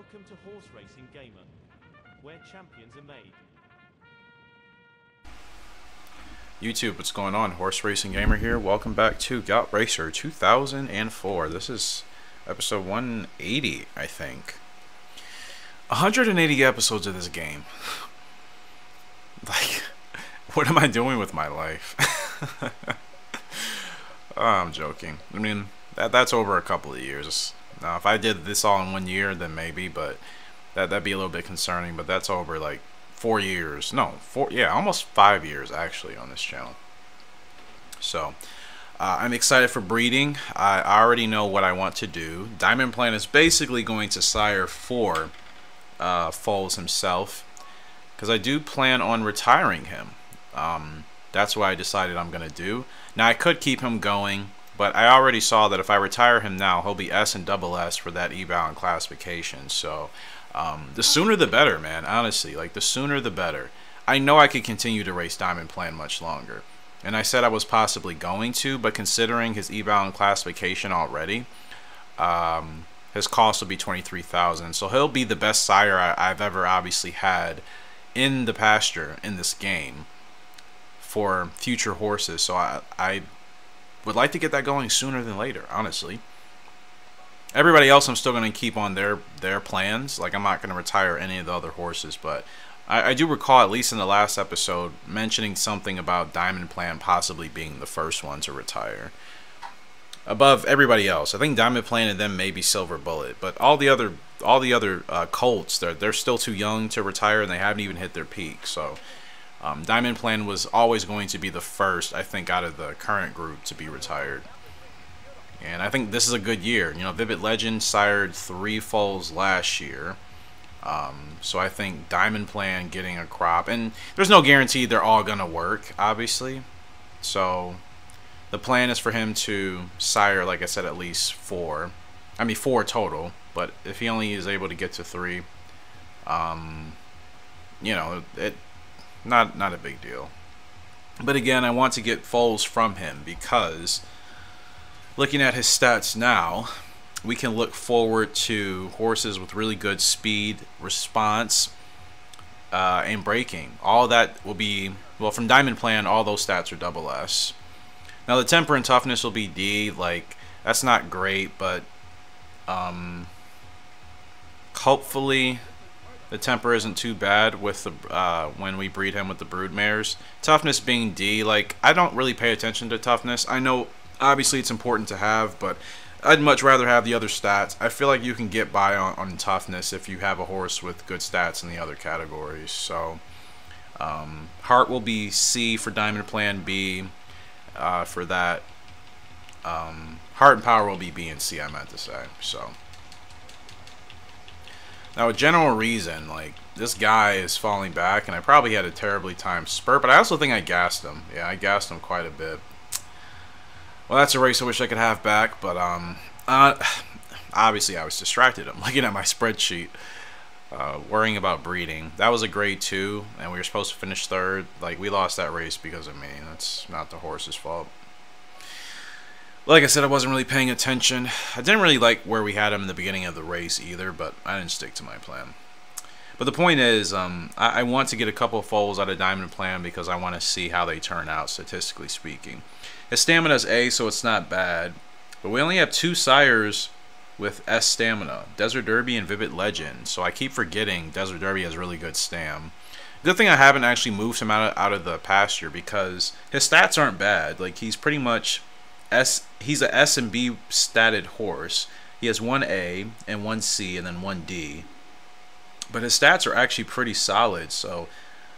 Welcome to Horse Racing Gamer, where champions are made. YouTube, what's going on? Horse Racing Gamer here. Welcome back to Gallop Racer 2004. This is episode 180, I think. 180 episodes of this game. like, what am I doing with my life? oh, I'm joking. I mean, that that's over a couple of years. Now, if I did this all in one year, then maybe, but that that'd be a little bit concerning. But that's over like four years. No, four. Yeah, almost five years actually on this channel. So. Uh, I'm excited for breeding. I already know what I want to do. Diamond Plan is basically going to sire for uh, himself because I do plan on retiring him. Um, that's what I decided I'm going to do. Now, I could keep him going but I already saw that if I retire him now, he'll be S and double S for that eval and classification. So um, the sooner the better, man. Honestly, like the sooner the better. I know I could continue to race Diamond Plan much longer. And I said I was possibly going to, but considering his eval and classification already, um, his cost will be 23000 So he'll be the best sire I, have ever obviously had in the pasture in this game for future horses. So I, I would like to get that going sooner than later, honestly. Everybody else, I'm still going to keep on their their plans. Like I'm not going to retire any of the other horses, but I, I, do recall, at least in the last episode, mentioning something about Diamond Plan possibly being the first one to retire above everybody else. I think Diamond Plan and then maybe Silver Bullet, but all the other all the other uh, Colts, they're they're still too young to retire and they haven't even hit their peak. So um, Diamond Plan was always going to be the first, I think, out of the current group to be retired. And I think this is a good year. You know, Vivid Legend sired three foals last year. Um, so I think Diamond Plan getting a crop, and there's no guarantee they're all going to work, obviously. So the plan is for him to sire, like I said, at least four. I mean, four total. But if he only is able to get to three, um, you know, it not not a big deal. But again, I want to get foals from him because looking at his stats now, we can look forward to horses with really good speed, response, uh, and braking. All that will be, well, from Diamond Plan, all those stats are double S. Now, the temper and toughness will be D. Like, that's not great, but um, hopefully the temper isn't too bad with the uh, when we breed him with the brood mares. Toughness being D, like I don't really pay attention to toughness. I know obviously it's important to have, but I'd much rather have the other stats. I feel like you can get by on, on toughness if you have a horse with good stats in the other categories. So um, heart will be C for Diamond Plan B uh, for that. Um, heart and power will be B and C. I meant to say so. Now, a general reason, like, this guy is falling back, and I probably had a terribly timed spurt, but I also think I gassed him. Yeah, I gassed him quite a bit. Well, that's a race I wish I could have back, but, um, uh, obviously I was distracted. I'm looking at my spreadsheet, uh, worrying about breeding. That was a grade two, and we were supposed to finish third. Like, we lost that race because of me. That's not the horse's fault like I said, I wasn't really paying attention. I didn't really like where we had him in the beginning of the race either, but I didn't stick to my plan. But the point is, um, I, I, want to get a couple foals out of Diamond Plan because I want to see how they turn out, statistically speaking. His stamina is A, so it's not bad. But we only have two sires with S stamina, Desert Derby and Vivid Legend. So I keep forgetting Desert Derby has really good stam. Good thing I haven't actually moved him out of, out of the pasture because his stats aren't bad. Like he's pretty much S he's a S and B statted horse. He has one A and one C and then one D. But his stats are actually pretty solid. So,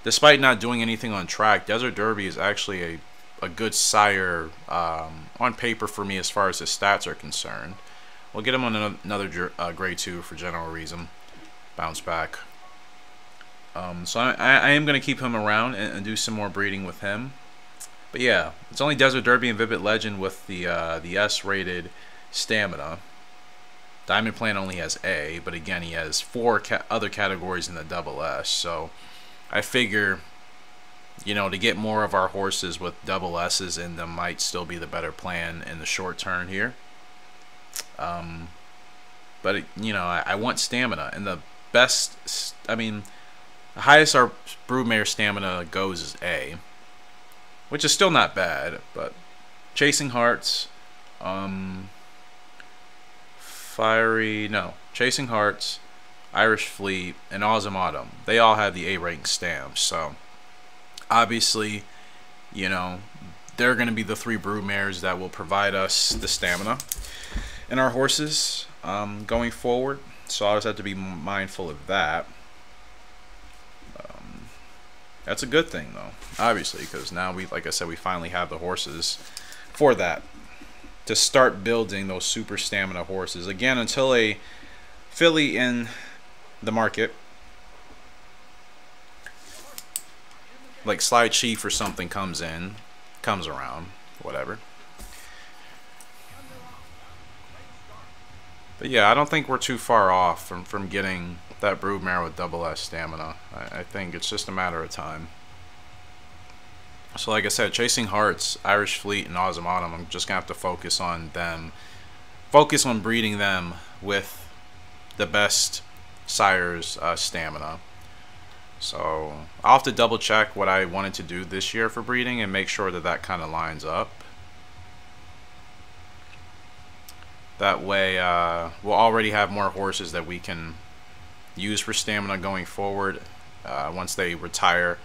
despite not doing anything on track, Desert Derby is actually a a good sire um, on paper for me as far as his stats are concerned. We'll get him on another uh, grade two for general reason. Bounce back. Um, so I, I am going to keep him around and, and do some more breeding with him. But yeah, it's only Desert Derby and Vivid Legend with the uh, the S-rated stamina. Diamond Plan only has A, but again, he has four ca other categories in the double S. So I figure, you know, to get more of our horses with double S's in them might still be the better plan in the short term here. Um, but it, you know I, I want stamina, and the best, I mean, the highest our broodmare stamina goes is A, which is still not bad, but chasing hearts, um, fiery no, chasing hearts, Irish Fleet, and Awesome Autumn. They all have the A rank stamps, so obviously, you know, they're going to be the three broodmares that will provide us the stamina in our horses um, going forward. So I just have to be mindful of that. That's a good thing, though, obviously, because now we, like I said, we finally have the horses for that to start building those super stamina horses. Again, until a filly in the market like slide chief or something comes in comes around whatever but yeah I don't think we're too far off from from getting that broodmare with double S stamina. I, I think it's just a matter of time. So like I said chasing hearts Irish fleet and Autumn I'm just gonna have to focus on them. Focus on breeding them with the best sire's uh, stamina. So I'll have to double check what I wanted to do this year for breeding and make sure that that kind of lines up. That way uh, we'll already have more horses that we can use for stamina going forward uh, once they retire.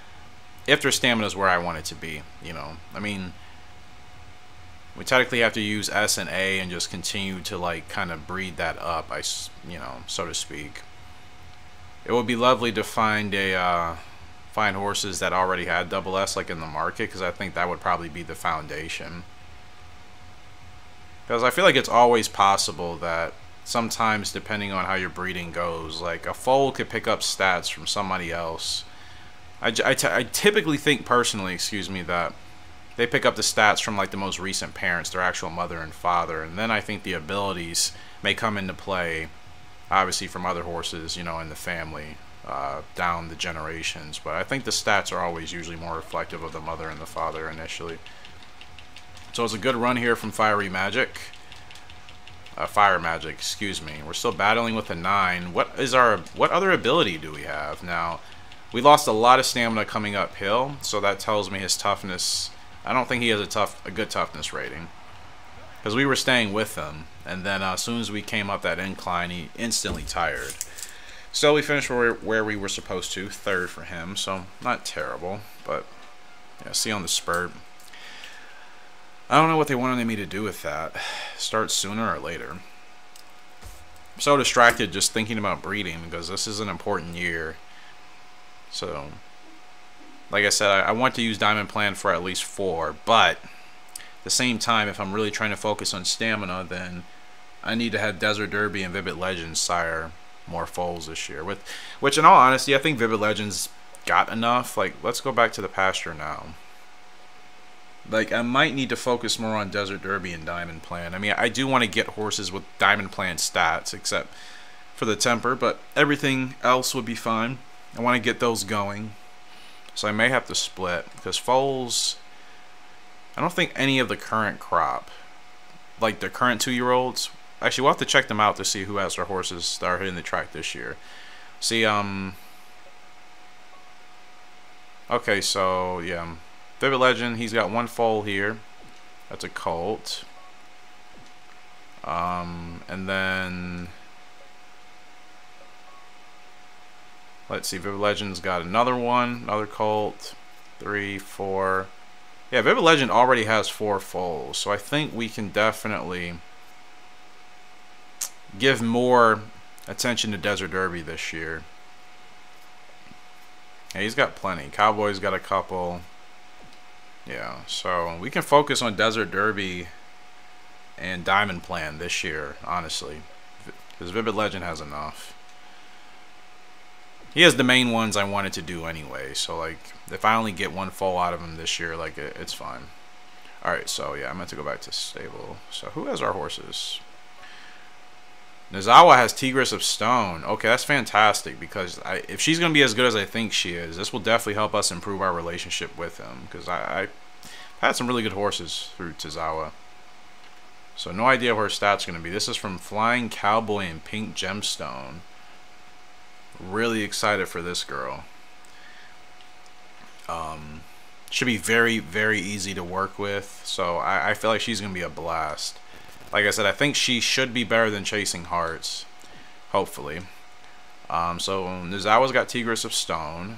If their stamina is where I want it to be, you know. I mean, we technically have to use S and A and just continue to like kind of breed that up, I, you know, so to speak it would be lovely to find a uh, find horses that already had double S like in the market because I think that would probably be the foundation. Because I feel like it's always possible that sometimes depending on how your breeding goes, like a foal could pick up stats from somebody else. I, I, typically think personally, excuse me, that they pick up the stats from like the most recent parents, their actual mother and father, and then I think the abilities may come into play obviously from other horses, you know, in the family uh, down the generations. But I think the stats are always usually more reflective of the mother and the father initially. So it's a good run here from Fiery Magic. Uh, Fire Magic, excuse me. We're still battling with a 9. What is our, what other ability do we have? Now, we lost a lot of stamina coming uphill, so that tells me his toughness, I don't think he has a tough, a good toughness rating because we were staying with him. And then uh, as soon as we came up that incline, he instantly tired. So we finished where, where we were supposed to, third for him. So not terrible, but yeah, see on the spurt. I don't know what they wanted me to do with that. Start sooner or later. I'm so distracted just thinking about breeding because this is an important year. So, like I said, I, I want to use Diamond Plan for at least four, but at the same time, if I'm really trying to focus on stamina, then I need to have Desert Derby and Vivid Legends sire more foals this year. With which, in all honesty, I think Vivid Legends got enough. Like, let's go back to the pasture now. Like, I might need to focus more on Desert Derby and Diamond Plan. I mean, I do want to get horses with Diamond Plan stats, except for the temper, but everything else would be fine. I want to get those going. So I may have to split, because foals I don't think any of the current crop, like the current two-year-olds, actually we'll have to check them out to see who has their horses that are hitting the track this year. See, um, okay, so yeah, Vivid Legend, he's got one foal here. That's a cult. Um, and then let's see, Vivid Legend's got another one, another cult. three, four. Yeah, Vivid Legend already has four foals, so I think we can definitely give more attention to Desert Derby this year. Yeah, he's got plenty. Cowboy's got a couple. Yeah, so we can focus on Desert Derby and Diamond Plan this year, honestly. Because Vivid Legend has enough. He has the main ones I wanted to do anyway, so like if I only get one foal out of him this year, like it, it's fine. Alright, so yeah, I meant to go back to stable. So who has our horses? Nozawa has Tigress of Stone. Okay, that's fantastic because I, if she's going to be as good as I think she is, this will definitely help us improve our relationship with him because I, I had some really good horses through Tozawa. So no idea where her stats are going to be. This is from Flying Cowboy and Pink Gemstone. Really excited for this girl. Um, should be very, very easy to work with. So I, I feel like she's going to be a blast. Like I said, I think she should be better than Chasing Hearts. Hopefully. Um, so Nozawa's got Tigress of Stone.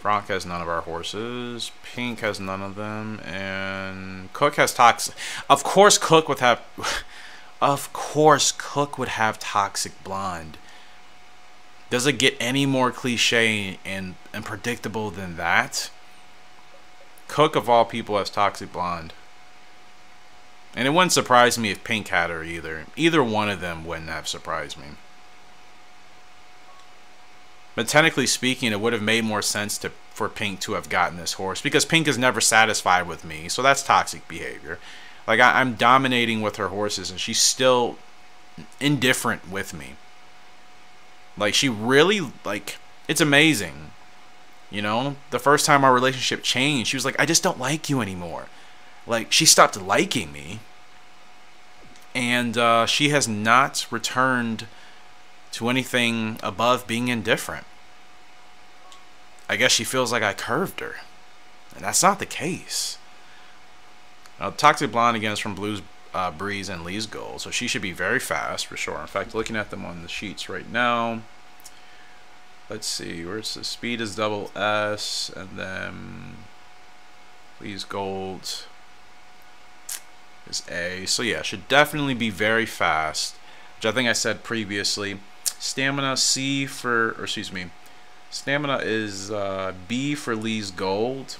Franck has none of our horses. Pink has none of them. And Cook has Toxic. Of course Cook would have... of course Cook would have Toxic Blonde. Does it get any more cliche and, and predictable than that? Cook of all people has Toxic Blonde. And it wouldn't surprise me if Pink had her either. Either one of them wouldn't have surprised me. But technically speaking, it would have made more sense to for Pink to have gotten this horse because Pink is never satisfied with me, so that's toxic behavior. Like I, I'm dominating with her horses, and she's still indifferent with me. Like she really like it's amazing. You know, the first time our relationship changed, she was like, "I just don't like you anymore." Like she stopped liking me, and uh, she has not returned to anything above being indifferent. I guess she feels like I curved her. And that's not the case. Now, Toxic Blonde again is from Blues uh, Breeze and Lee's Gold, so she should be very fast for sure. In fact, looking at them on the sheets right now, let's see, where's the speed is double S, and then Lee's Gold is A. So yeah, should definitely be very fast, which I think I said previously. Stamina C for, or excuse me, stamina is uh, B for Lee's Gold,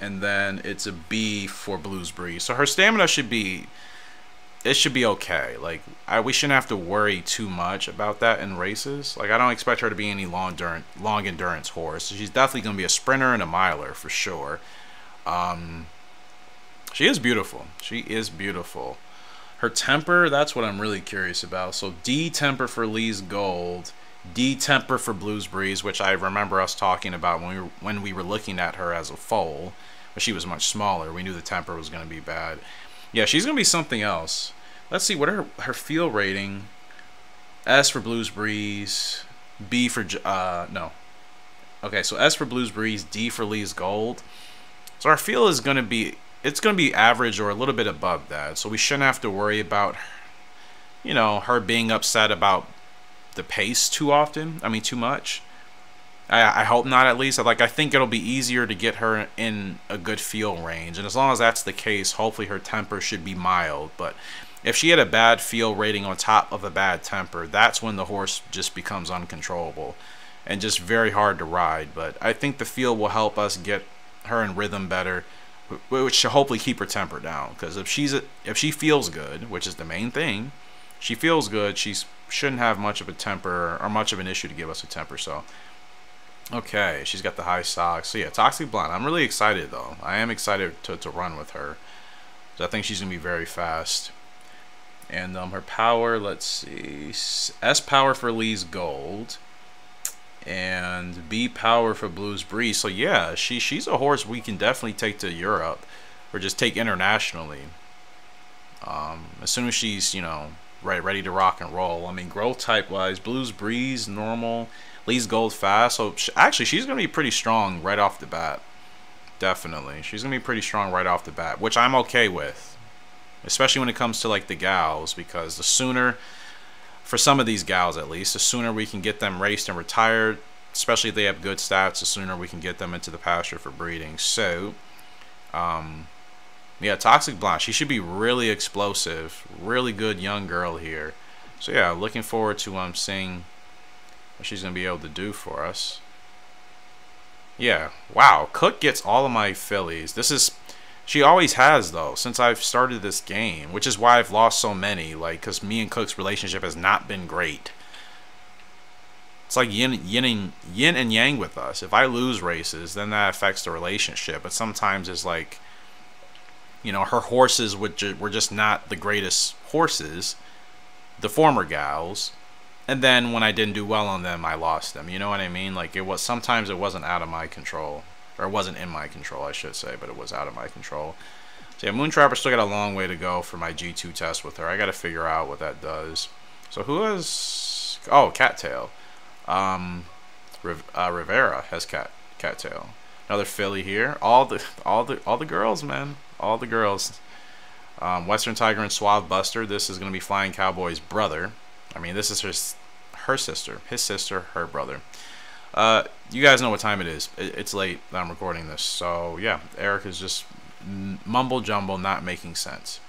and then it's a B for Blues Breeze. So her stamina should be, it should be okay. Like I, we shouldn't have to worry too much about that in races. Like I don't expect her to be any long endurance, long endurance horse. She's definitely gonna be a sprinter and a miler for sure. Um, she is beautiful. She is beautiful. Her temper, that's what I'm really curious about. So D temper for Lee's Gold, D temper for Blues Breeze, which I remember us talking about when we were, when we were looking at her as a foal, but she was much smaller. We knew the temper was going to be bad. Yeah, she's going to be something else. Let's see what her her feel rating. S for Blues Breeze, B for uh no. Okay, so S for Blues Breeze, D for Lee's Gold. So our feel is going to be it's going to be average or a little bit above that. So we shouldn't have to worry about, you know, her being upset about the pace too often. I mean, too much. I, I hope not, at least. Like, I think it'll be easier to get her in a good feel range. And as long as that's the case, hopefully her temper should be mild. But if she had a bad feel rating on top of a bad temper, that's when the horse just becomes uncontrollable and just very hard to ride. But I think the feel will help us get her in rhythm better which should hopefully keep her temper down. Because if she's a, if she feels good, which is the main thing, she feels good. She shouldn't have much of a temper or much of an issue to give us a temper. So, okay, she's got the high socks. So yeah, Toxic Blonde. I'm really excited though. I am excited to to run with her. So I think she's gonna be very fast. And um, her power, let's see, S power for Lee's Gold and B Power for Blues Breeze. So yeah, she she's a horse we can definitely take to Europe or just take internationally. Um, as soon as she's you know right ready to rock and roll. I mean growth type wise, Blues Breeze normal, Lee's Gold fast. So she, actually she's gonna be pretty strong right off the bat. Definitely, she's gonna be pretty strong right off the bat, which I'm okay with, especially when it comes to like the gals because the sooner for some of these gals at least, the sooner we can get them raced and retired, especially if they have good stats, the sooner we can get them into the pasture for breeding. So, um, yeah, Toxic Blonde, she should be really explosive, really good young girl here. So yeah, looking forward to um seeing what she's gonna be able to do for us. Yeah, wow, Cook gets all of my fillies. This is she always has though since I've started this game, which is why I've lost so many. Like, cause me and Cook's relationship has not been great. It's like yin, yin, and, yin and yang with us. If I lose races, then that affects the relationship. But sometimes it's like, you know, her horses ju- were just not the greatest horses, the former gals. And then when I didn't do well on them, I lost them. You know what I mean? Like it was sometimes it wasn't out of my control or it wasn't in my control, I should say, but it was out of my control. So yeah, Moontrapper still got a long way to go for my G2 test with her. I got to figure out what that does. So who has... Oh, Cattail. Um, uh, Rivera has cat Cattail. Another filly here. All the all the all the girls, man. All the girls. Um, Western Tiger and Suave Buster. This is going to be Flying Cowboy's brother. I mean, this is her her sister, his sister, her brother. Uh, you guys know what time it is. It's late that I'm recording this. So, yeah, Eric is just mumble jumble, not making sense.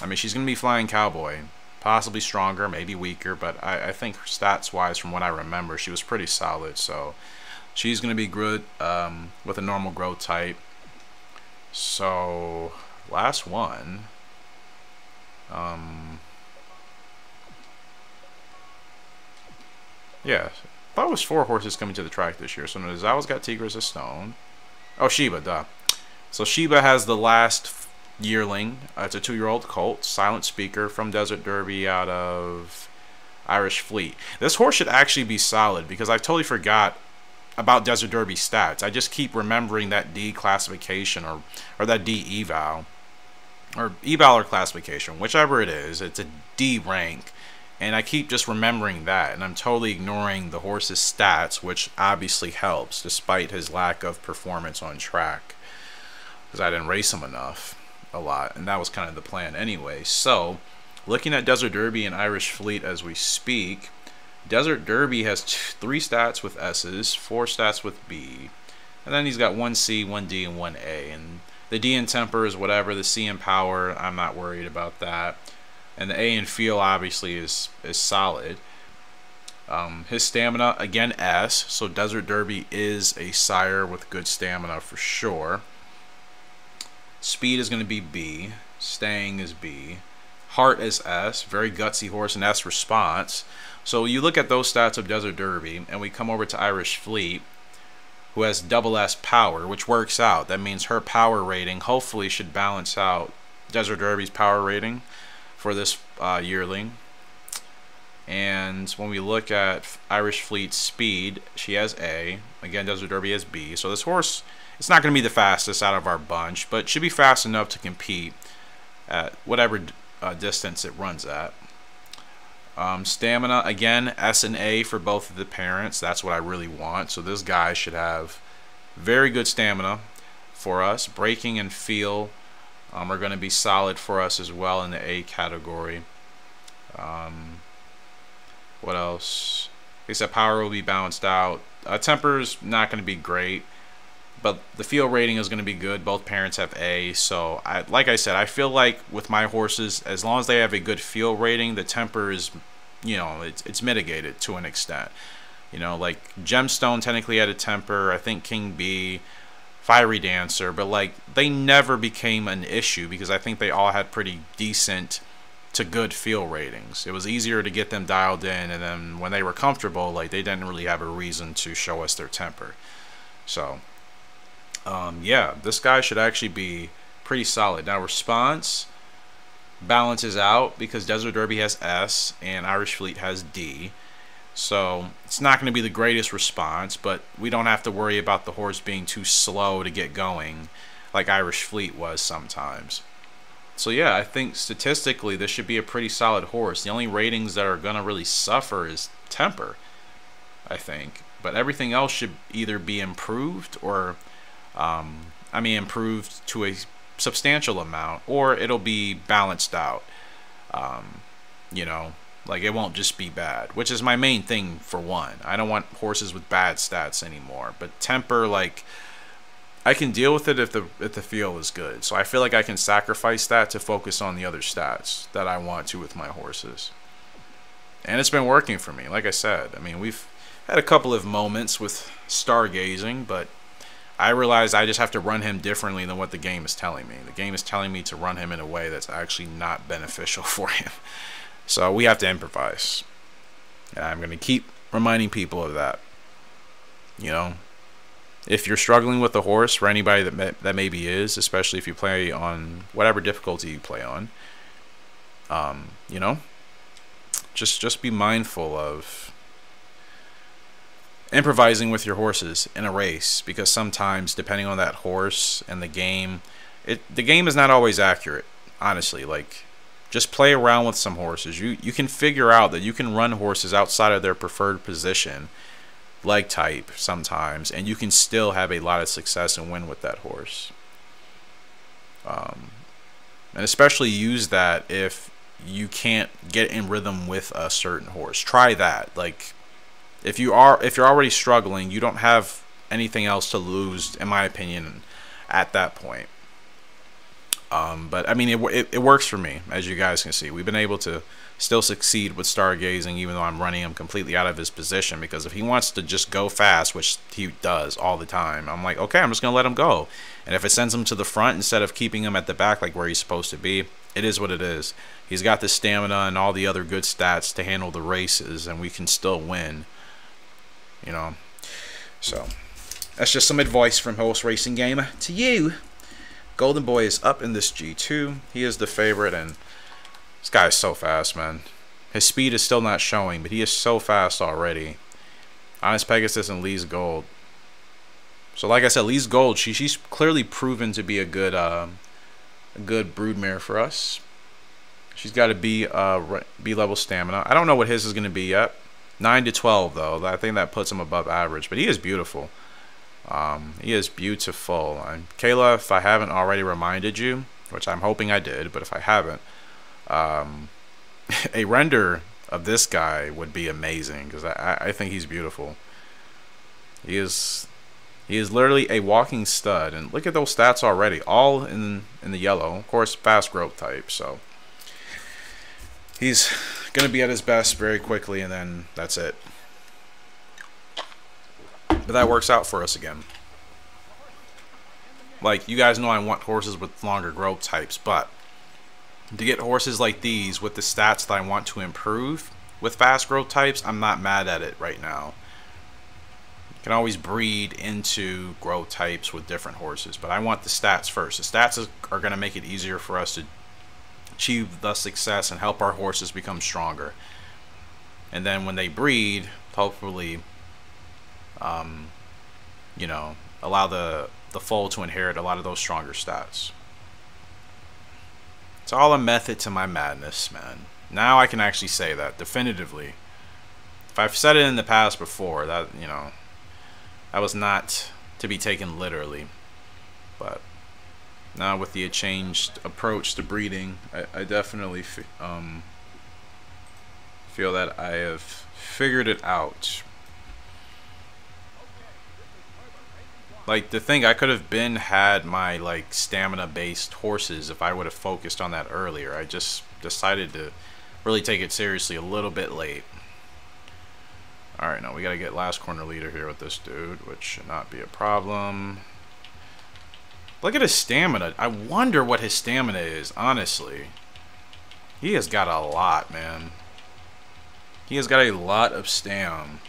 I mean, she's going to be flying cowboy, possibly stronger, maybe weaker, but I, I think stats wise, from what I remember, she was pretty solid. So, she's going to be good um, with a normal growth type. So, last one. Um, yeah, thought it was four horses coming to the track this year. So Nozawa's got Tigris of Stone. Oh, Sheba, duh. So Sheba has the last yearling. Uh, it's a two-year-old colt, silent speaker from Desert Derby out of Irish Fleet. This horse should actually be solid because I totally forgot about Desert Derby stats. I just keep remembering that D classification or or that D eval or eval or classification, whichever it is. It's a D rank. And I keep just remembering that, and I'm totally ignoring the horse's stats, which obviously helps despite his lack of performance on track. Because I didn't race him enough a lot, and that was kind of the plan anyway. So, looking at Desert Derby and Irish Fleet as we speak, Desert Derby has three stats with S's, four stats with B, and then he's got one C, one D, and one A. And the D in temper is whatever, the C in power, I'm not worried about that and the A and feel obviously is is solid. Um, his stamina again S, so Desert Derby is a sire with good stamina for sure. Speed is going to be B. Staying is B. Heart is S, very gutsy horse, and S response. So you look at those stats of Desert Derby, and we come over to Irish Fleet, who has double S power, which works out. That means her power rating hopefully should balance out Desert Derby's power rating for this uh, yearling. And when we look at Irish Fleet's speed, she has A. Again, Desert Derby has B. So this horse, it's not going to be the fastest out of our bunch, but should be fast enough to compete at whatever uh, distance it runs at. Um, stamina, again, S and A for both of the parents. That's what I really want. So this guy should have very good stamina for us. Braking and feel um, are going to be solid for us as well in the A category. Um, what else? They said power will be balanced out. Uh, temper's not going to be great, but the feel rating is going to be good. Both parents have A, so I, like I said, I feel like with my horses, as long as they have a good feel rating, the temper is, you know, it's, it's mitigated to an extent. You know, like Gemstone technically had a temper. I think King B Fiery Dancer, but like they never became an issue because I think they all had pretty decent to good feel ratings. It was easier to get them dialed in, and then when they were comfortable, like they didn't really have a reason to show us their temper. So, um, yeah, this guy should actually be pretty solid. Now, response balances out because Desert Derby has S and Irish Fleet has D. So it's not going to be the greatest response, but we don't have to worry about the horse being too slow to get going like Irish Fleet was sometimes. So yeah, I think statistically this should be a pretty solid horse. The only ratings that are going to really suffer is temper, I think. But everything else should either be improved or, um, I mean, improved to a substantial amount, or it'll be balanced out. Um, you know, like it won't just be bad, which is my main thing for one. I don't want horses with bad stats anymore. But temper, like I can deal with it if the if the feel is good. So I feel like I can sacrifice that to focus on the other stats that I want to with my horses. And it's been working for me. Like I said, I mean we've had a couple of moments with stargazing, but I realize I just have to run him differently than what the game is telling me. The game is telling me to run him in a way that's actually not beneficial for him. So we have to improvise. And I'm going to keep reminding people of that. You know, if you're struggling with the horse, for anybody that may, that maybe is, especially if you play on whatever difficulty you play on, um, you know, just just be mindful of improvising with your horses in a race because sometimes, depending on that horse and the game, it the game is not always accurate, honestly. Like just play around with some horses. You you can figure out that you can run horses outside of their preferred position, leg type sometimes, and you can still have a lot of success and win with that horse. Um, and especially use that if you can't get in rhythm with a certain horse. Try that. Like if you are if you're already struggling, you don't have anything else to lose, in my opinion, at that point. Um, but I mean, it, it, it works for me, as you guys can see. We've been able to still succeed with stargazing, even though I'm running him completely out of his position. Because if he wants to just go fast, which he does all the time, I'm like, okay, I'm just gonna let him go. And if it sends him to the front instead of keeping him at the back, like where he's supposed to be, it is what it is. He's got the stamina and all the other good stats to handle the races, and we can still win. You know, so that's just some advice from Horse Racing Gamer to you. Golden Boy is up in this G2. He is the favorite, and this guy is so fast, man. His speed is still not showing, but he is so fast already. Honest Pegasus and Lee's Gold. So, like I said, Lee's Gold, she, she's clearly proven to be a good uh, a good broodmare for us. She's got a B uh, B level stamina. I don't know what his is going to be yet. 9 to 12, though. I think that puts him above average, but he is beautiful. Um, he is beautiful. And Kala, if I haven't already reminded you, which I'm hoping I did, but if I haven't, um, a render of this guy would be amazing because I, I think he's beautiful. He is he is literally a walking stud, and look at those stats already, all in in the yellow. Of course, fast growth type, so he's gonna be at his best very quickly, and then that's it. But that works out for us again. Like, you guys know I want horses with longer growth types, but to get horses like these with the stats that I want to improve with fast growth types, I'm not mad at it right now. You can always breed into growth types with different horses, but I want the stats first. The stats are going to make it easier for us to achieve the success and help our horses become stronger. And then when they breed, hopefully um, you know, allow the the foal to inherit a lot of those stronger stats. It's all a method to my madness, man. Now I can actually say that definitively. If I've said it in the past before, that you know, that was not to be taken literally, but now with the changed approach to breeding, I, I definitely um, feel that I have figured it out Like the thing I could have been had my like stamina based horses if I would have focused on that earlier. I just decided to really take it seriously a little bit late. Alright, now we gotta get last corner leader here with this dude, which should not be a problem. Look at his stamina. I wonder what his stamina is, honestly. He has got a lot, man. He has got a lot of stam.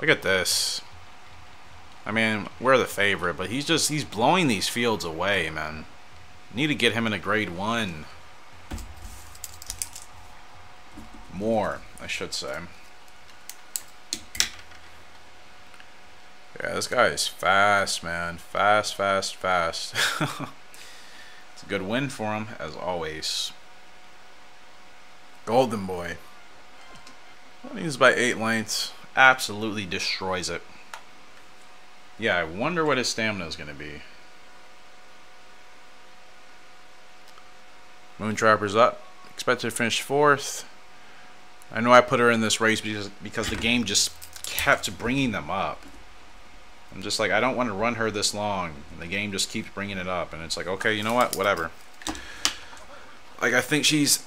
Look at this. I mean, we're the favorite, but he's just, he's blowing these fields away, man. Need to get him in a grade one. More, I should say. Yeah, this guy is fast, man. Fast, fast, fast. it's a good win for him, as always. Golden Boy. He's by eight lengths absolutely destroys it. Yeah, I wonder what his stamina is going to be. Moontrapper's up. Expected to finish fourth. I know I put her in this race because because the game just kept bringing them up. I'm just like, I don't want to run her this long. And the game just keeps bringing it up. And it's like, okay, you know what? Whatever. Like, I think she's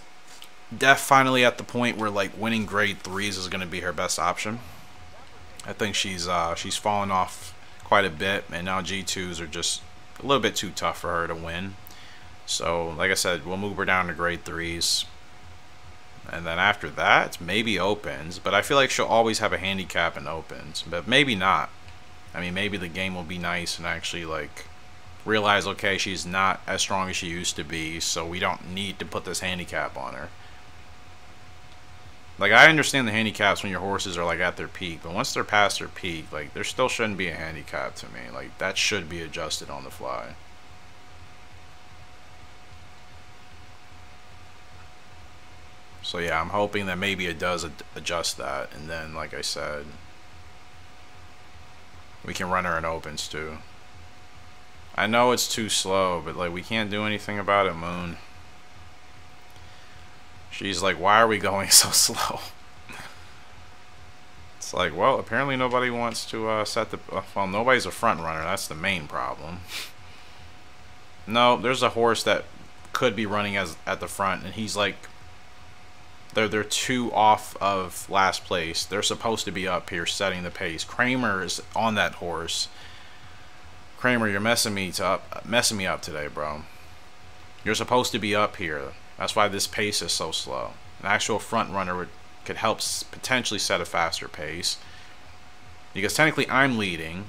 def finally at the point where, like, winning grade 3s is going to be her best option. I think she's uh, she's fallen off quite a bit, and now G2s are just a little bit too tough for her to win. So, like I said, we'll move her down to grade 3s. And then after that, maybe opens. But I feel like she'll always have a handicap in opens. But maybe not. I mean, maybe the game will be nice and actually, like, realize, okay, she's not as strong as she used to be. So we don't need to put this handicap on her. Like I understand the handicaps when your horses are like at their peak, but once they're past their peak, like there still shouldn't be a handicap to me. Like that should be adjusted on the fly. So yeah, I'm hoping that maybe it does ad adjust that, and then like I said, we can run her in opens too. I know it's too slow, but like we can't do anything about it, Moon. She's like, why are we going so slow? it's like, well, apparently nobody wants to uh, set the... Uh, well, nobody's a front runner. That's the main problem. no, there's a horse that could be running as at the front, and he's like... They're, they're two off of last place. They're supposed to be up here setting the pace. Kramer is on that horse. Kramer, you're messing me up, messing me up today, bro. You're supposed to be up here. That's why this pace is so slow. An actual front runner would could help potentially set a faster pace. Because technically I'm leading.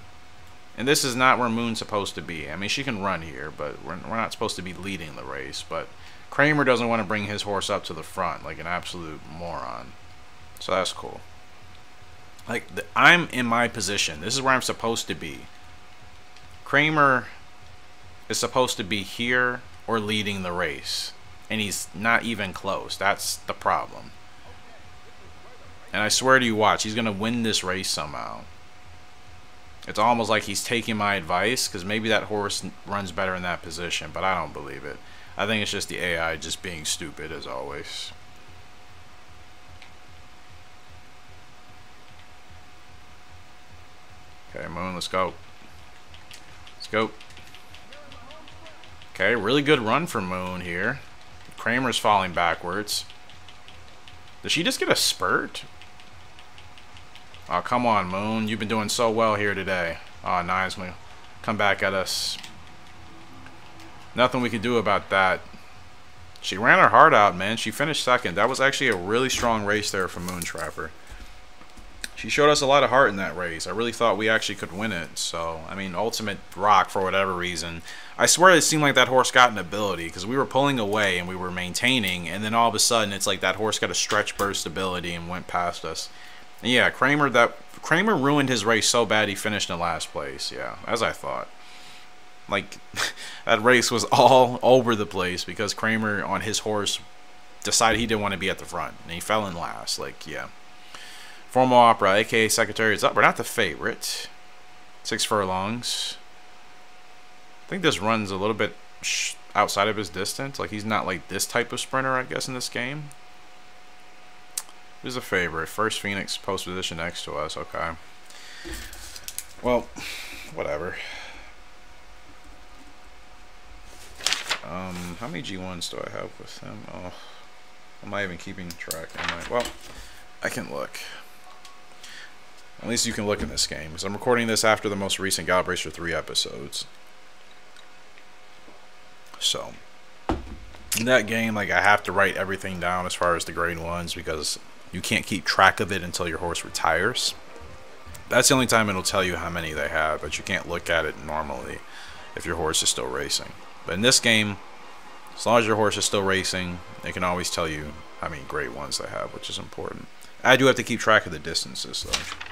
And this is not where Moon's supposed to be. I mean, she can run here, but we're, we're not supposed to be leading the race. But Kramer doesn't want to bring his horse up to the front like an absolute moron. So that's cool. Like, the, I'm in my position. This is where I'm supposed to be. Kramer is supposed to be here or leading the race and he's not even close. That's the problem. And I swear to you, watch, he's going to win this race somehow. It's almost like he's taking my advice, because maybe that horse runs better in that position, but I don't believe it. I think it's just the AI just being stupid, as always. Okay, Moon, let's go. Let's go. Okay, really good run for Moon here. Kramer's falling backwards. Does she just get a spurt? Oh, come on, Moon. You've been doing so well here today. Oh, nice. Gonna come back at us. Nothing we can do about that. She ran her heart out, man. She finished second. That was actually a really strong race there for Moontrapper. She showed us a lot of heart in that race. I really thought we actually could win it. So, I mean, Ultimate Rock, for whatever reason, I swear it seemed like that horse got an ability because we were pulling away and we were maintaining, and then all of a sudden it's like that horse got a stretch burst ability and went past us. And yeah, Kramer that Kramer ruined his race so bad he finished in last place. Yeah, as I thought. Like that race was all over the place because Kramer on his horse decided he didn't want to be at the front and he fell in last. Like yeah. Formal Opera, aka Secretary, is up. We're not the favorite. Six furlongs I think this runs a little bit outside of his distance. Like he's not like this type of sprinter, I guess, in this game. Who's a favorite? First Phoenix post position next to us. Okay. Well, whatever. Um, how many G1s do I have with him? Oh, am I even keeping track? Am I? Well, I can look. At least you can look in this game. Because I'm recording this after the most recent Gallop Racer 3 episodes. So in that game, like I have to write everything down as far as the grade ones because you can't keep track of it until your horse retires. That's the only time it'll tell you how many they have, but you can't look at it normally if your horse is still racing. But in this game, as long as your horse is still racing, it can always tell you how many great ones they have, which is important. I do have to keep track of the distances though.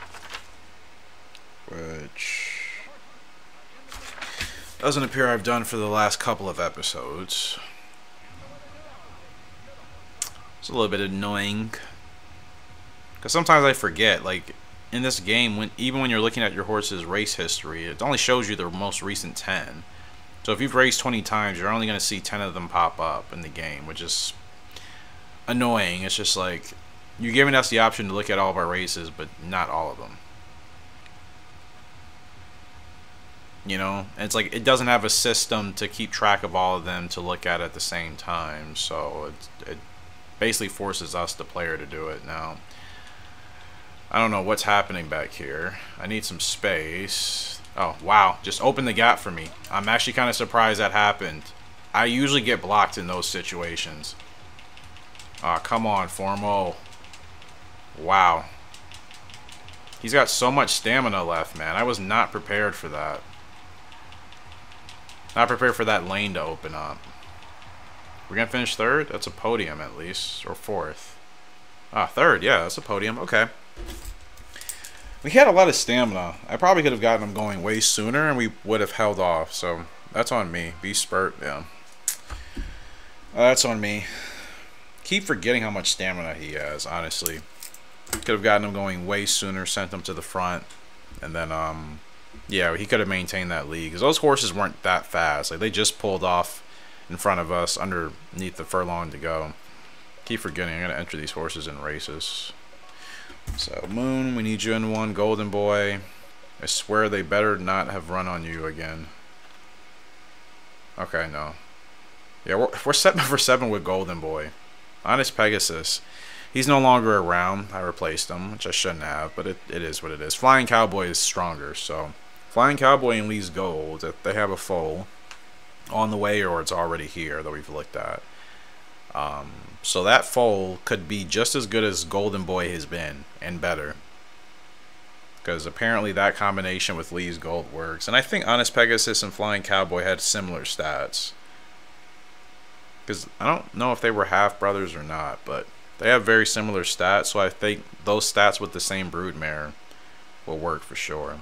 Which doesn't appear I've done for the last couple of episodes. It's a little bit annoying. Because sometimes I forget, like, in this game, when even when you're looking at your horse's race history, it only shows you the most recent 10. So if you've raced 20 times, you're only going to see 10 of them pop up in the game, which is annoying. It's just like, you're giving us the option to look at all of our races, but not all of them. You know? It's like it doesn't have a system to keep track of all of them to look at at the same time. So it, it basically forces us the player to do it. Now I don't know what's happening back here. I need some space. Oh wow. Just open the gap for me. I'm actually kind of surprised that happened. I usually get blocked in those situations. Ah oh, come on Formo. Wow. He's got so much stamina left, man. I was not prepared for that. Not prepared for that lane to open up. We're going to finish third? That's a podium at least. Or fourth. Ah, third. Yeah, that's a podium. Okay. We had a lot of stamina. I probably could have gotten him going way sooner, and we would have held off. So that's on me. Beast spurt. Yeah. that's on me. Keep forgetting how much stamina he has. Honestly, could have gotten him going way sooner. Sent him to the front, and then um, yeah, he could have maintained that lead because those horses weren't that fast. Like they just pulled off in front of us underneath the furlong to go. Keep forgetting, I'm to enter these horses in races. So, Moon, we need you in one. Golden Boy. I swear they better not have run on you again. Okay, no. Yeah, we're, we're setting for seven with Golden Boy. Honest Pegasus. He's no longer around. I replaced him, which I shouldn't have, but it, it is what it is. Flying Cowboy is stronger, so... Flying Cowboy and Lee's Gold, if they have a foal on the way or it's already here that we've looked at. Um, so that foal could be just as good as Golden Boy has been and better. Because apparently that combination with Lee's Gold works. And I think Honest Pegasus and Flying Cowboy had similar stats. Because I don't know if they were half brothers or not, but they have very similar stats. So I think those stats with the same broodmare will work for sure.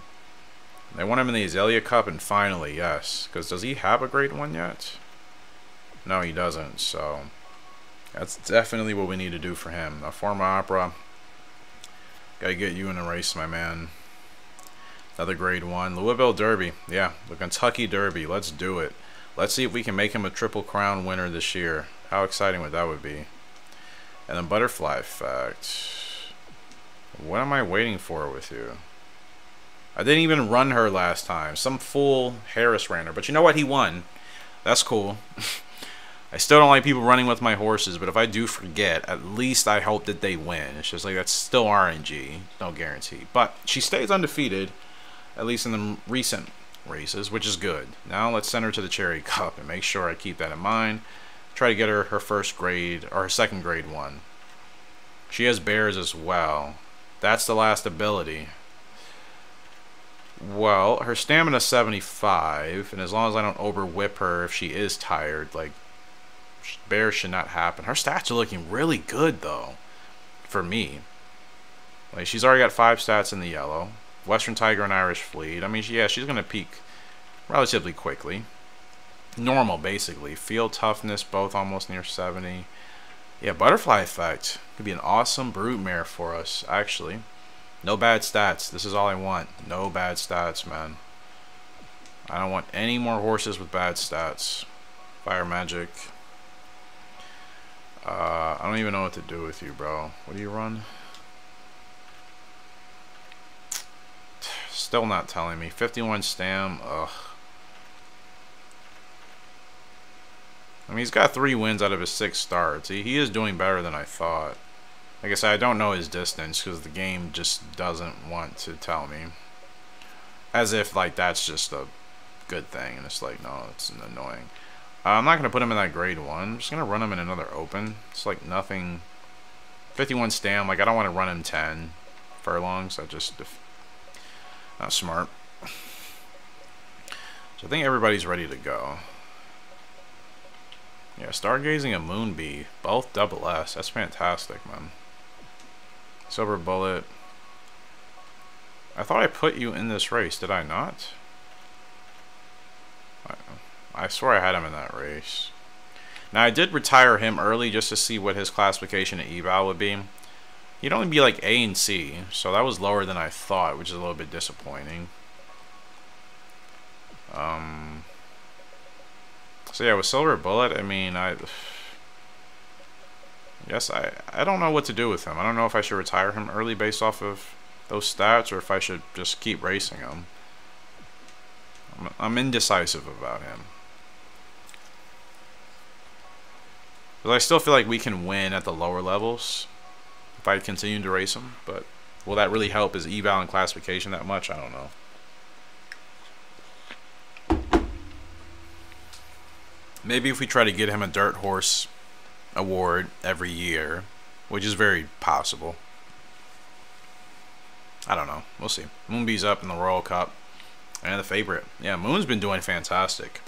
They want him in the Azalea Cup, and finally, yes. Because does he have a grade 1 yet? No, he doesn't, so... That's definitely what we need to do for him. A former opera. Gotta get you in a race, my man. Another grade 1. Louisville Derby. Yeah, the Kentucky Derby. Let's do it. Let's see if we can make him a Triple Crown winner this year. How exciting would that would be? And then Butterfly Effect. What am I waiting for with you? I didn't even run her last time. Some fool Harris ran her. But you know what? He won. That's cool. I still don't like people running with my horses, but if I do forget, at least I hope that they win. It's just like that's still RNG. No guarantee. But she stays undefeated, at least in the recent races, which is good. Now let's send her to the Cherry Cup and make sure I keep that in mind. Try to get her her first grade, or her second grade one. She has bears as well. That's the last ability. Well, her stamina 75, and as long as I don't over whip her if she is tired, like, bear should not happen. Her stats are looking really good, though, for me. Like, she's already got five stats in the yellow. Western Tiger and Irish Fleet. I mean, yeah, she's going to peak relatively quickly. Normal, basically. Field toughness, both almost near 70. Yeah, Butterfly Effect could be an awesome broodmare for us, actually. No bad stats. This is all I want. No bad stats, man. I don't want any more horses with bad stats. Fire Magic. Uh, I don't even know what to do with you, bro. What do you run? Still not telling me. 51 stam. Ugh. I mean, he's got three wins out of his six starts. He, he is doing better than I thought. Like I said, I don't know his distance because the game just doesn't want to tell me. As if, like, that's just a good thing. And it's like, no, it's annoying. Uh, I'm not going to put him in that grade 1. I'm just going to run him in another open. It's like nothing. 51 stam. Like, I don't want to run him 10 furlongs. I just... Not smart. So I think everybody's ready to go. Yeah, Stargazing and Moonbee. Both double S. That's fantastic, man. Silver Bullet. I thought I put you in this race, did I not? I, I swear I had him in that race. Now, I did retire him early just to see what his classification at eval would be. He'd only be like A and C, so that was lower than I thought, which is a little bit disappointing. Um, so yeah, with Silver Bullet, I mean, I Yes, I, I don't know what to do with him. I don't know if I should retire him early based off of those stats or if I should just keep racing him. I'm, I'm indecisive about him. But I still feel like we can win at the lower levels if I continue to race him. But will that really help his eval and classification that much? I don't know. Maybe if we try to get him a dirt horse award every year, which is very possible. I don't know. We'll see. Moonbee's up in the Royal Cup. And the favorite. Yeah, Moon's been doing fantastic.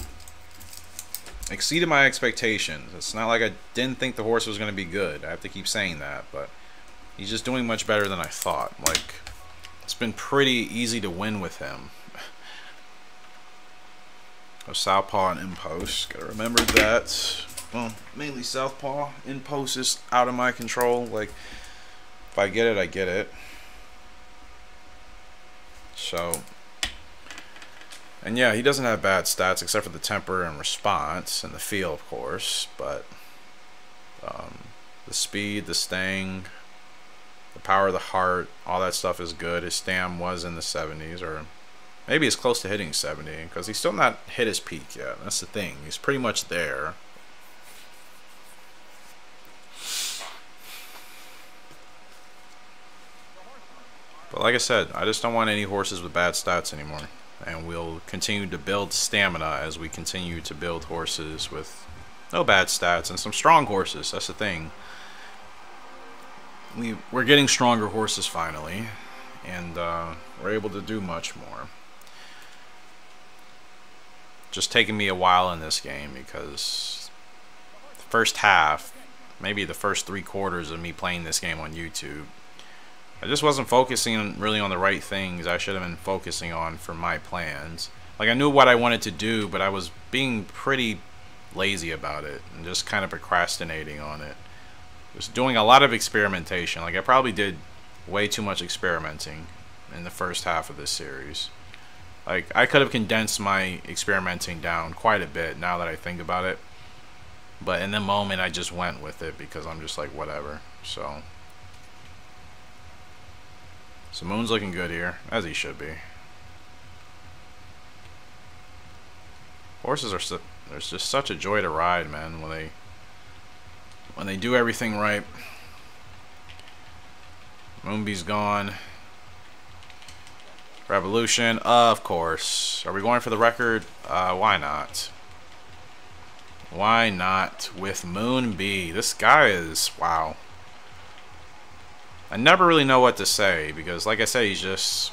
Exceeded my expectations. It's not like I didn't think the horse was going to be good. I have to keep saying that, but he's just doing much better than I thought. Like, it's been pretty easy to win with him. A southpaw and impost. Gotta remember that. Well, mainly southpaw. In post is out of my control. Like, if I get it, I get it. So, and yeah, he doesn't have bad stats except for the temper and response and the feel, of course. But um, the speed, the sting, the power of the heart, all that stuff is good. His stam was in the 70s, or maybe it's close to hitting 70, because he's still not hit his peak yet. That's the thing. He's pretty much there. But like I said, I just don't want any horses with bad stats anymore. And we'll continue to build stamina as we continue to build horses with no bad stats and some strong horses. That's the thing. We, we're getting stronger horses finally. And uh, we're able to do much more. Just taking me a while in this game because the first half, maybe the first three quarters of me playing this game on YouTube I just wasn't focusing really on the right things I should have been focusing on for my plans. Like I knew what I wanted to do, but I was being pretty lazy about it and just kind of procrastinating on it. Was doing a lot of experimentation. Like I probably did way too much experimenting in the first half of this series. Like I could have condensed my experimenting down quite a bit now that I think about it. But in the moment I just went with it because I'm just like whatever. So so Moon's looking good here, as he should be. Horses are there's just such a joy to ride, man, when they when they do everything right. Moonbee's gone. Revolution, of course. Are we going for the record? Uh, why not? Why not with Moonbee? This guy is, wow. I never really know what to say because, like I said, he's just.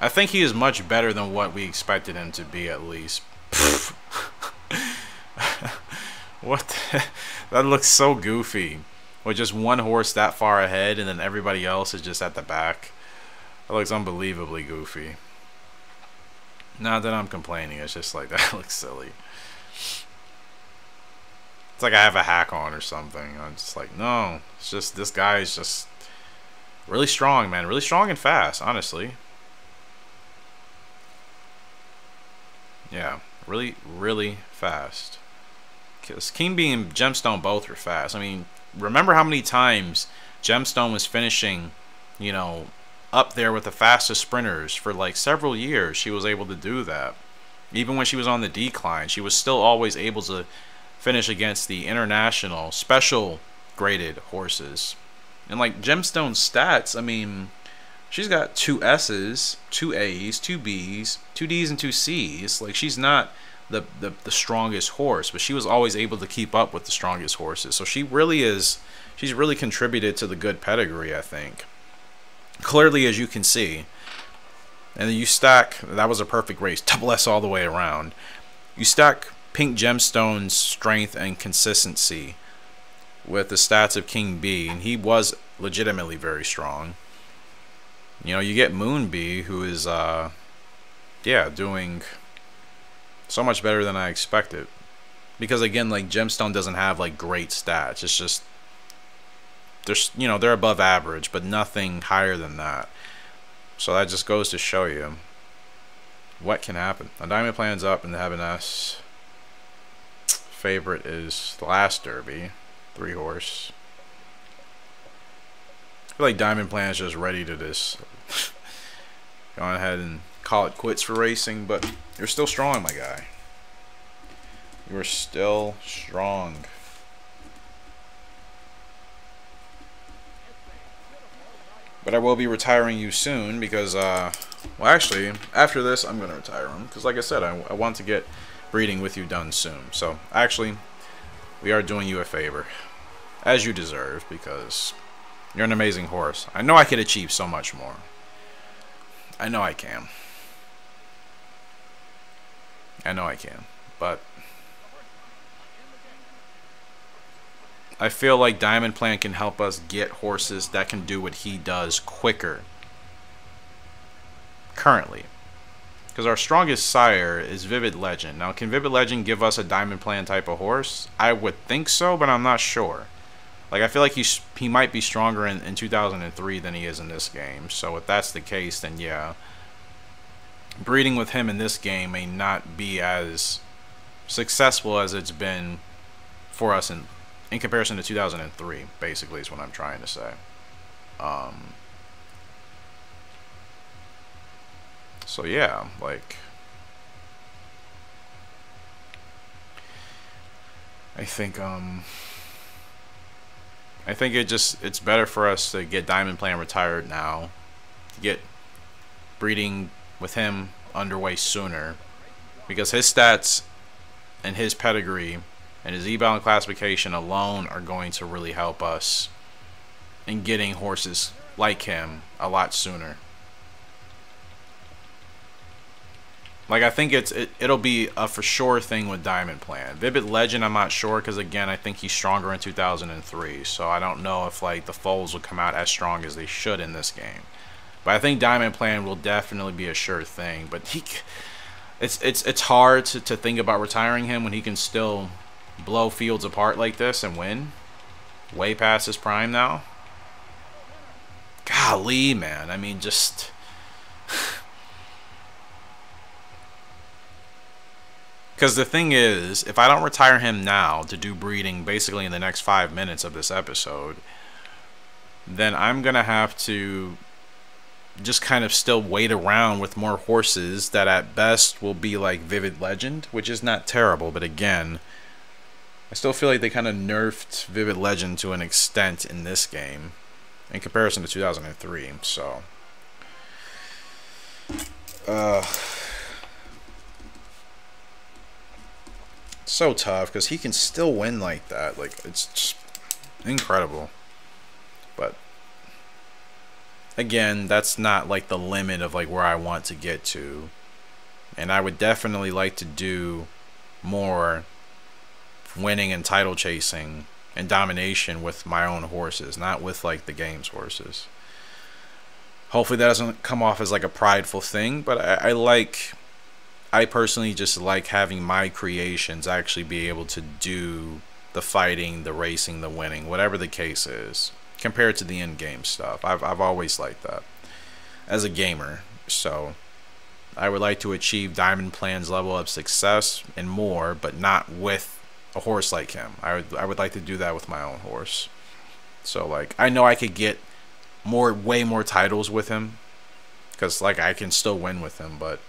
I think he is much better than what we expected him to be, at least. what? The, that looks so goofy. With just one horse that far ahead and then everybody else is just at the back. That looks unbelievably goofy. Not that I'm complaining, it's just like that looks silly. It's like I have a hack on or something. I'm just like, no. It's just this guy is just Really strong, man. Really strong and fast, honestly. Yeah, really, really fast. Because King Bee and Gemstone both were fast. I mean, remember how many times Gemstone was finishing, you know, up there with the fastest sprinters for like several years. She was able to do that. Even when she was on the decline, she was still always able to finish against the international special graded horses. And like Gemstone stats, I mean, she's got two S's, two A's, two B's, two D's, and two C's. Like she's not the, the the strongest horse, but she was always able to keep up with the strongest horses. So she really is. She's really contributed to the good pedigree, I think. Clearly, as you can see. And then you stack, that was a perfect race, double S all the way around. You stack Pink Gemstone's strength and consistency with the stats of King B, and he was legitimately very strong. You know, you get Moonbee, who is, uh, yeah, doing so much better than I expected. Because again, like Gemstone doesn't have like great stats. It's just there's you know they're above average, but nothing higher than that. So that just goes to show you what can happen. A diamond plan's up in the Heaven S. Favorite is the last Derby. Three horse. I feel like Diamond Plan is just ready to just go ahead and call it quits for racing, but you're still strong, my guy. You are still strong. But I will be retiring you soon because, uh, well, actually, after this, I'm going to retire him. Because, like I said, I, I want to get breeding with you done soon. So, actually, we are doing you a favor. As you deserve, because you're an amazing horse. I know I could achieve so much more. I know I can. I know I can. But I feel like Diamond Plan can help us get horses that can do what he does quicker. Currently. Because our strongest sire is Vivid Legend. Now, can Vivid Legend give us a Diamond Plan type of horse? I would think so, but I'm not sure. Like, I feel like he's, he might be stronger in, in 2003 than he is in this game. So, if that's the case, then yeah. Breeding with him in this game may not be as successful as it's been for us in in comparison to 2003 basically is what I'm trying to say um, so yeah like I think um I think it just it's better for us to get Diamond Plan retired now get breeding with him underway sooner because his stats and his pedigree and his e-bound classification alone are going to really help us in getting horses like him a lot sooner. Like I think it's it, it'll be a for sure thing with Diamond Plan. Vivid Legend I'm not sure because again I think he's stronger in 2003 so I don't know if like the foals will come out as strong as they should in this game. But I think Diamond Plan will definitely be a sure thing. But he it's it's it's hard to, to think about retiring him when he can still blow fields apart like this and win. Way past his prime now. Golly, man. I mean, just. Because the thing is, if I don't retire him now to do breeding basically in the next five minutes of this episode, then I'm going to have to just kind of still wait around with more horses that at best will be like Vivid Legend, which is not terrible, but again, I still feel like they kind of nerfed Vivid Legend to an extent in this game in comparison to 2003, so. Uh, so tough because he can still win like that. Like, it's just incredible. But again, that's not like the limit of like where I want to get to. And I would definitely like to do more winning and title chasing and domination with my own horses, not with like the game's horses. Hopefully that doesn't come off as like a prideful thing, but I, I like I personally just like having my creations actually be able to do the fighting, the racing, the winning, whatever the case is compared to the in-game stuff. I've I've always liked that as a gamer. So I would like to achieve Diamond Plan's level of success and more, but not with a horse like him. I would I would like to do that with my own horse. So like I know I could get more way more titles with him cuz like I can still win with him, but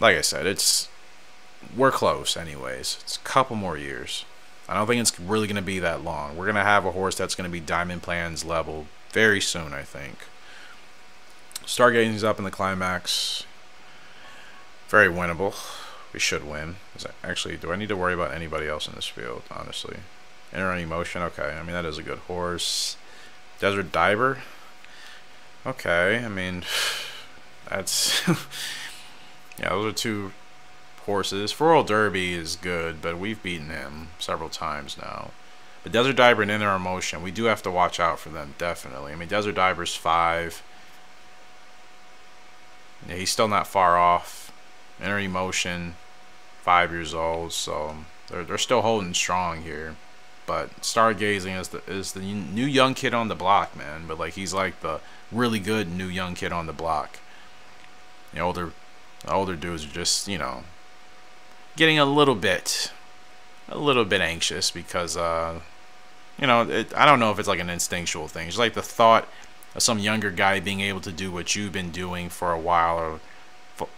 like I said, it's we're close anyways. It's a couple more years. I don't think it's really going to be that long. We're going to have a horse that's going to be Diamond Plans level very soon, I think. Stargazing's up in the climax. Very winnable. We should win. Actually, do I need to worry about anybody else in this field, honestly? Inner Emotion? Okay, I mean, that is a good horse. Desert Diver? Okay, I mean, that's... yeah, those are two horses. Floral Derby is good, but we've beaten him several times now. But Desert Diver and Inner Emotion, we do have to watch out for them, definitely. I mean, Desert Diver's five. Yeah, he's still not far off. Inner Emotion, five years old, so they're, they're still holding strong here. But Stargazing is the is the new young kid on the block, man. But like he's like the really good new young kid on the block. The older, the older dudes are just you know getting a little bit, a little bit anxious because, uh, you know, it, I don't know if it's like an instinctual thing. It's like the thought of some younger guy being able to do what you've been doing for a while or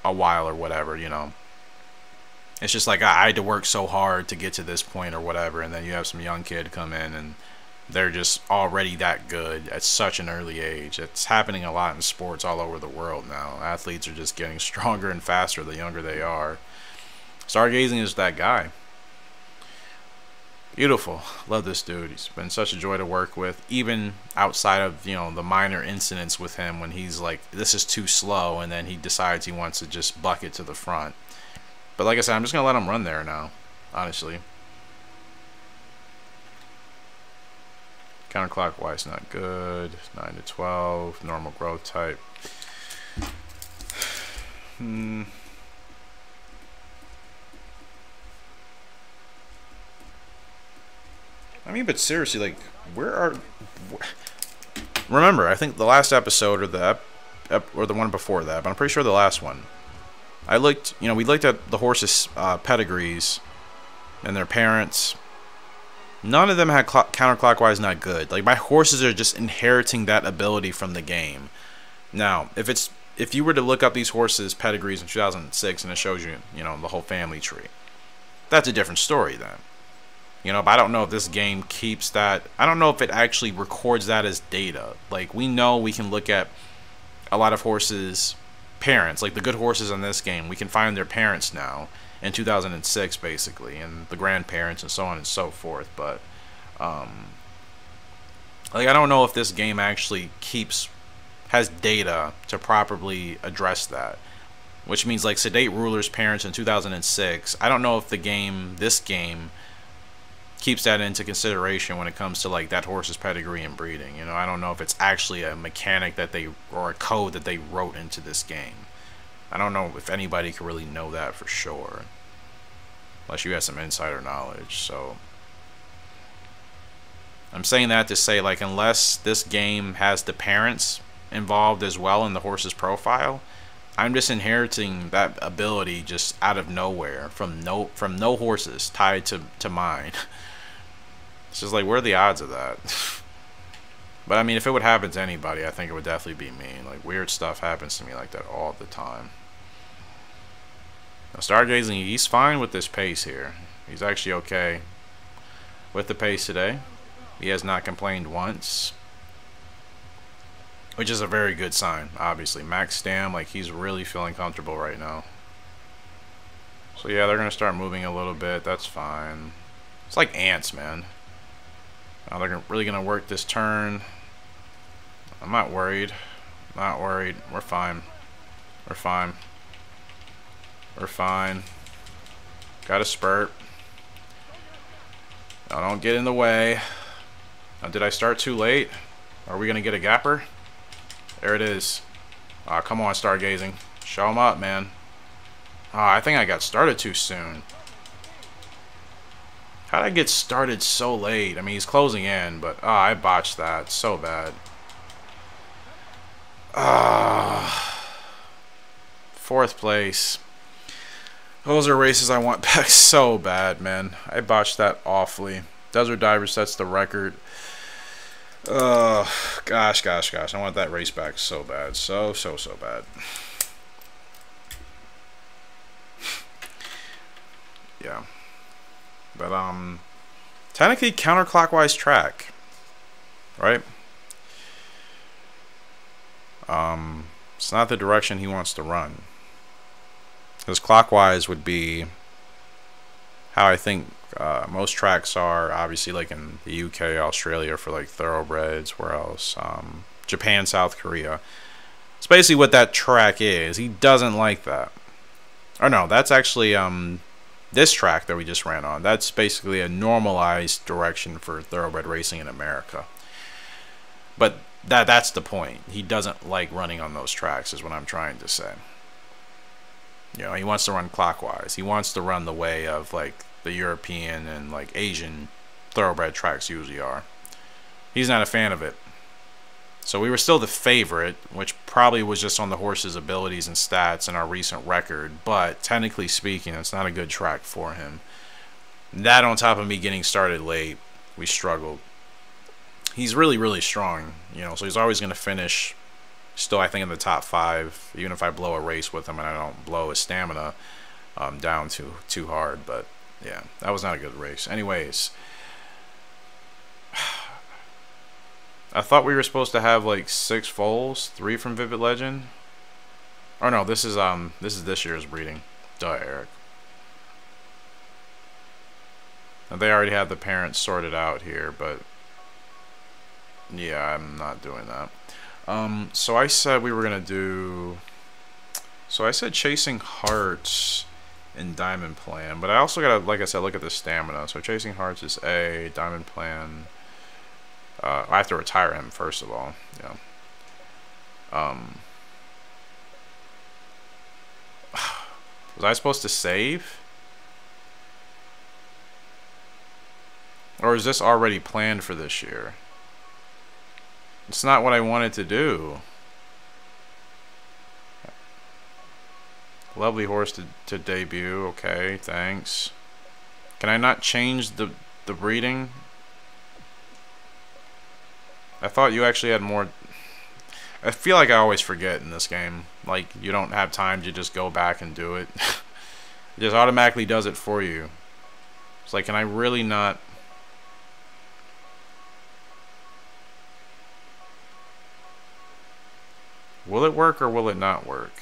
a while or whatever, you know. It's just like I had to work so hard to get to this point or whatever, and then you have some young kid come in and they're just already that good at such an early age. It's happening a lot in sports all over the world now. Athletes are just getting stronger and faster the younger they are. Stargazing is that guy. Beautiful. Love this dude. He's been such a joy to work with, even outside of, you know, the minor incidents with him when he's like, this is too slow, and then he decides he wants to just buck it to the front. But like I said, I'm just going to let him run there now, honestly. Counterclockwise, not good. 9 to 12, normal growth type. Hmm. I mean, but seriously, like, where are... Remember, I think the last episode or the or the one before that, but I'm pretty sure the last one. I looked, you know, we looked at the horses' uh, pedigrees and their parents. None of them had counterclockwise not good. Like my horses are just inheriting that ability from the game. Now, if it's if you were to look up these horses' pedigrees in 2006 and it shows you, you know, the whole family tree, that's a different story then. You know, but I don't know if this game keeps that. I don't know if it actually records that as data. Like we know we can look at a lot of horses' parents, like the good horses in this game. We can find their parents now in 2006, basically, and the grandparents and so on and so forth. But um, like I don't know if this game actually keeps has data to properly address that. Which means like sedate ruler's parents in 2006. I don't know if the game, this game, keeps that into consideration when it comes to like that horse's pedigree and breeding. You know, I don't know if it's actually a mechanic that they or a code that they wrote into this game. I don't know if anybody could really know that for sure. Unless you have some insider knowledge. So I'm saying that to say like unless this game has the parents involved as well in the horse's profile, I'm just inheriting that ability just out of nowhere from no from no horses tied to to mine. It's just like where are the odds of that? but I mean, if it would happen to anybody, I think it would definitely be me. Like weird stuff happens to me like that all the time. Now, Stargazing, he's fine with this pace here. He's actually okay with the pace today. He has not complained once. Which is a very good sign, obviously. Max Stam, like, he's really feeling comfortable right now. So, yeah, they're going to start moving a little bit. That's fine. It's like ants, man. Now they're really going to work this turn. I'm not worried. Not worried. We're fine. We're fine. We're fine. Got a spurt. Now don't get in the way. Now did I start too late? Are we going to get a gapper? There it is. Aw, oh, come on, stargazing. Show them up, man. Ah, I think I got started too soon. How'd I get started so late? I mean, he's closing in, but ah, I botched that so bad. Ah, fourth place. Those are races I want back so bad, man. I botched that awfully. Desert Diver sets the record. Oh, gosh, gosh, gosh. I want that race back so bad. So, so, so bad. yeah. But, um, technically counterclockwise track. Right? Um, it's not the direction he wants to run. Because clockwise would be how I think uh, most tracks are. Obviously, like in the UK, Australia for like thoroughbreds. Where else? Um, Japan, South Korea. It's basically what that track is. He doesn't like that. Or no, that's actually um, this track that we just ran on. That's basically a normalized direction for thoroughbred racing in America. But that that's the point. He doesn't like running on those tracks, is what I'm trying to say. You know, he wants to run clockwise. He wants to run the way of like the European and like Asian thoroughbred tracks usually are. He's not a fan of it. So we were still the favorite, which probably was just on the horse's abilities and stats and our recent record, but technically speaking, it's not a good track for him. That on top of me getting started late, we struggled. He's really, really strong, you know, so he's always going to finish still I think in the top five, even if I blow a race with him and I don't blow his stamina um, down too too hard. But yeah, that was not a good race. Anyways, I thought we were supposed to have like six foals, three from Vivid Legend. Or no, this is um this is this year's breeding. Duh, Eric. And they already have the parents sorted out here, but yeah, I'm not doing that. Um, so I said we were going to do... So I said Chasing Hearts in Diamond Plan, but I also got to, like I said, look at the stamina. So Chasing Hearts is A, Diamond Plan... Uh, I have to retire him first of all. Yeah. Um. Was I supposed to save? Or is this already planned for this year? It's not what I wanted to do. Lovely horse to, to debut. Okay, thanks. Can I not change the, the breeding? I thought you actually had more... I feel like I always forget in this game. Like, you don't have time to just go back and do it. it just automatically does it for you. It's like, can I really not... Will it work or will it not work?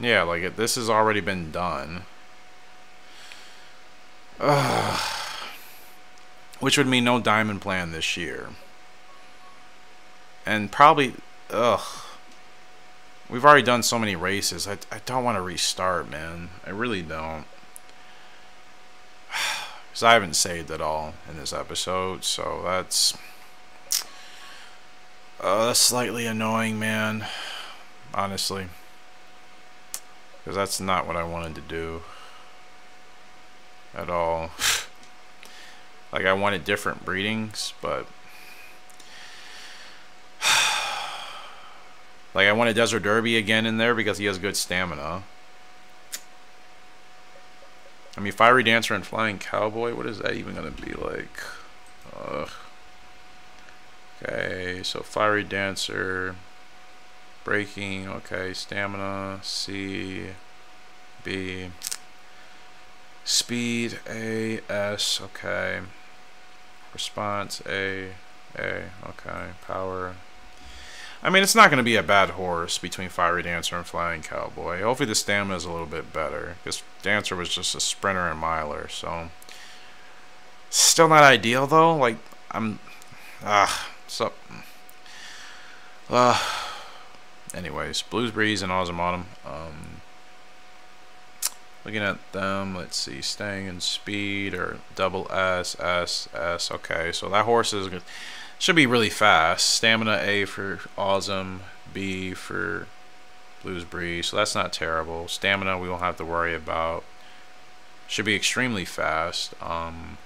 Yeah, like it, this has already been done. Ugh. Which would mean no diamond plan this year. And probably, ugh. We've already done so many races. I, I don't want to restart, man. I really don't. Because I haven't saved at all in this episode, so that's... Uh, that's slightly annoying, man. Honestly. Because that's not what I wanted to do. At all. like, I wanted different breedings, but... like, I wanted Desert Derby again in there because he has good stamina. I mean, Fiery Dancer and Flying Cowboy, what is that even going to be like? Ugh. Okay, so Fiery Dancer, Breaking, okay, Stamina, C, B, Speed, A, S, okay, Response, A, A, okay, Power. I mean, it's not going to be a bad horse between Fiery Dancer and Flying Cowboy. Hopefully the stamina is a little bit better, because Dancer was just a sprinter and miler, so... Still not ideal, though. Like, I'm... Ah, so, uh, anyways, Blues Breeze and Awesome Autumn. Um, looking at them, let's see, staying in speed or double S, S, S. Okay, so that horse is good. should be really fast. Stamina A for Awesome, B for Blues Breeze. So that's not terrible. Stamina we won't have to worry about. Should be extremely fast. Um,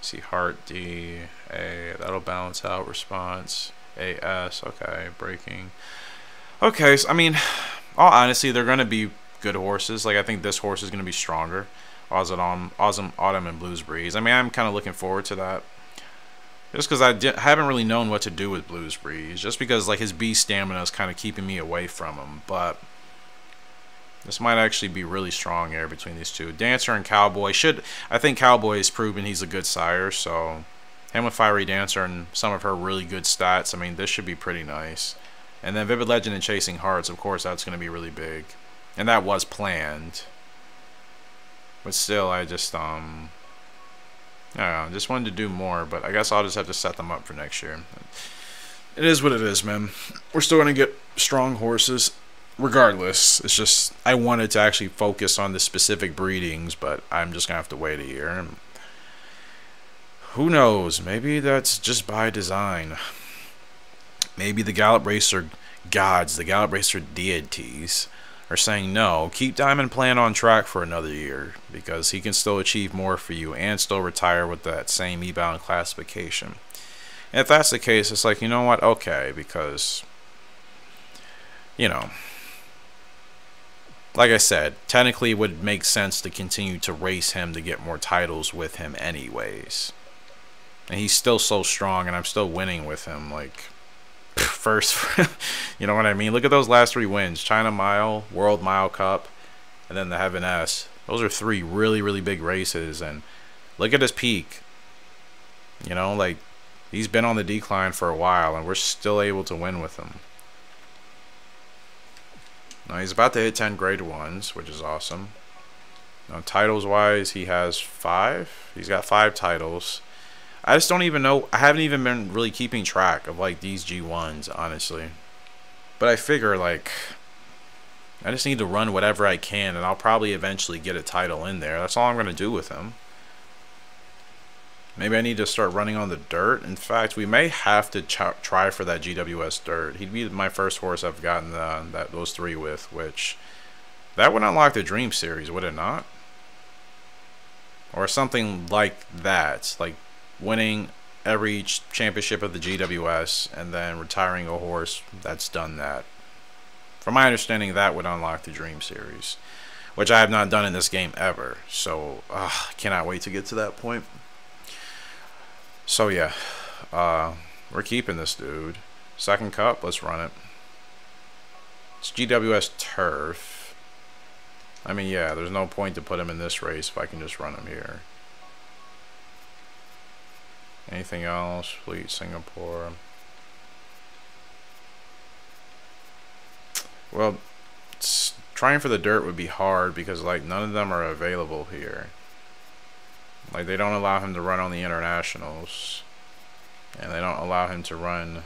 see heart D A that'll balance out. Response A S okay breaking. Okay so I mean all honesty they're gonna be good horses. Like I think this horse is gonna be stronger. Awesome, um, awesome Autumn and Blues Breeze. I mean I'm kind of looking forward to that. Just because I haven't really known what to do with Blues Breeze. Just because like his B stamina is kind of keeping me away from him. But this might actually be really strong here between these two. Dancer and Cowboy should. I think Cowboy has proven he's a good sire, so him with Fiery Dancer and some of her really good stats. I mean, this should be pretty nice. And then Vivid Legend and Chasing Hearts, of course, that's going to be really big, and that was planned. But still, I just um, I just wanted to do more. But I guess I'll just have to set them up for next year. It is what it is, man. We're still going to get strong horses regardless, it's just I wanted to actually focus on the specific breedings, but I'm just gonna have to wait a year. Who knows? Maybe that's just by design. Maybe the Gallop Racer gods, the Gallop Racer deities, are saying no, keep Diamond Plan on track for another year because he can still achieve more for you and still retire with that same e-bound classification. And if that's the case, it's like, you know what? Okay, because, you know, like I said, technically it would make sense to continue to race him to get more titles with him anyways. And he's still so strong and I'm still winning with him like first you know what I mean? Look at those last three wins. China Mile, World Mile Cup, and then the Heaven S. Those are three really really big races and look at his peak. You know, like he's been on the decline for a while and we're still able to win with him. Now he's about to hit 10 grade ones, which is awesome. Now titles wise, he has five. He's got five titles. I just don't even know. I haven't even been really keeping track of like these G1s, honestly. But I figure like I just need to run whatever I can and I'll probably eventually get a title in there. That's all I'm going to do with him. Maybe I need to start running on the dirt. In fact, we may have to try for that GWS dirt. He'd be my first horse I've gotten the, that those three with, which that would unlock the Dream Series, would it not? Or something like that, like winning every championship of the GWS and then retiring a horse that's done that. From my understanding, that would unlock the Dream Series, which I have not done in this game ever. So, uh, cannot wait to get to that point. So yeah, uh, we're keeping this dude. Second cup, let's run it. It's GWS Turf. I mean, yeah, there's no point to put him in this race if I can just run him here. Anything else? Fleet, Singapore. Well, trying for the dirt would be hard because, like, none of them are available here. Like they don't allow him to run on the internationals. And they don't allow him to run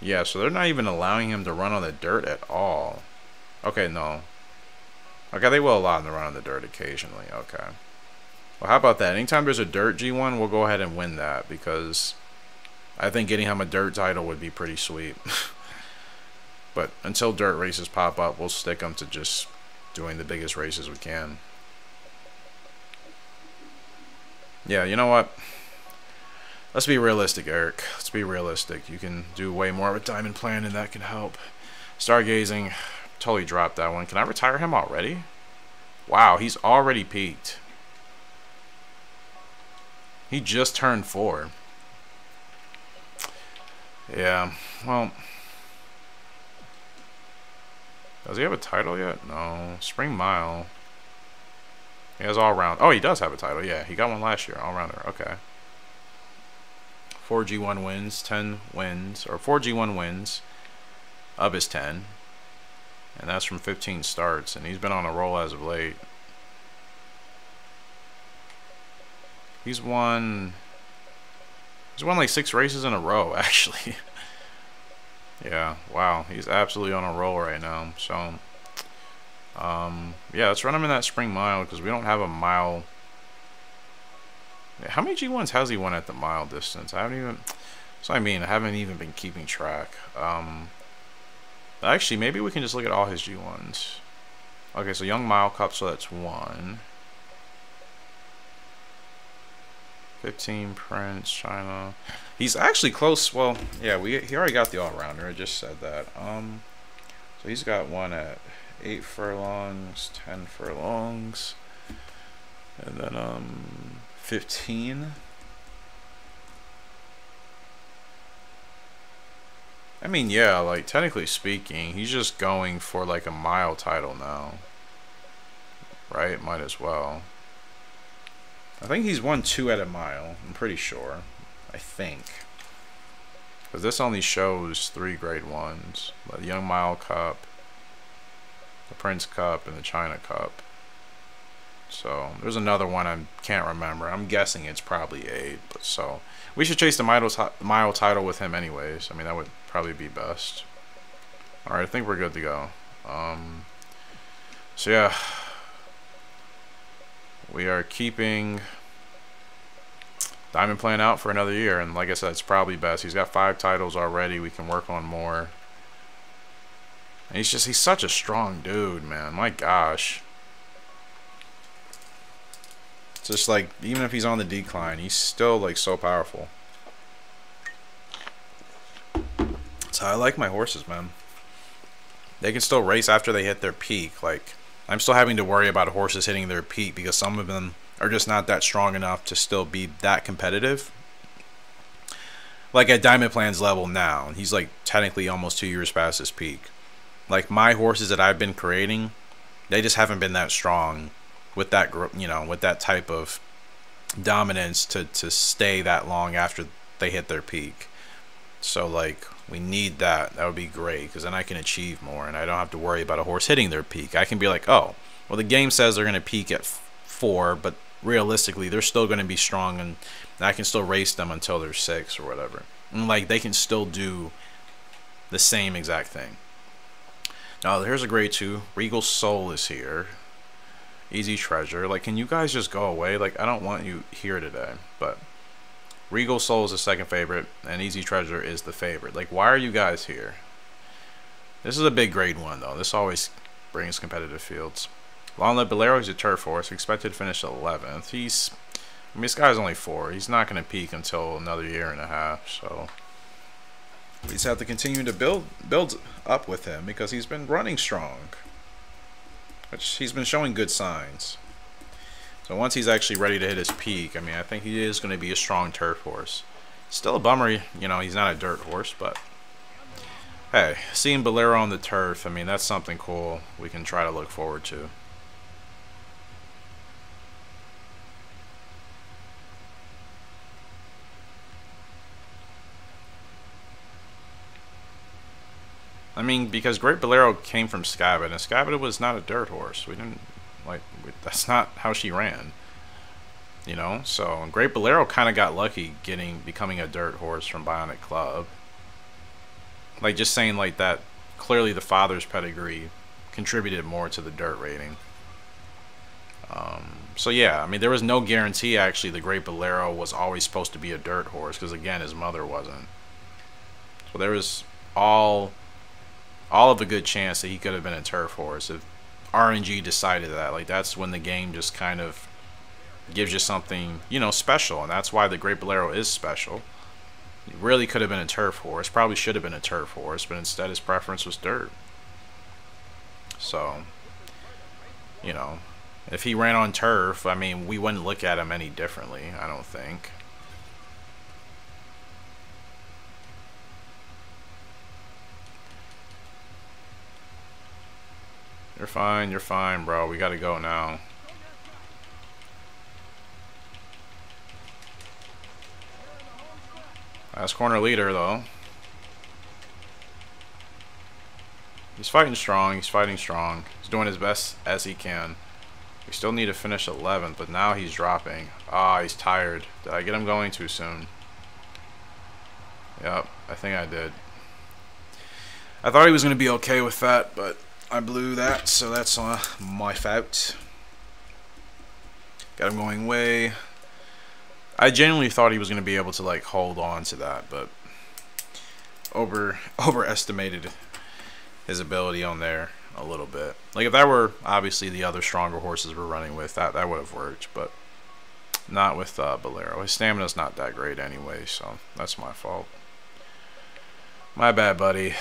Yeah, so they're not even allowing him to run on the dirt at all. Okay, no. Okay, they will allow him to run on the dirt occasionally. Okay. Well, how about that? Anytime there's a dirt G1, we'll go ahead and win that because I think getting him a dirt title would be pretty sweet. but until dirt races pop up, we'll stick him to just doing the biggest races we can. Yeah, you know what? Let's be realistic, Eric. Let's be realistic. You can do way more with a Diamond Plan, and that can help. Stargazing, totally dropped that one. Can I retire him already? Wow, he's already peaked. He just turned four. Yeah, well... Does he have a title yet? No. Spring Mile. He has all round. Oh, he does have a title. Yeah, he got one last year. All rounder. Okay. Four G1 wins, ten wins, or four G1 wins of his ten, and that's from 15 starts. And he's been on a roll as of late. He's won. He's won like six races in a row, actually. yeah. Wow. He's absolutely on a roll right now. So. Um, yeah, let's run him in that spring mile because we don't have a mile. How many G1s has he won at the mile distance? I haven't even. So I mean, I haven't even been keeping track. Um, actually, maybe we can just look at all his G1s. Okay, so Young Mile Cup, so that's one. 15 Prince, China. He's actually close. Well, yeah, we he already got the all-rounder. I just said that. Um, so he's got one at 8 furlongs, 10 furlongs, and then um 15. I mean, yeah, like technically speaking, he's just going for like a mile title now. Right? Might as well. I think he's won two at a mile. I'm pretty sure. I think. Because this only shows three grade ones. The Young Mile Cup, the Prince Cup and the China Cup. So there's another one I can't remember. I'm guessing it's probably eight. But so we should chase the mile, mile title with him anyways. I mean that would probably be best. All right, I think we're good to go. Um, so yeah, we are keeping Diamond Plan out for another year, and like I said, it's probably best. He's got five titles already. We can work on more. And he's just, he's such a strong dude, man. My gosh. It's just like, even if he's on the decline, he's still like so powerful. So I like my horses, man. They can still race after they hit their peak. Like, I'm still having to worry about horses hitting their peak because some of them are just not that strong enough to still be that competitive. Like at Diamond Plan's level now, and he's like technically almost two years past his peak. Like my horses that I've been creating, they just haven't been that strong with that you know with that type of dominance to to stay that long after they hit their peak. So like we need that. That would be great because then I can achieve more and I don't have to worry about a horse hitting their peak. I can be like, oh, well the game says they're gonna peak at four, but realistically they're still gonna be strong and I can still race them until they're six or whatever. And like they can still do the same exact thing. Oh, now, here's a grade two. Regal Soul is here. Easy Treasure. Like, can you guys just go away? Like, I don't want you here today. But Regal Soul is the second favorite, and Easy Treasure is the favorite. Like, why are you guys here? This is a big grade one, though. This always brings competitive fields. Long Live Bolero is a turf horse, expected to finish 11th. He's, I mean, this guy's only four. He's not going to peak until another year and a half, so we just have to continue to build build up with him because he's been running strong, which he's been showing good signs. So once he's actually ready to hit his peak, I mean, I think he is going to be a strong turf horse. Still a bummer, you know, he's not a dirt horse, but hey, seeing Bolero on the turf, I mean, that's something cool we can try to look forward to. I mean, because Great Bolero came from Skyvit, and Skyvit was not a dirt horse. We didn't, like, we, that's not how she ran. You know? So, Great Bolero kind of got lucky getting, becoming a dirt horse from Bionic Club. Like, just saying like that, clearly the father's pedigree contributed more to the dirt rating. Um, so yeah, I mean, there was no guarantee actually the Great Bolero was always supposed to be a dirt horse, because again, his mother wasn't. So there was all all of a good chance that he could have been a turf horse if RNG decided that. Like that's when the game just kind of gives you something, you know, special, and that's why the Great Bolero is special. He really could have been a turf horse, probably should have been a turf horse, but instead his preference was dirt. So, you know, if he ran on turf, I mean, we wouldn't look at him any differently, I don't think. You're fine, you're fine, bro. We gotta go now. Last corner leader, though. He's fighting strong. He's fighting strong. He's doing his best as he can. We still need to finish 11th, but now he's dropping. Ah, he's tired. Did I get him going too soon? Yep, I think I did. I thought he was going to be okay with that, but I blew that, so that's uh, my fault. Got him going way. I genuinely thought he was going to be able to like hold on to that, but over overestimated his ability on there a little bit. Like if that were obviously the other stronger horses we're running with, that that would have worked, but not with uh, Bolero. His stamina's not that great anyway, so that's my fault. My bad, buddy.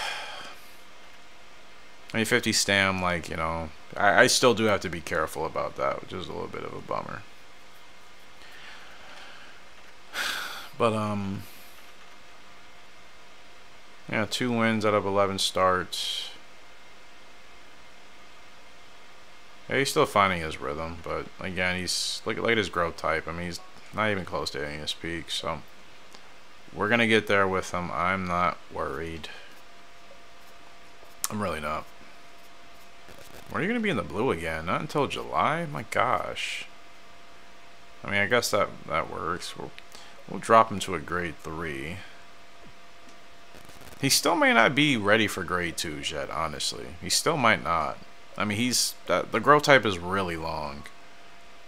I mean, 50 stam, like, you know, I, I still do have to be careful about that, which is a little bit of a bummer. But, um, yeah, two wins out of 11 starts. Yeah, he's still finding his rhythm, but again, he's look, look at his growth type. I mean, he's not even close to hitting his peak, so we're gonna get there with him. I'm not worried. I'm really not. When are you going to be in the blue again? Not until July? My gosh. I mean, I guess that, that works. We'll, we'll drop him to a grade 3. He still may not be ready for grade 2s yet, honestly. He still might not. I mean, he's that the growth type is really long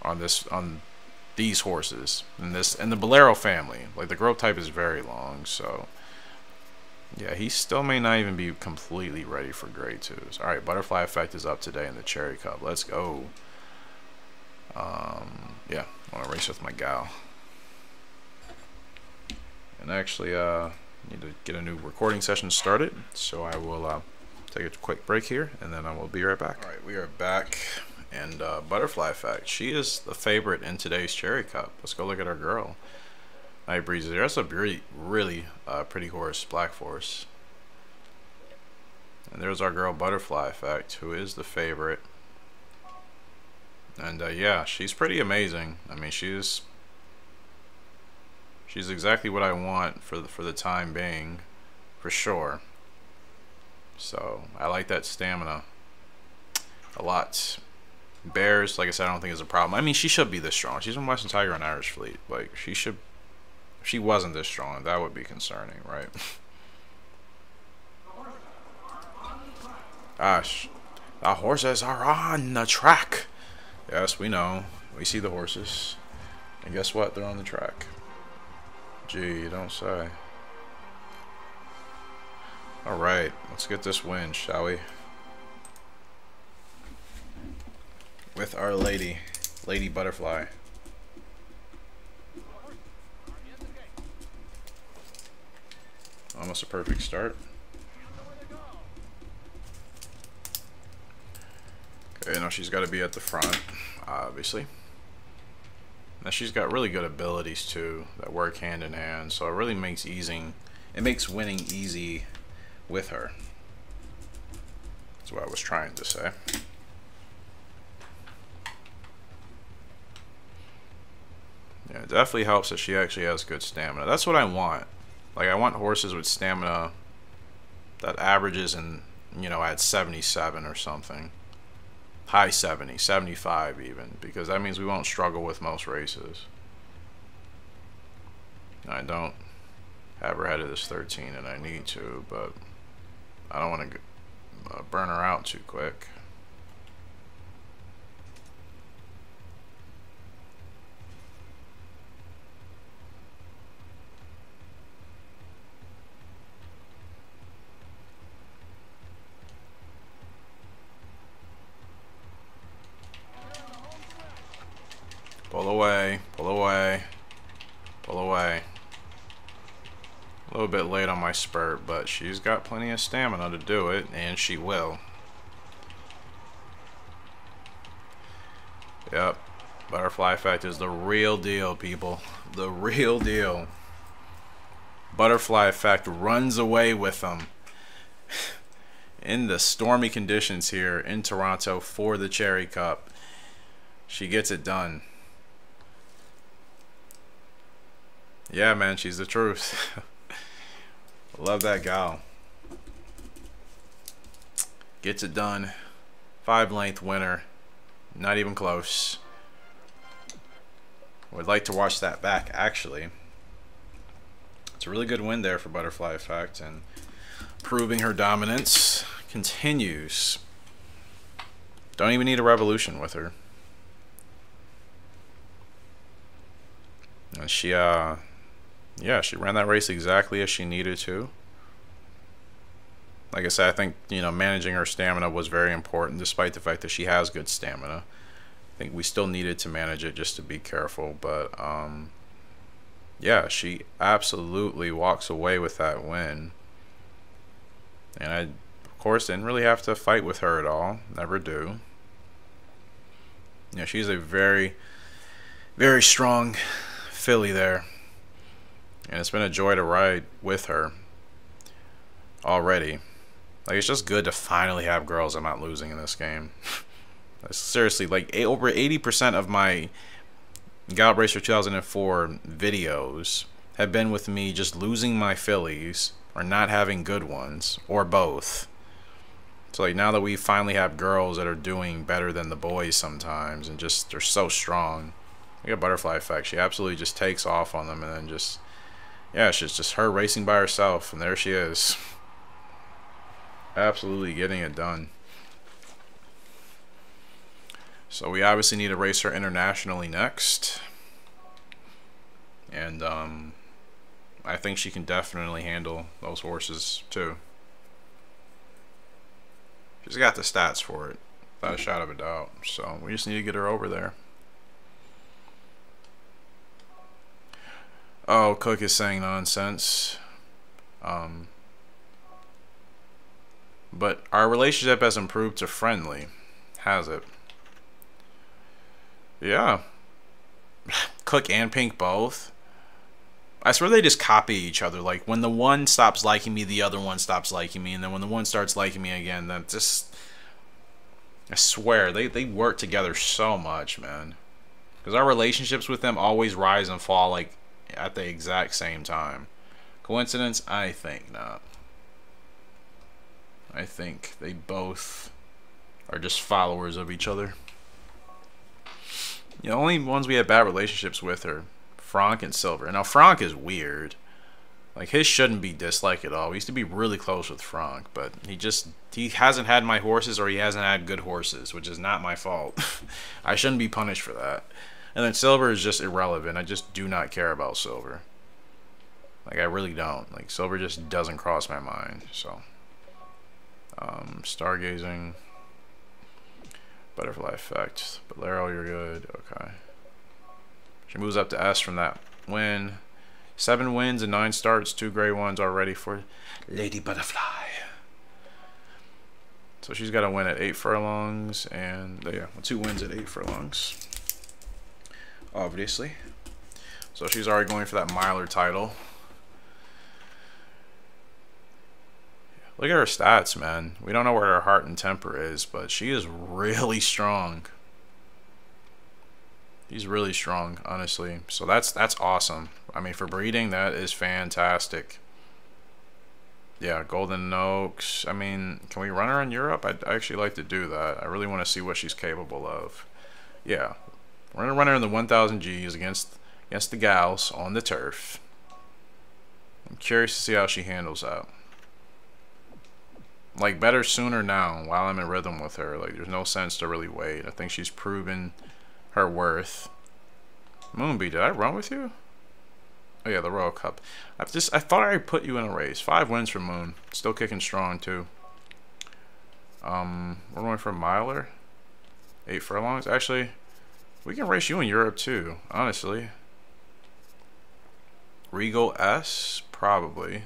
on this on these horses in this in the Bolero family. Like the growth type is very long, so yeah, he still may not even be completely ready for grade twos. All right, Butterfly Effect is up today in the Cherry Cup. Let's go. Um, yeah, I want to race with my gal. And actually, uh, need to get a new recording session started, so I will uh, take a quick break here, and then I will be right back. All right, we are back, and uh, Butterfly Effect. She is the favorite in today's Cherry Cup. Let's go look at our girl. Night Breeze there. That's a really, really uh, pretty horse, Black Force. And there's our girl Butterfly Effect, who is the favorite. And uh, yeah, she's pretty amazing. I mean, she's she's exactly what I want for the, for the time being, for sure. So I like that stamina a lot. Bears, like I said, I don't think is a problem. I mean, she should be this strong. She's in Western Tiger and Irish Fleet. Like she should she wasn't this strong, that would be concerning, right? Ah, Gosh, the horses are on the track. Yes, we know. We see the horses. And guess what? They're on the track. Gee, you don't say. Alright, let's get this win, shall we? With our lady, Lady Butterfly. Almost a perfect start. Okay, now she's got to be at the front, obviously. Now she's got really good abilities too that work hand in hand, so it really makes easing, it makes winning easy with her. That's what I was trying to say. Yeah, it definitely helps that she actually has good stamina. That's what I want. Like, I want horses with stamina that averages in, you know, at 77 or something. High 70, 75 even, because that means we won't struggle with most races. I don't have her headed as 13 and I need to, but I don't want to uh, burn her out too quick. Pull away, pull away, pull away. A little bit late on my spurt, but she's got plenty of stamina to do it, and she will. Yep. Butterfly effect is the real deal, people. The real deal. Butterfly effect runs away with them. in the stormy conditions here in Toronto for the Cherry Cup. She gets it done. Yeah, man, she's the truth. Love that gal. Gets it done. Five length winner. Not even close. Would like to watch that back, actually. It's a really good win there for Butterfly Effect, and proving her dominance continues. Don't even need a revolution with her. And she, uh, yeah, she ran that race exactly as she needed to. Like I said, I think, you know, managing her stamina was very important, despite the fact that she has good stamina. I think we still needed to manage it just to be careful, but, um, yeah, she absolutely walks away with that win. And I, of course, didn't really have to fight with her at all. Never do. Yeah, she's a very, very strong filly there. And it's been a joy to ride with her already. Like, it's just good to finally have girls I'm not losing in this game. Seriously, like, over 80% of my Racer 2004 videos have been with me just losing my fillies or not having good ones or both. So like now that we finally have girls that are doing better than the boys sometimes and just they're so strong. We got butterfly effect. She absolutely just takes off on them and then just yeah, she's just her racing by herself and there she is. Absolutely getting it done. So we obviously need to race her internationally next. And um, I think she can definitely handle those horses too. She's got the stats for it, without a shadow of a doubt. So we just need to get her over there. Oh, Cook is saying nonsense. Um, but our relationship has improved to friendly, has it? Yeah. Cook and Pink both. I swear they just copy each other. Like when the one stops liking me, the other one stops liking me, and then when the one starts liking me again, then just I swear they they work together so much, man. Because our relationships with them always rise and fall like at the exact same time. Coincidence? I think not. I think they both are just followers of each other. The only ones we have bad relationships with are Frank and Silver. Now Frank is weird. Like his shouldn't be disliked at all. We used to be really close with Frank, but he just he hasn't had my horses or he hasn't had good horses, which is not my fault. I shouldn't be punished for that. And then silver is just irrelevant. I just do not care about silver. Like I really don't. Like silver just doesn't cross my mind. So um, stargazing, butterfly effect, Bolero, you're good. Okay. She moves up to S from that win. Seven wins and nine starts, two grade ones already for Lady Butterfly. So she's got a win at eight furlongs, and yeah, two wins at eight furlongs. Obviously. So she's already going for that miler title. Look at her stats, man. We don't know where her heart and temper is, but she is really strong. He's really strong, honestly. So that's that's awesome. I mean, for breeding, that is fantastic. Yeah, Golden Oaks. I mean, can we run her in Europe? I'd actually like to do that. I really want to see what she's capable of. Yeah, we're gonna run her in the 1,000 Gs against against the gals on the turf. I'm curious to see how she handles that. Like better sooner now while I'm in rhythm with her. Like there's no sense to really wait. I think she's proven her worth. Moonbee, did I run with you? Oh yeah, the Royal Cup. I just I thought I put you in a race. Five wins for Moon. Still kicking strong too. Um, we're going for a Miler. Eight furlongs. Actually, we can race you in Europe too. Honestly. Regal S probably,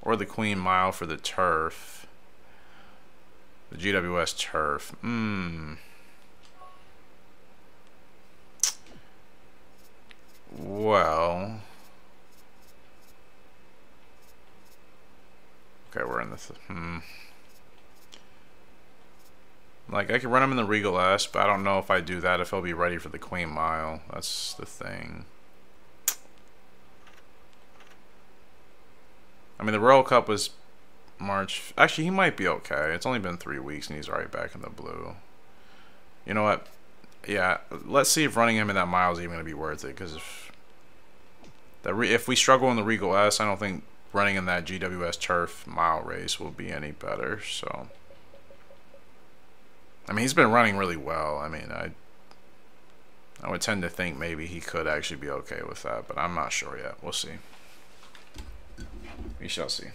or the Queen Mile for the turf. The GWS turf. Hmm. Well. Okay, we're in this. Hmm. Like, I could run him in the Regal S, but I don't know if I do that, if he'll be ready for the Queen Mile. That's the thing. I mean, the Royal Cup was March. Actually, he might be okay. It's only been three weeks, and he's right back in the blue. You know what? yeah, let's see if running him in that mile is even going to be worth it. Because if if we struggle in the Regal S, I don't think running in that GWS Turf mile race will be any better. So, I mean, he's been running really well. I mean, I I would tend to think maybe he could actually be okay with that, but I'm not sure yet. We'll see. We shall see.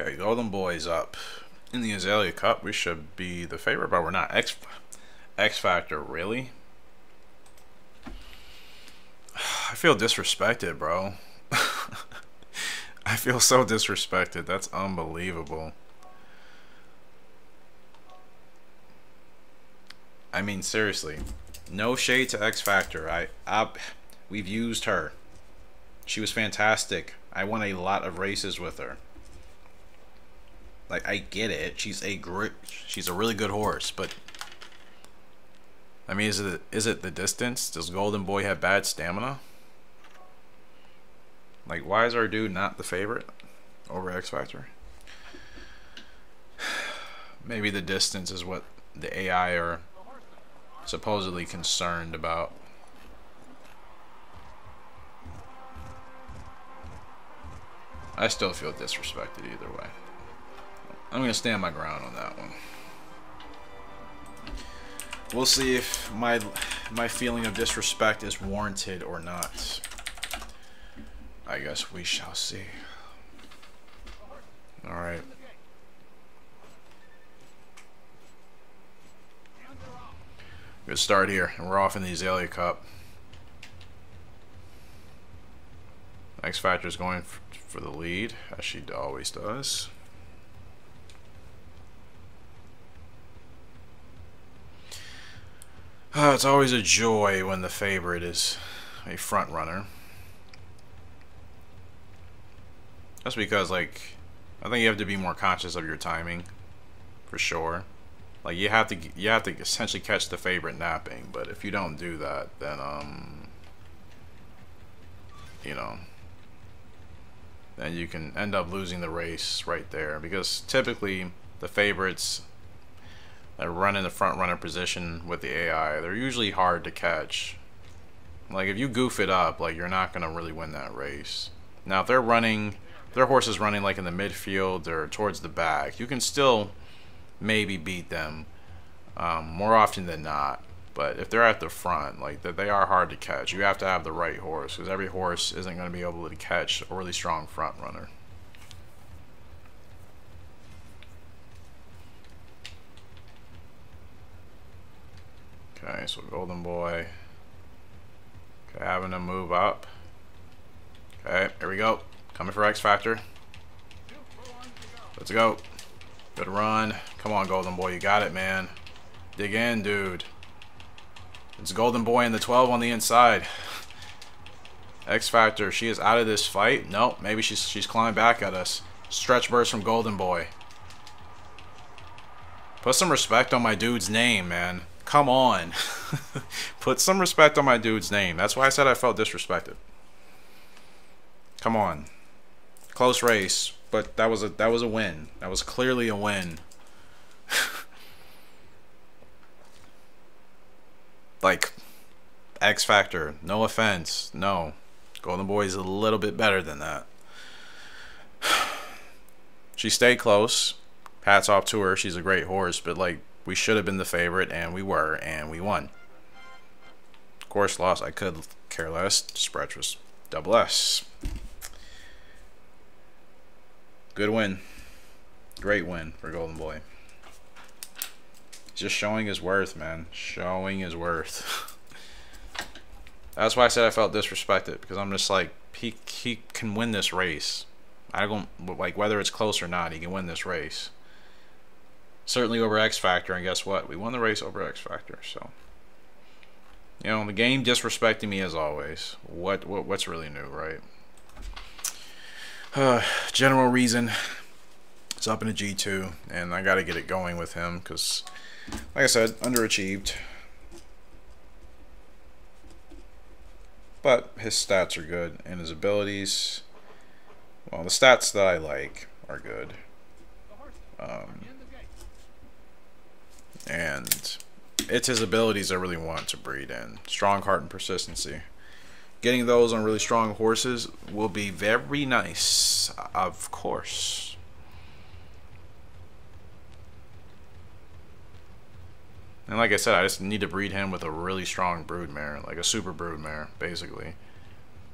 Okay, Golden Boys up. In the Azalea Cup, we should be the favorite, but we're not. X, X Factor, really? I feel disrespected, bro. I feel so disrespected. That's unbelievable. I mean, seriously. No shade to X Factor. I, I, we've used her. She was fantastic. I won a lot of races with her. Like I get it. She's a great. She's a really good horse, but I mean, is it is it the distance? Does Golden Boy have bad stamina? Like, why is our dude not the favorite over X Factor? Maybe the distance is what the AI are supposedly concerned about. I still feel disrespected either way. I'm going to stand my ground on that one. We'll see if my my feeling of disrespect is warranted or not. I guess we shall see. Alright. Good start here. And we're off in the Azalea Cup. X Factor's going for the lead, as she always does. Uh, it's always a joy when the favorite is a front runner. That's because, like, I think you have to be more conscious of your timing, for sure. Like, you have to you have to essentially catch the favorite napping, but if you don't do that, then um, you know, then you can end up losing the race right there because typically the favorites that run in the front runner position with the AI, they're usually hard to catch. Like if you goof it up, like you're not gonna really win that race. Now if they're running, their horse is running like in the midfield or towards the back, you can still maybe beat them um, more often than not. But if they're at the front, like that, they are hard to catch. You have to have the right horse because every horse isn't going to be able to catch a really strong front runner. Okay, so Golden Boy. Okay, having to move up. Okay, here we go. Coming for X Factor. Let's go. Good run. Come on, Golden Boy. You got it, man. Dig in, dude. It's Golden Boy and the 12 on the inside. X Factor. She is out of this fight. Nope. Maybe she's she's climbing back at us. Stretch burst from Golden Boy. Put some respect on my dude's name, man. Come on. Put some respect on my dude's name. That's why I said I felt disrespected. Come on. Close race, but that was a that was a win. That was clearly a win. like X Factor, no offense. No. Golden Boy is a little bit better than that. she stayed close. Hats off to her. She's a great horse, but like we should have been the favorite and we were and we won. Of course lost. I could care less. Spread was double S. Good win. Great win for Golden Boy. Just showing his worth, man. Showing his worth. That's why I said I felt disrespected because I'm just like he he can win this race. I don't like whether it's close or not. He can win this race. Certainly over X Factor, and guess what? We won the race over X Factor. So you know the game disrespecting me as always. What what what's really new, right? Uh, general reason is up in a G2, and I got to get it going with him because, like I said, underachieved. But his stats are good, and his abilities, well, the stats that I like are good. Um, and it's his abilities I really want to breed in. Strong heart and persistency. Getting those on really strong horses will be very nice, of course. And like I said, I just need to breed him with a really strong broodmare, like a super broodmare, basically.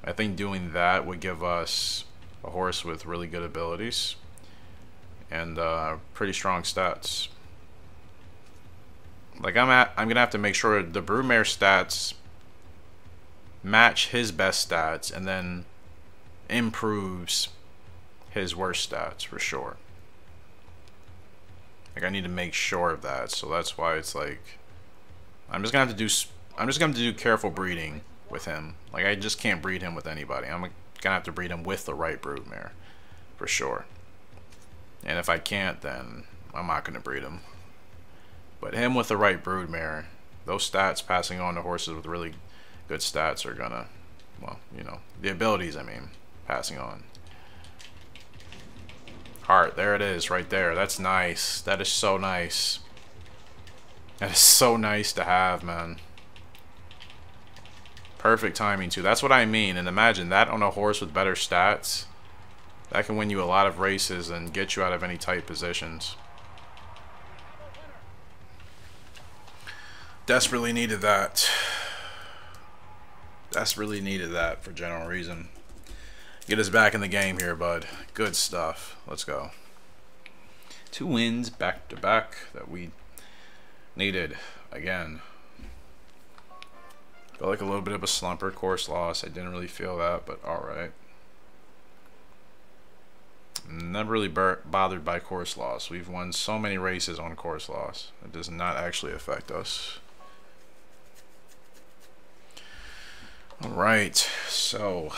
I think doing that would give us a horse with really good abilities and uh, pretty strong stats. Like I'm at, I'm gonna have to make sure the broodmare stats match his best stats and then improves his worst stats for sure. Like I need to make sure of that, so that's why it's like I'm just gonna have to do I'm just gonna have to do careful breeding with him. Like I just can't breed him with anybody. I'm gonna have to breed him with the right broodmare for sure. And if I can't, then I'm not gonna breed him. But him with the right broodmare, those stats passing on to horses with really good stats are gonna, well, you know, the abilities, I mean, passing on. Heart, there it is, right there. That's nice. That is so nice. That is so nice to have, man. Perfect timing, too. That's what I mean. And imagine that on a horse with better stats. That can win you a lot of races and get you out of any tight positions. Desperately needed that. Desperately needed that for general reason. Get us back in the game here, bud. Good stuff. Let's go. Two wins back to back that we needed again. Felt like a little bit of a slumper course loss. I didn't really feel that, but alright. Never really bothered by course loss. We've won so many races on course loss. It does not actually affect us. All right, so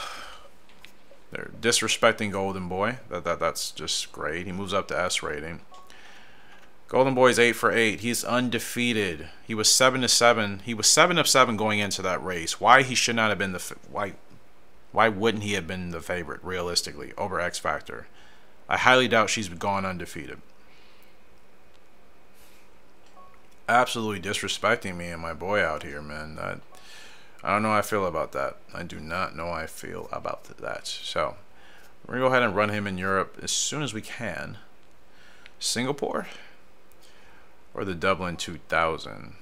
they're disrespecting Golden Boy. That that that's just great. He moves up to S rating. Golden Boy's eight for eight. He's undefeated. He was seven to seven. He was seven of seven going into that race. Why he should not have been the why why wouldn't he have been the favorite realistically over X Factor? I highly doubt she's gone undefeated. absolutely disrespecting me and my boy out here, man. I, I don't know how I feel about that. I do not know how I feel about that. So, we're going to go ahead and run him in Europe as soon as we can. Singapore? Or the Dublin 2000?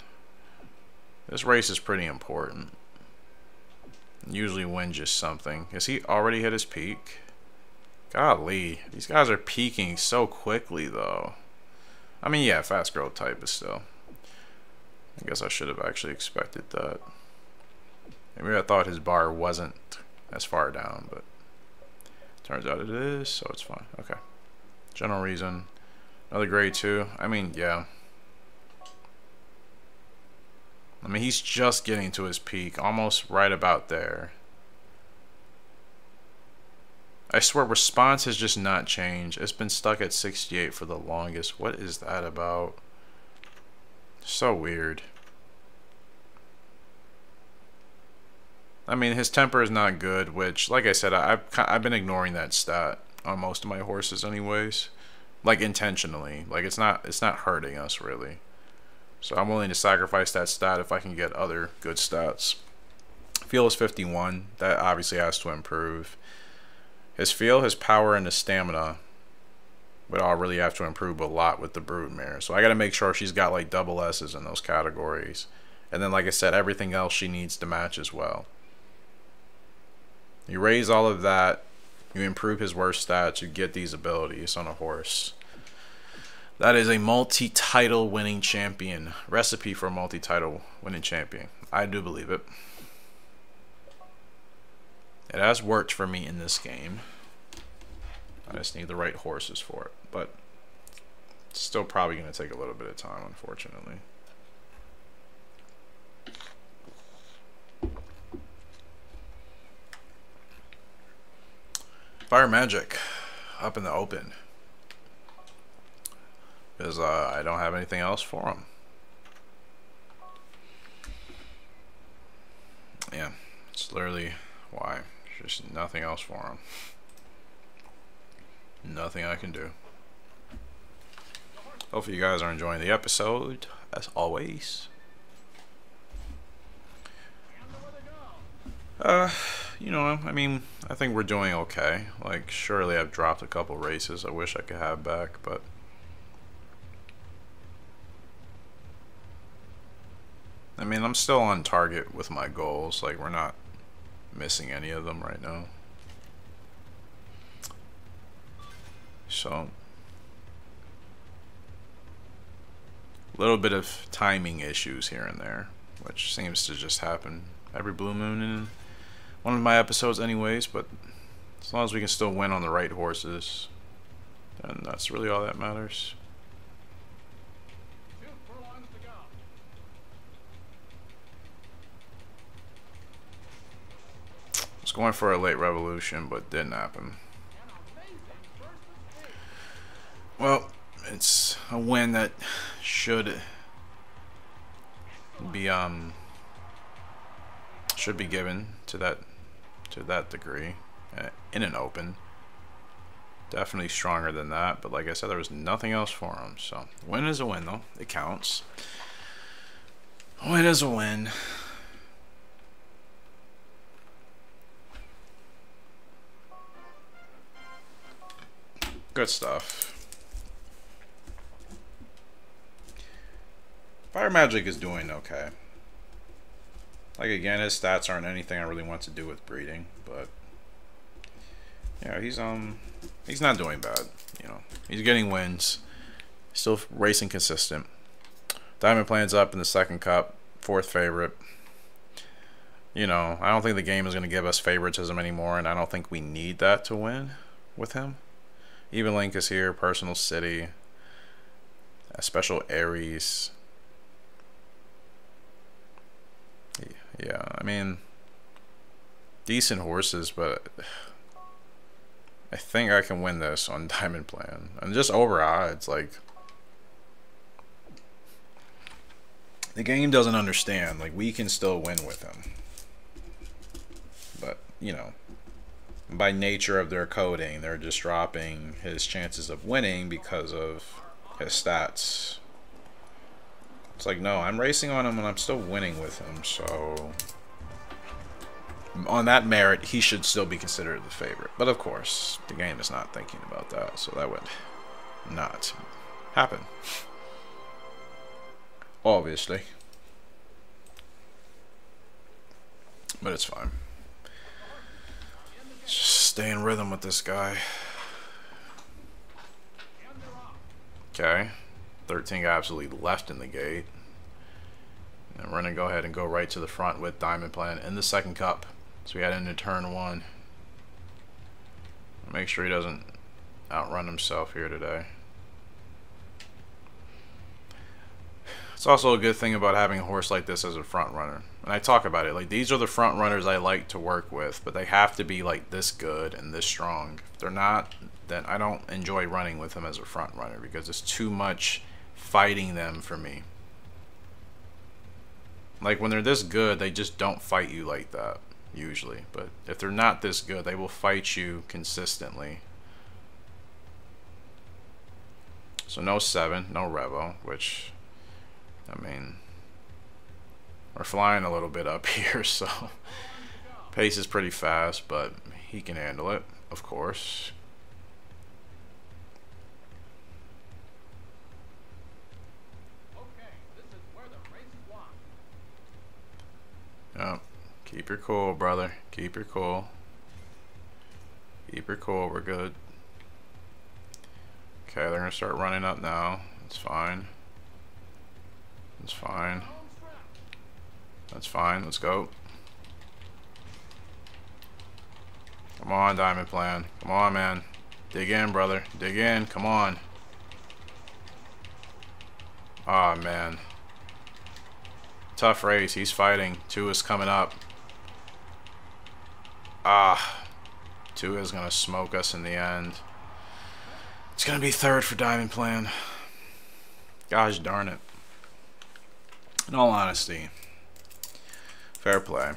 This race is pretty important. Usually win just something. Has he already hit his peak? Golly, these guys are peaking so quickly, though. I mean, yeah, fast growth type is still. I guess I should have actually expected that. Maybe I thought his bar wasn't as far down, but turns out it is, so it's fine. Okay. General reason. Another grade two. I mean, yeah. I mean, he's just getting to his peak, almost right about there. I swear, response has just not changed. It's been stuck at 68 for the longest. What is that about? So weird. I mean, his temper is not good, which, like I said, I've, I've been ignoring that stat on most of my horses anyways. Like, intentionally. Like, it's not, it's not hurting us, really. So I'm willing to sacrifice that stat if I can get other good stats. Feel is 51. That obviously has to improve. His feel, his power, and his stamina would all really have to improve a lot with the Broodmare. So I got to make sure she's got like double S's in those categories. And then, like I said, everything else she needs to match as well. You raise all of that, you improve his worst stats, you get these abilities on a horse. That is a multi-title winning champion. Recipe for a multi-title winning champion. I do believe it. It has worked for me in this game. I just need the right horses for it. But it's still probably going to take a little bit of time, unfortunately. Fire Magic up in the open. Because uh, I don't have anything else for him. Yeah, it's literally why. There's Just nothing else for him. Nothing I can do. Hopefully you guys are enjoying the episode, as always. Uh, you know, I mean, I think we're doing okay. Like, surely I've dropped a couple races I wish I could have back, but... I mean, I'm still on target with my goals. Like, we're not missing any of them right now. So, a little bit of timing issues here and there, which seems to just happen every blue moon in one of my episodes anyways, but as long as we can still win on the right horses, then that's really all that matters. was going for a late revolution, but didn't happen. Well, it's a win that should be um should be given to that to that degree uh, in an open. Definitely stronger than that, but like I said, there was nothing else for him. So win is a win, though. It counts. Win is a win. Good stuff. Fire Magic is doing okay. Like again, his stats aren't anything I really want to do with breeding, but yeah, he's um he's not doing bad. You know, he's getting wins, still racing consistent. Diamond Plan's up in the second cup, fourth favorite. You know, I don't think the game is going to give us favoritism anymore, and I don't think we need that to win with him. Even Link is here, Personal City, a special Aries. Yeah, I mean, decent horses, but I think I can win this on Diamond Plan. And just over odds, like, the game doesn't understand. Like, we can still win with him. But, you know, by nature of their coding, they're just dropping his chances of winning because of his stats. It's like, no, I'm racing on him and I'm still winning with him, so... On that merit, he should still be considered the favorite. But of course, the game is not thinking about that, so that would not happen. Obviously. But it's fine. just stay in rhythm with this guy. Okay. 13 got absolutely left in the gate. And we're going to go ahead and go right to the front with Diamond Plan in the second cup. So we head into turn one. Make sure he doesn't outrun himself here today. It's also a good thing about having a horse like this as a front runner. And I talk about it, like these are the front runners I like to work with, but they have to be like this good and this strong. If they're not, then I don't enjoy running with them as a front runner because it's too much fighting them for me. Like when they're this good, they just don't fight you like that usually. But if they're not this good, they will fight you consistently. So no 7, no Revo, which I mean, we're flying a little bit up here, so pace is pretty fast, but he can handle it, of course. Yep. Keep your cool, brother. Keep your cool. Keep your cool. We're good. Okay, they're going to start running up now. It's fine. It's fine. That's fine. Let's go. Come on, Diamond Plan. Come on, man. Dig in, brother. Dig in. Come on. Ah, oh, man. Tough race. He's fighting. Two is coming up. Ah. Two is going to smoke us in the end. It's going to be third for Diamond Plan. Gosh darn it in all honesty. Fair play.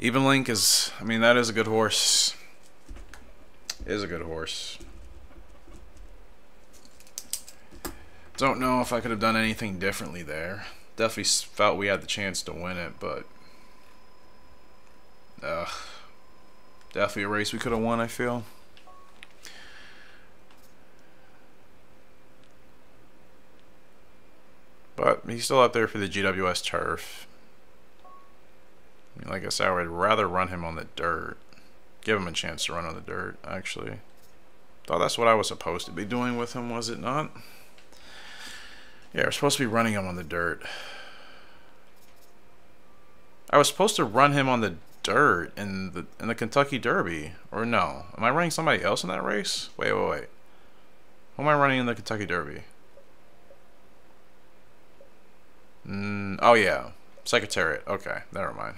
Even Link is, I mean, that is a good horse. Is a good horse. Don't know if I could have done anything differently there. Definitely felt we had the chance to win it, but... Uh, definitely a race we could have won, I feel. But he's still up there for the GWS turf. I mean, like I said, I would rather run him on the dirt. Give him a chance to run on the dirt, actually. Thought that's what I was supposed to be doing with him, was it not? Yeah, we're supposed to be running him on the dirt. I was supposed to run him on the dirt in the in the Kentucky Derby, or no? Am I running somebody else in that race? Wait, wait, wait. Who am I running in the Kentucky Derby? Mm, oh yeah, Secretariat. Okay, never mind.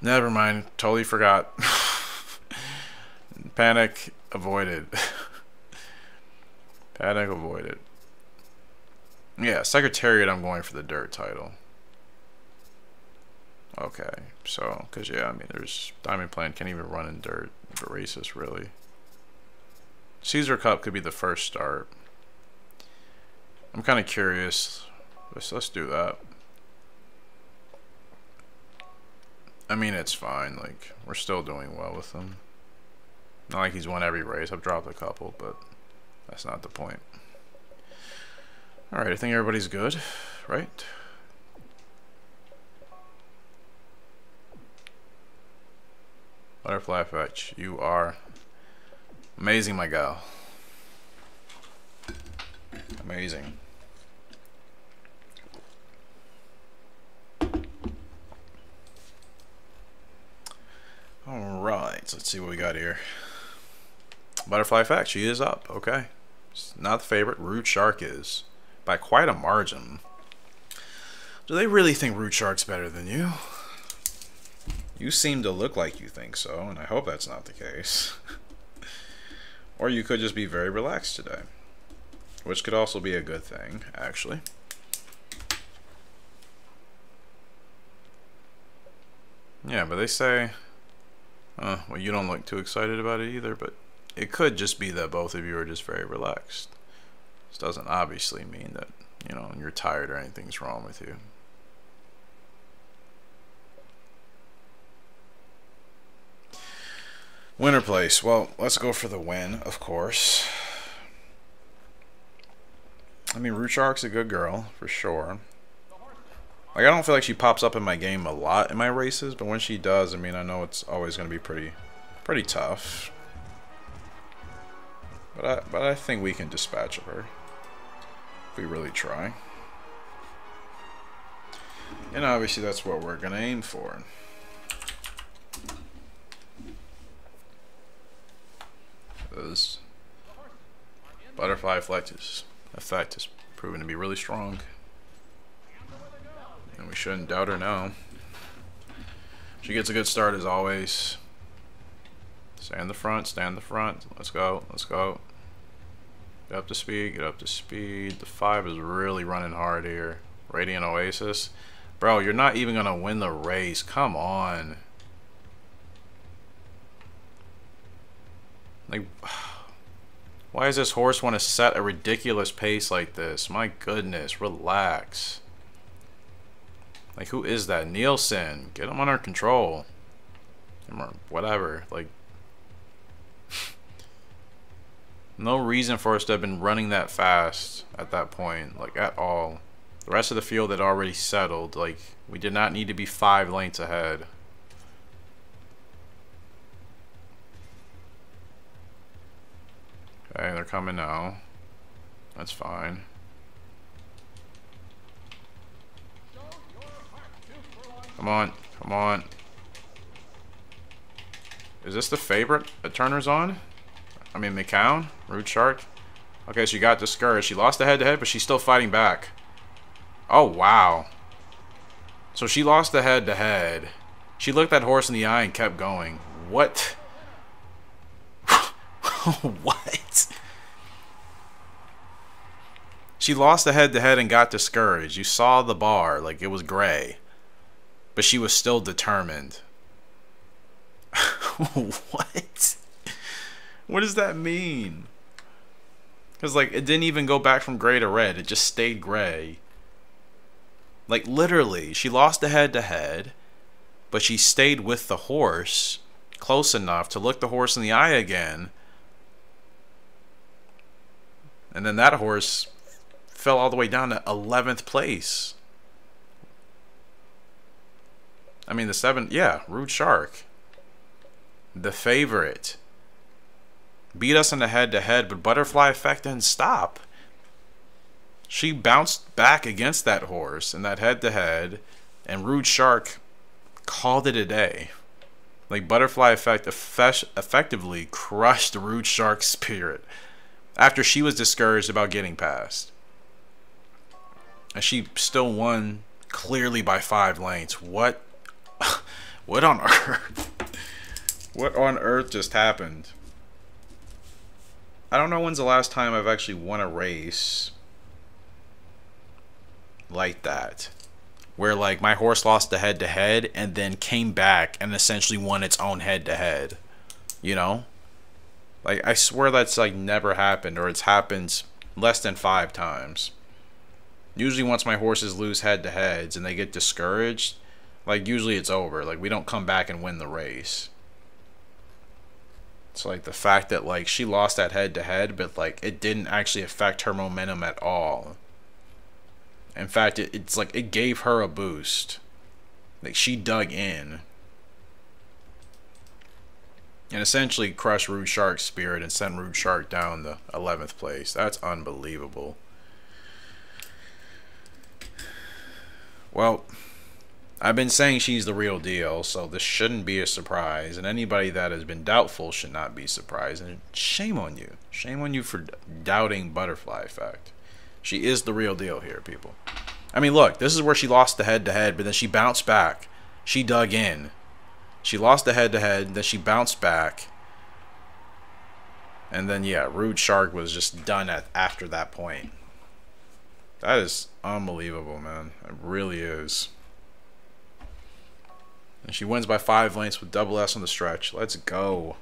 Never mind. Totally forgot. Panic avoided. Panic avoided. Yeah, Secretariat. I'm going for the dirt title. Okay, so because yeah, I mean, there's Diamond Plan can't even run in dirt. Races really. Caesar Cup could be the first start. I'm kind of curious Let's, let's do that. I mean, it's fine. Like, we're still doing well with him. Not like he's won every race. I've dropped a couple, but that's not the point. Alright, I think everybody's good, right? Butterfly Effect, you are amazing, my gal. Amazing. Alright, let's see what we got here. Butterfly Effect, she is up. Okay. not the favorite. Root Shark is. By quite a margin. Do they really think Root Shark's better than you? You seem to look like you think so, and I hope that's not the case. or you could just be very relaxed today. Which could also be a good thing, actually. Yeah, but they say uh, well, you don't look too excited about it either, but it could just be that both of you are just very relaxed. This doesn't obviously mean that you know, you're tired or anything's wrong with you. Winner place. Well, let's go for the win, of course. I mean, Root Shark's a good girl, for sure. Like, I don't feel like she pops up in my game a lot in my races, but when she does, I mean, I know it's always going to be pretty, pretty tough. But I, but I think we can dispatch of her. If we really try. And obviously that's what we're going to aim for. This butterfly effect is, effect is proven to be really strong. And we shouldn't doubt her now. She gets a good start as always. Stay in the front, stay in the front. Let's go, let's go. Get up to speed, get up to speed. The 5 is really running hard here. Radiant Oasis. Bro, you're not even going to win the race. Come on. Like, why does this horse want to set a ridiculous pace like this? My goodness, relax. Like, who is that? Nielsen. Get him under control. Or whatever. Like, no reason for us to have been running that fast at that point, like at all. The rest of the field had already settled. Like, we did not need to be five lengths ahead. Okay, they're coming now. That's fine. Come on, come on. Is this the favorite that Turner's on? I mean, McCown? Rude Shark? Okay, she got discouraged. She lost the head-to-head, -head, but she's still fighting back. Oh, wow. So she lost the head-to-head. -head. She looked that horse in the eye and kept going. What? what? She lost the head-to-head -head and got discouraged. You saw the bar, like it was gray. But she was still determined. what? What does that mean? Because, like, it didn't even go back from gray to red. It just stayed gray. Like, literally, she lost the head to head, but she stayed with the horse close enough to look the horse in the eye again. And then that horse fell all the way down to 11th place. I mean, the seventh, yeah, Rude Shark. The favorite beat us in the head to head, but Butterfly Effect didn't stop. She bounced back against that horse in that head to head, and Rude Shark called it a day. Like Butterfly Effect effect effectively crushed Rude Shark's spirit after she was discouraged about getting past. And she still won clearly by five lengths. What what on earth? What on earth just happened? I don't know when's the last time I've actually won a race like that. Where like my horse lost the head to head and then came back and essentially won its own head to head. You know? Like I swear that's like never happened or it's happened less than 5 times. Usually once my horses lose head to heads and they get discouraged, like usually it's over. Like we don't come back and win the race. It's like the fact that like she lost that head to head, but like it didn't actually affect her momentum at all. In fact, it, it's like it gave her a boost. Like she dug in. And essentially crushed Rude Shark's spirit and sent Rude Shark down the 11th place. That's unbelievable. Well, I've been saying she's the real deal, so this shouldn't be a surprise, and anybody that has been doubtful should not be surprised. And shame on you. Shame on you for doubting Butterfly Effect. She is the real deal here, people. I mean, look, this is where she lost the head-to-head, but then she bounced back. She dug in. She lost the head-to-head, -head, then she bounced back. And then, yeah, Rude Shark was just done at after that point. That is unbelievable, man. It really is. And she wins by five lengths with double S on the stretch. Let's go.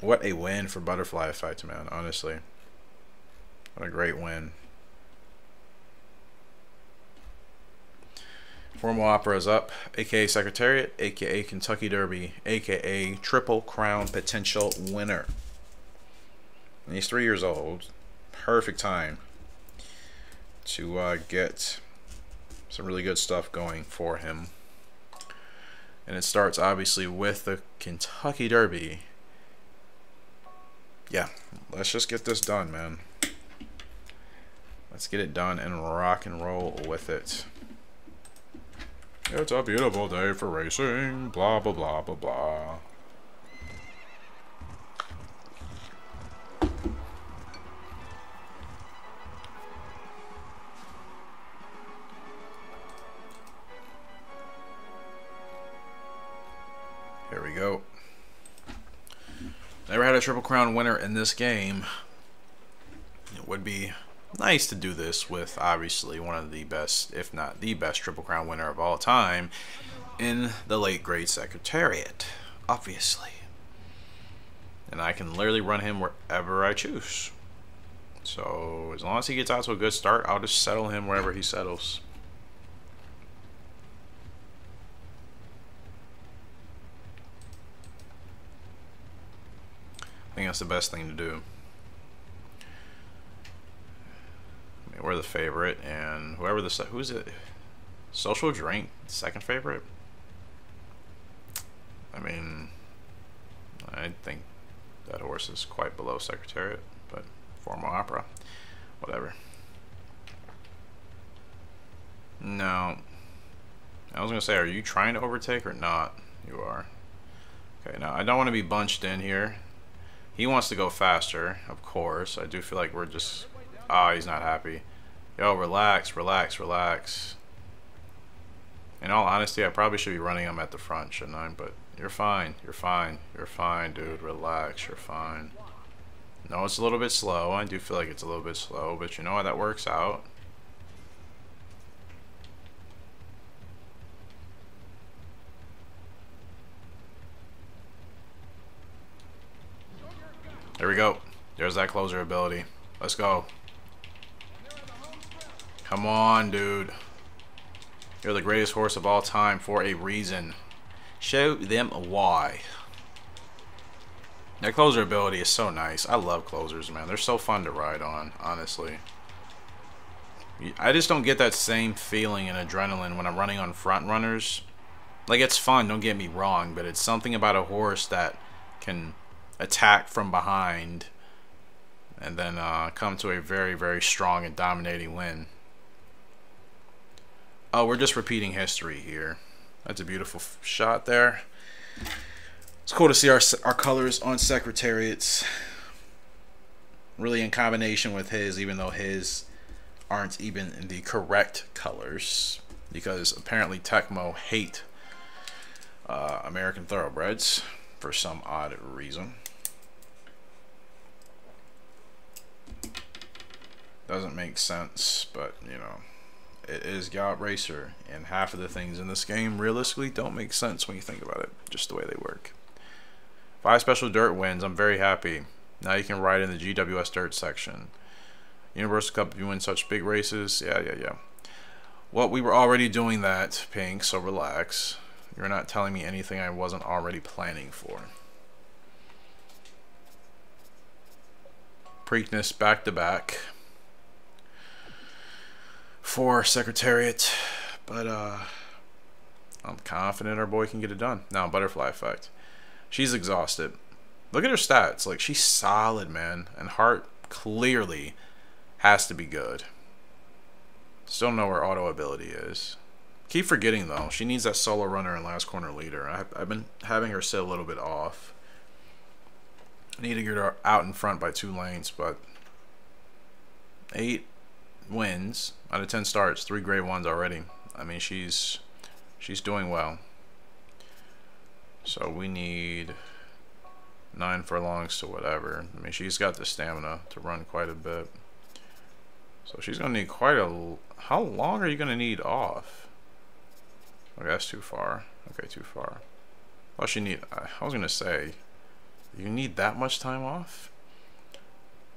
What a win for Butterfly Effect, man, honestly. What a great win. Formal Opera is up, aka Secretariat, aka Kentucky Derby, aka Triple Crown potential winner. And he's three years old. Perfect time to uh, get some really good stuff going for him. And it starts obviously with the Kentucky Derby. Yeah, let's just get this done, man. Let's get it done and rock and roll with it. It's a beautiful day for racing, blah, blah, blah, blah, blah. Here we go. Never had a Triple Crown winner in this game. It would be nice to do this with obviously one of the best, if not the best, Triple Crown winner of all time in the late great Secretariat, obviously. And I can literally run him wherever I choose. So as long as he gets out to a good start, I'll just settle him wherever he settles. Think that's the best thing to do. we're the favorite, and whoever the who's it, social drink second favorite. I mean, I think that horse is quite below Secretariat, but formal opera, whatever. No, I was gonna say, are you trying to overtake or not? You are. Okay, now I don't want to be bunched in here. He wants to go faster, of course. I do feel like we're just. Ah, oh, he's not happy. Yo, relax, relax, relax. In all honesty, I probably should be running him at the front, shouldn't I? But you're fine. You're fine. You're fine, dude. Relax. You're fine. No, it's a little bit slow. I do feel like it's a little bit slow, but you know how that works out. There we go. There's that closer ability. Let's go. Come on, dude. You're the greatest horse of all time for a reason. Show them why. That closer ability is so nice. I love closers, man. They're so fun to ride on, honestly. I just don't get that same feeling and adrenaline when I'm running on front runners. Like, it's fun, don't get me wrong, but it's something about a horse that can attack from behind and then uh, come to a very, very strong and dominating win. Oh, we're just repeating history here. That's a beautiful shot there. It's cool to see our our colors on Secretariats really in combination with his, even though his aren't even the correct colors because apparently Tecmo hate uh, American Thoroughbreds for some odd reason. Doesn't make sense, but you know it is Gallop Racer, and half of the things in this game realistically don't make sense when you think about it, just the way they work. Five special dirt wins, I'm very happy. Now you can ride in the GWS dirt section. Universal Cup, you win such big races. Yeah, yeah, yeah. Well, we were already doing that, Pink, so relax. You're not telling me anything I wasn't already planning for. Preakness back to back for Secretariat, but uh, I'm confident our boy can get it done. Now, Butterfly Effect. She's exhausted. Look at her stats. Like, she's solid, man. And Heart clearly has to be good. Still know where auto ability is. Keep forgetting, though. She needs that solo runner and last corner leader. I, I've been having her sit a little bit off. I need to get her out in front by two lanes, but... Eight wins out of 10 starts, three grade ones already. I mean, she's she's doing well. So we need nine furlongs to whatever. I mean, she's got the stamina to run quite a bit. So she's going to need quite a... How long are you going to need off? Okay, that's too far. Okay, too far. Well, she need... I was going to say, you need that much time off?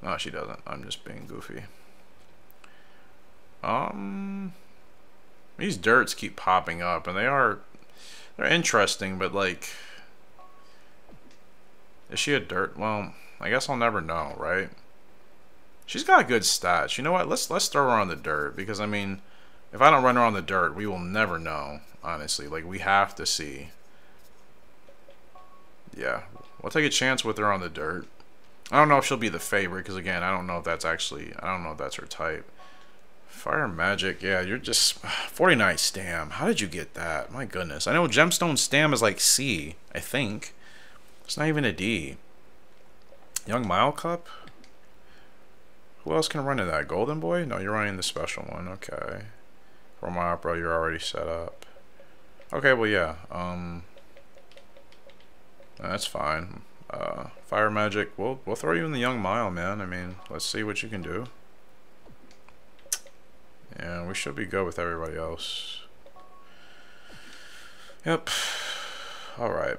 No, she doesn't. I'm just being goofy. Um, These dirts keep popping up, and they are they're interesting, but like, is she a dirt? Well, I guess I'll never know, right? She's got good stats. You know what? Let's let's throw her on the dirt because I mean, if I don't run her on the dirt, we will never know. Honestly, like we have to see. Yeah, we'll take a chance with her on the dirt. I don't know if she'll be the favorite because again, I don't know if that's actually I don't know if that's her type. Fire magic, yeah, you're just 49 stam. How did you get that? My goodness. I know gemstone stam is like C, I think. It's not even a D. Young Mile Cup? Who else can run in that? Golden Boy? No, you're running the special one. Okay. Formal Opera, you're already set up. Okay, well, yeah. Um, that's fine. Uh, fire magic. We'll we'll throw you in the young mile, man. I mean, let's see what you can do. Yeah, we should be good with everybody else. Yep. All right.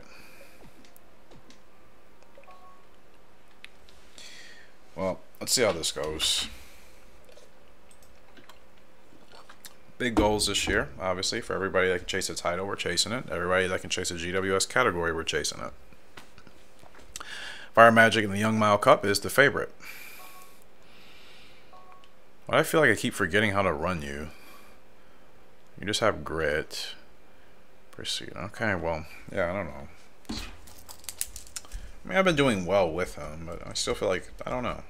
Well, let's see how this goes. Big goals this year, obviously, for everybody that can chase a title, we're chasing it. Everybody that can chase a GWS category, we're chasing it. Fire Magic in the Young Mile Cup is the favorite. But I feel like I keep forgetting how to run you. You just have grit. Proceed. Okay, well, yeah, I don't know. I mean, I've been doing well with him, but I still feel like, I don't know.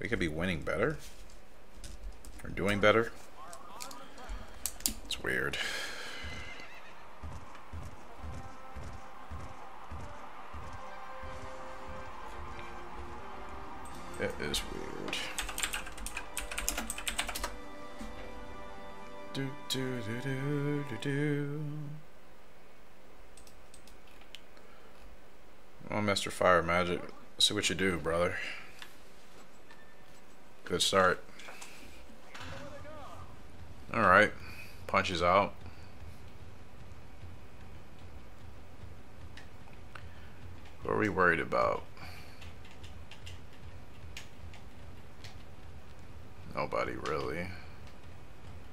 We could be winning better. Or doing better. It's weird. It is weird. Do do do do do do. Oh, Mr. Fire Magic. See what you do, brother. Good start. Alright. Punches out. What are we worried about? Nobody really.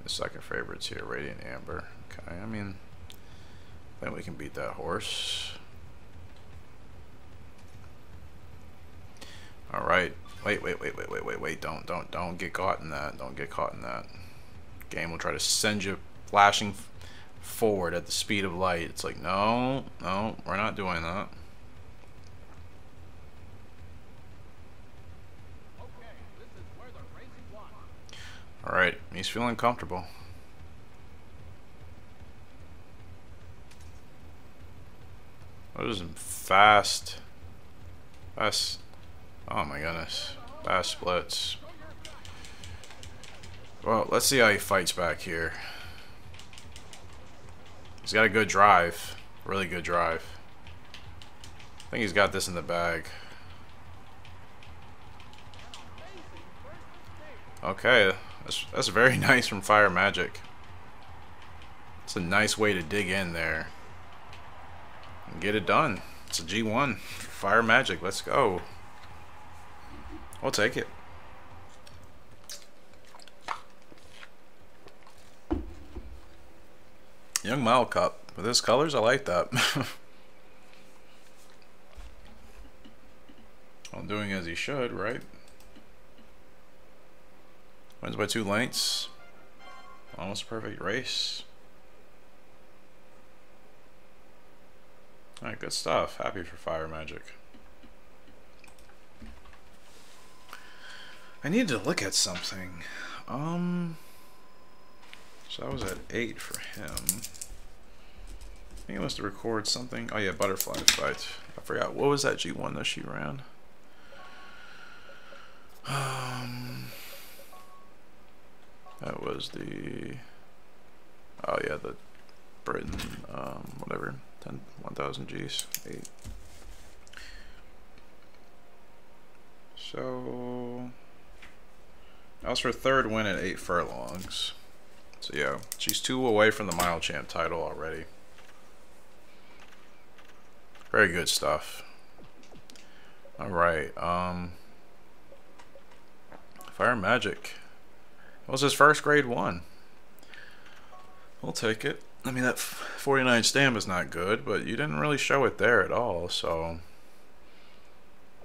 The second favorite's here, Radiant Amber. Okay, I mean, I think we can beat that horse. All right. Wait, wait, wait, wait, wait, wait, wait. Don't, don't, don't get caught in that. Don't get caught in that. Game will try to send you flashing forward at the speed of light. It's like, no, no, we're not doing that. All right, he's feeling comfortable. What is fast? Fast. Oh my goodness. Fast splits. Well, let's see how he fights back here. He's got a good drive. Really good drive. I think he's got this in the bag. Okay, that's, that's very nice from Fire Magic. It's a nice way to dig in there. And get it done. It's a G1. Fire Magic, let's go. I'll take it. Young Mile Cup. With his colors, I like that. I'm doing as he should, right? Wins by two lengths. Almost perfect race. Alright, good stuff. Happy for Fire Magic. I need to look at something. Um, so I was at 8 for him. I think he must have recorded something. Oh yeah, Butterfly Fight. I forgot. What was that G1 that she ran? Um, that was the... Oh yeah, the Britain, um, whatever. 10, 1000 Gs. 8. So... That was her third win at eight furlongs. So yeah, she's two away from the mile champ title already. Very good stuff. All right, um, Fire Magic. Was his first grade one. We'll take it. I mean, that 49 stamp is not good, but you didn't really show it there at all, so...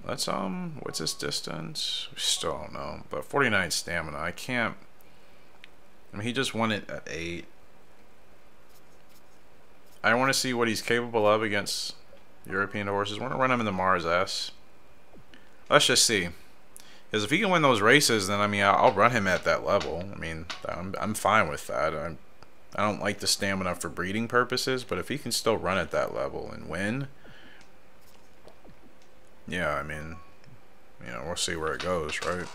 Let's, um, what's this distance? We still don't know. But 49 stamina, I can't... I mean, he just won it at 8. I want to see what he's capable of against European horses. We're to run him in the Mars S. Let's just see. Because if he can win those races, then, I mean, I'll, run him at that level. I mean, I'm, I'm fine with that. I'm, I don't like the stamina for breeding purposes, but if he can still run at that level and win, yeah, I mean, you know, we'll see where it goes, right?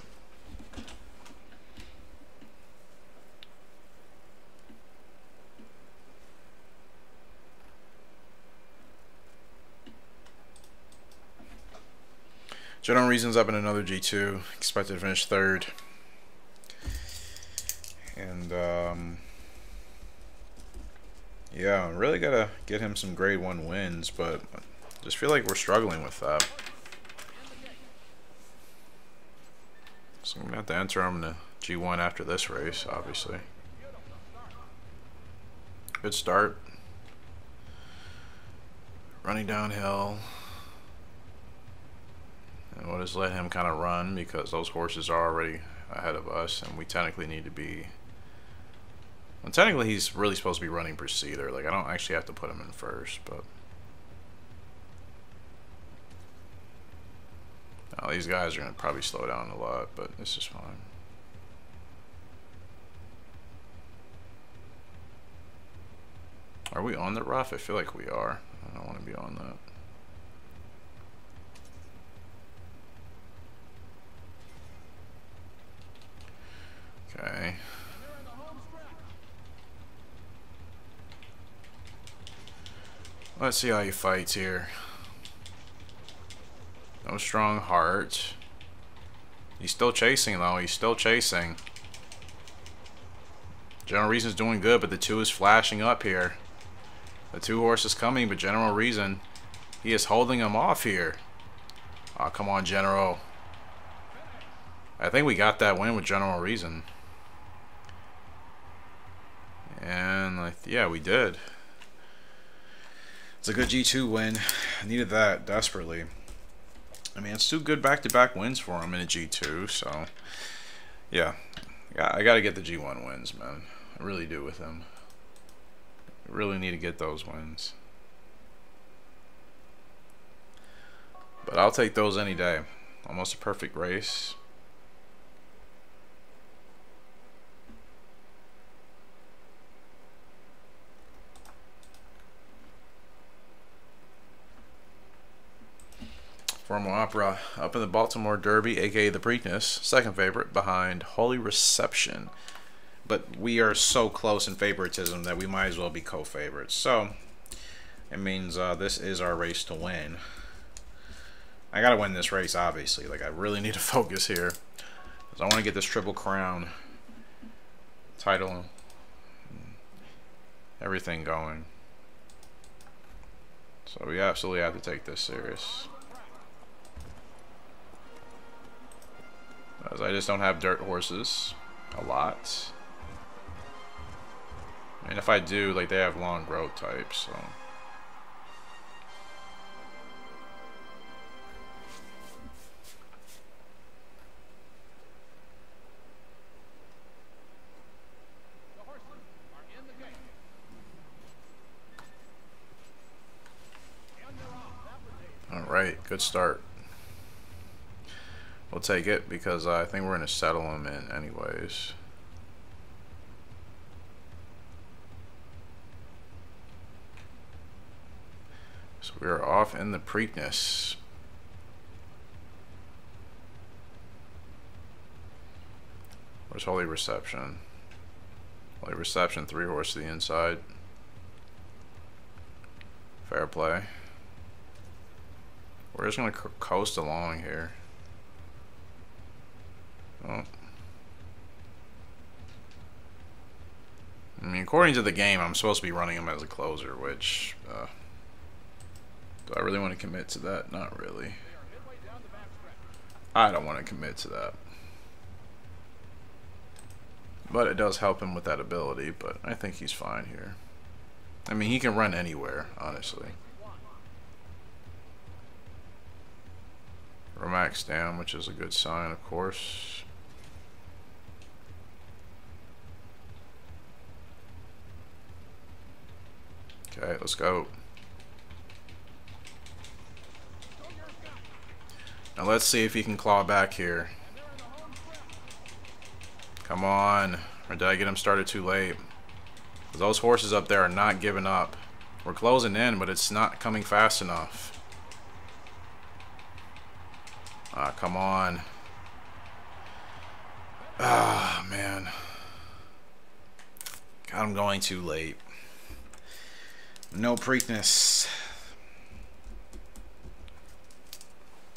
General Reason's up in another G2. Expected to finish third. And, um, yeah, I'm really got to get him some grade 1 wins, but just feel like we're struggling with that. So I'm to have to enter him to G1 after this race, obviously. Good start. Running downhill. And we'll just let him kind of run because those horses are already ahead of us and we technically need to be technically he's really supposed to be running Procedure. Like I don't actually have to put him in first, but now these guys are gonna probably slow down a lot, but this is fine. Are we on the rough? I feel like we are. I don't want to be on that. Okay. Let's see how he fights here. No strong heart. He's still chasing though. He's still chasing. General Reason's doing good, but the two is flashing up here. The two horses coming, but General Reason, he is holding him off here. Oh, come on, General. I think we got that win with General Reason. And like yeah, we did. It's a good G2 win. I needed that desperately. I mean, it's two good back-to-back -back wins for him in a G2, so yeah. I got to get the G1 wins, man. I really do with him. I really need to get those wins. But I'll take those any day. Almost a perfect race. Formal Opera up in the Baltimore Derby, aka the Preakness, second favorite behind Holy Reception. But we are so close in favoritism that we might as well be co-favorites. So it means uh, this is our race to win. I gotta win this race, obviously. Like I really need to focus here, because I want to get this Triple Crown title, everything going. So we absolutely have to take this serious. As I just don't have dirt horses a lot. And if I do, like they have long growth types, so. All right, good start. We'll take it because I think we're to settle him in anyways. So we are off in the Preakness. Where's Holy Reception? Holy Reception, three horse to the inside. Fair play. We're just going to coast along here. Oh. I mean, according to the game, I'm supposed to be running him as a closer, which, uh, do I really want to commit to that? Not really. I don't want to commit to that. But it does help him with that ability, but I think he's fine here. I mean, he can run anywhere, honestly. Remax down, which is a good sign, of course. Okay, let's go. Now let's see if he can claw back here. Come on. Or did I get him started too late? Those horses up there are not giving up. We're closing in, but it's not coming fast enough. Ah, come on. Ah, man. God, I'm going too late. No Preakness.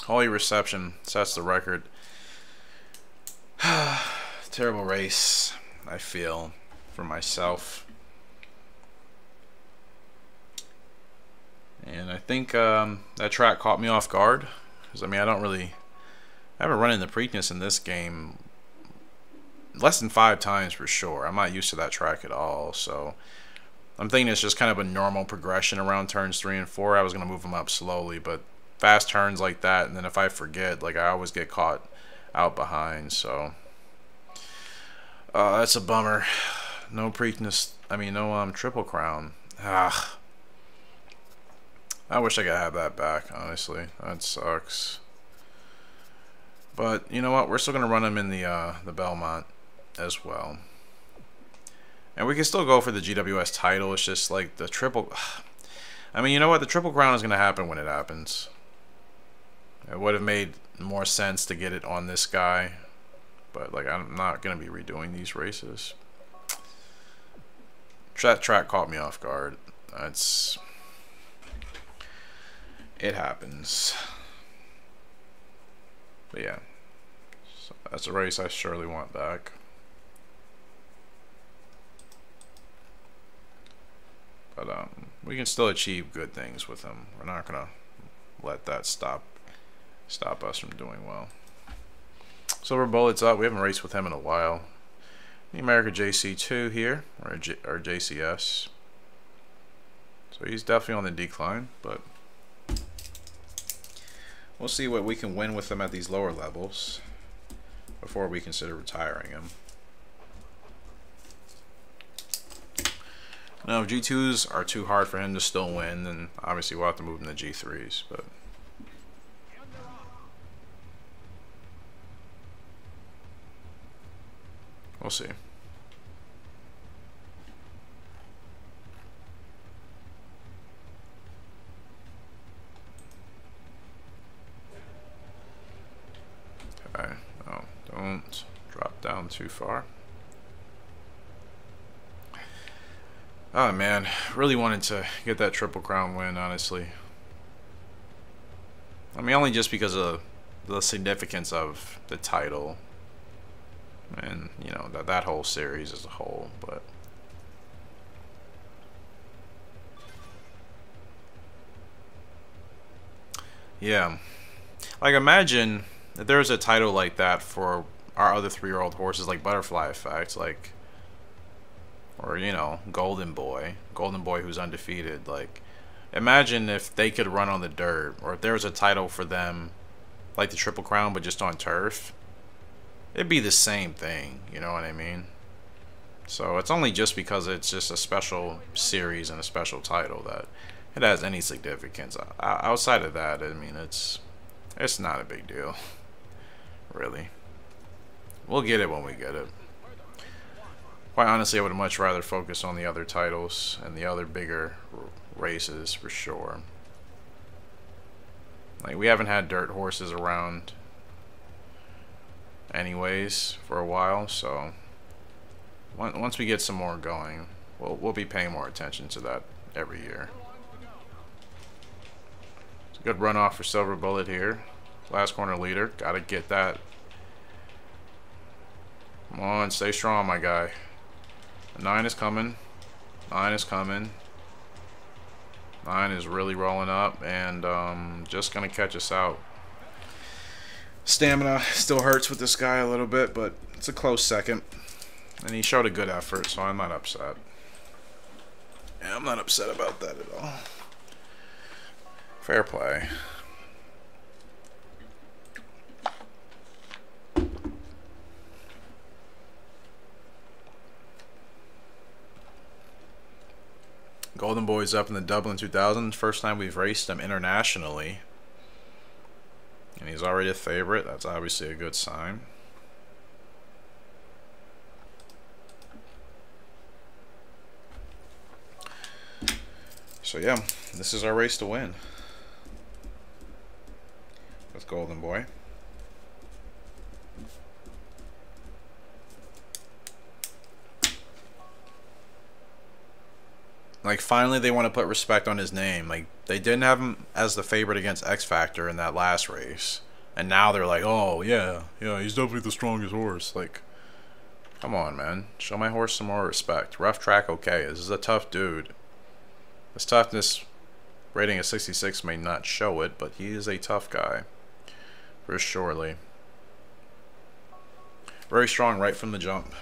Holy Reception sets the record. Terrible race, I feel, for myself. And I think um, that track caught me off guard. Because, I mean, I don't really... I haven't run into Preakness in this game less than five times for sure. I'm not used to that track at all, so... I'm thinking it's just kind of a normal progression around turns three and four. I was going to move them up slowly, but fast turns like that, and then if I forget, like I always get caught out behind, so uh, that's a bummer. No Preakness, I mean, no um Triple Crown. Ah, I wish I could have that back, honestly. That sucks. But you know what? We're still gonna run them in the uh, the Belmont as well. And we can still go for the GWS title. It's just like the triple. I mean, you know what? The triple crown is going to happen when it happens. It would have made more sense to get it on this guy. But, like, I'm not going to be redoing these races. That track caught me off guard. That's... It happens. But, yeah. So that's a race I surely want back. But um, we can still achieve good things with him. We're not gonna let that stop stop us from doing well. Silver Bullet's up. We haven't raced with him in a while. The America JC2 here, or, J or JCS. So he's definitely on the decline, but we'll see what we can win with him at these lower levels before we consider retiring him. Now, if G2s are too hard for him to still win, then obviously we'll have to move him to G3s, but... We'll see. Okay, no, don't drop down too far. Oh man, really wanted to get that Triple Crown win, honestly. I mean, only just because of the significance of the title and, you know, that, that whole series as a whole, but... Yeah. Like, imagine if there was a title like that for our other three-year-old horses, like Butterfly Effect, like or you know golden boy golden boy who's undefeated like imagine if they could run on the dirt or if there was a title for them like the triple crown but just on turf it'd be the same thing you know what i mean? So it's only just because it's just a special series and a special title that it has any significance. Outside of that i mean it's it's not a big deal really. We'll get it when we get it Quite honestly, I would much rather focus on the other titles and the other bigger races for sure. Like, we haven't had dirt horses around anyways for a while, so once we get some more going, we'll, we'll be paying more attention to that every year. It's a good runoff for Silver Bullet here. Last corner leader, gotta get that. Come on, stay strong, my guy. Nine is coming. Nine is coming. Nine is really rolling up and um, just going to catch us out. Stamina still hurts with this guy a little bit, but it's a close second. And he showed a good effort, so I'm not upset. Yeah, I'm not upset about that at all. Fair play. Golden Boy's up in the Dublin 2000. First time we've raced him internationally. And he's already a favorite. That's obviously a good sign. So yeah, this is our race to win. With Golden Boy. Like finally they want to put respect on his name. Like they didn't have him as the favorite against X Factor in that last race. And now they're like, "Oh, yeah. Yeah, he's definitely the strongest horse." Like come on, man. Show my horse some more respect. Rough track okay. This is a tough dude. His toughness rating of 66 may not show it, but he is a tough guy. For surely. Very strong right from the jump.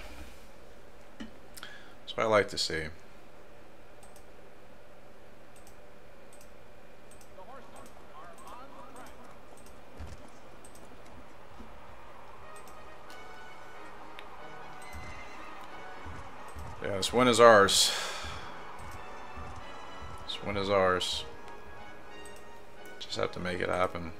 That's what I like to see. Yeah, this win is ours. This win is ours. Just have to make it happen.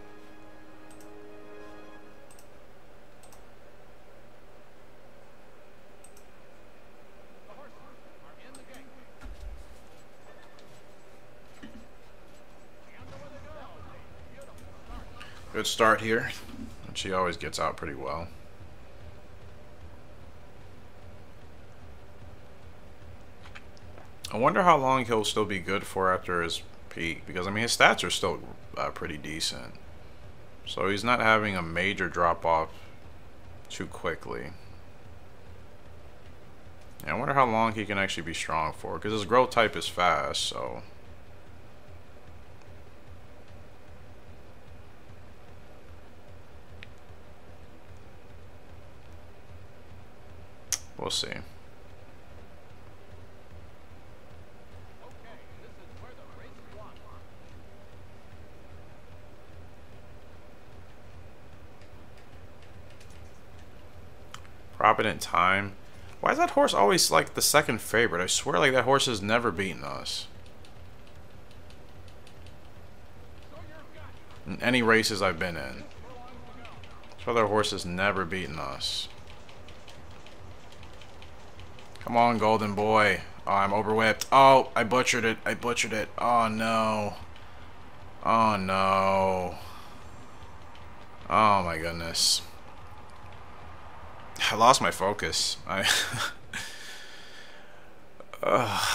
Good start here. And she always gets out pretty well. I wonder how long he'll still be good for after his peak. Because, I mean, his stats are still uh, pretty decent. So he's not having a major drop-off too quickly. Yeah, I wonder how long he can actually be strong for. Because his growth type is fast, so... We'll see. Provident Time. Why is that horse always like the second favorite? I swear like that horse has never beaten us. In any races I've been in. This other horse has never beaten us. Come on, golden boy. Oh, I'm overwhipped. Oh, I butchered it. I butchered it. Oh, no. Oh, no. Oh, my goodness. I lost my focus. I. uh.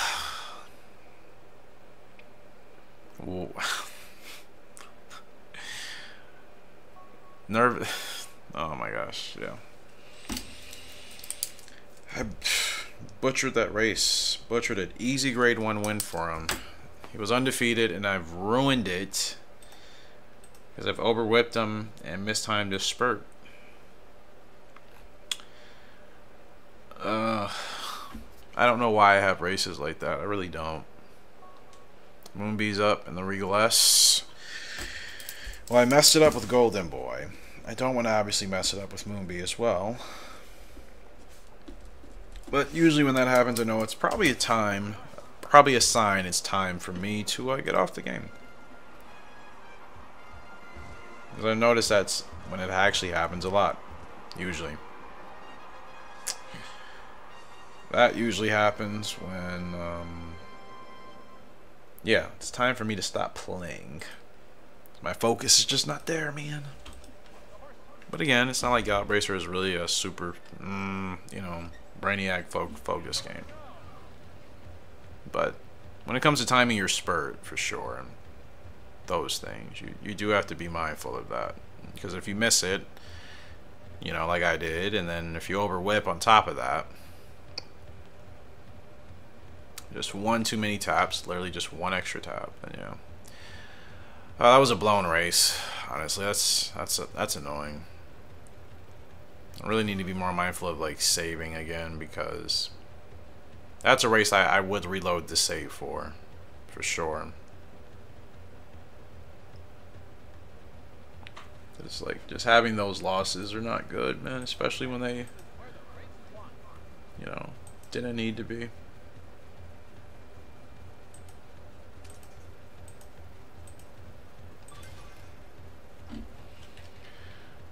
Nerve. Oh my gosh, yeah. I butchered that race. Butchered it. Easy grade one win for him. He was undefeated, and I've ruined it because I've overwhipped him and mistimed his spurt. Uh, I don't know why I have races like that. I really don't. Moonbee's up and the Regal S. Well, I messed it up with Golden Boy. I don't want to obviously mess it up with Moonbee as well. But usually when that happens, I know it's probably a time, probably a sign it's time for me to uh, get off the game. Because I notice that's when it actually happens a lot, usually. That usually happens when, um, yeah, it's time for me to stop playing. My focus is just not there, man. But again, it's not like God is really a super, mm, you know, brainiac fo focus game. But when it comes to timing your spurt, for sure, and those things, you, you do have to be mindful of that. Because if you miss it, you know, like I did, and then if you overwhip on top of that, just one too many taps, literally just one extra tap, and yeah. Uh, that was a blown race. Honestly, that's that's that's annoying. I really need to be more mindful of like saving again because that's a race I, I would reload the save for, for sure. It's like just having those losses are not good, man, especially when they, you know, didn't need to be.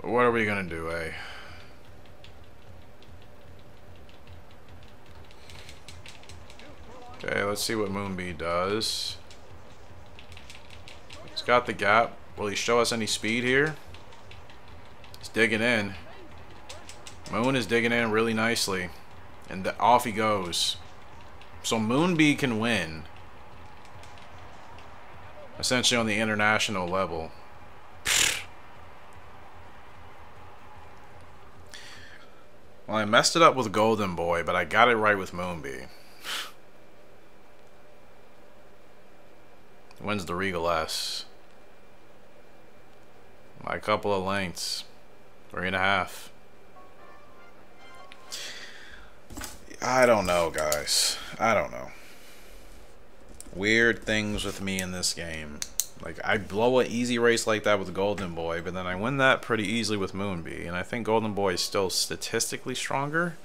What are we gonna do, eh? Okay, let's see what Moonbee does. He's got the gap. Will he show us any speed here? He's digging in. Moon is digging in really nicely. And the, off he goes. So Moonbee can win. Essentially on the international level. Well, I messed it up with Golden Boy, but I got it right with Moonbee. Wins the Regal S. My couple of lengths. Three and a half. I don't know, guys. I don't know. Weird things with me in this game. Like, I blow an easy race like that with Golden Boy, but then I win that pretty easily with Moonbee. And I think Golden Boy is still statistically stronger.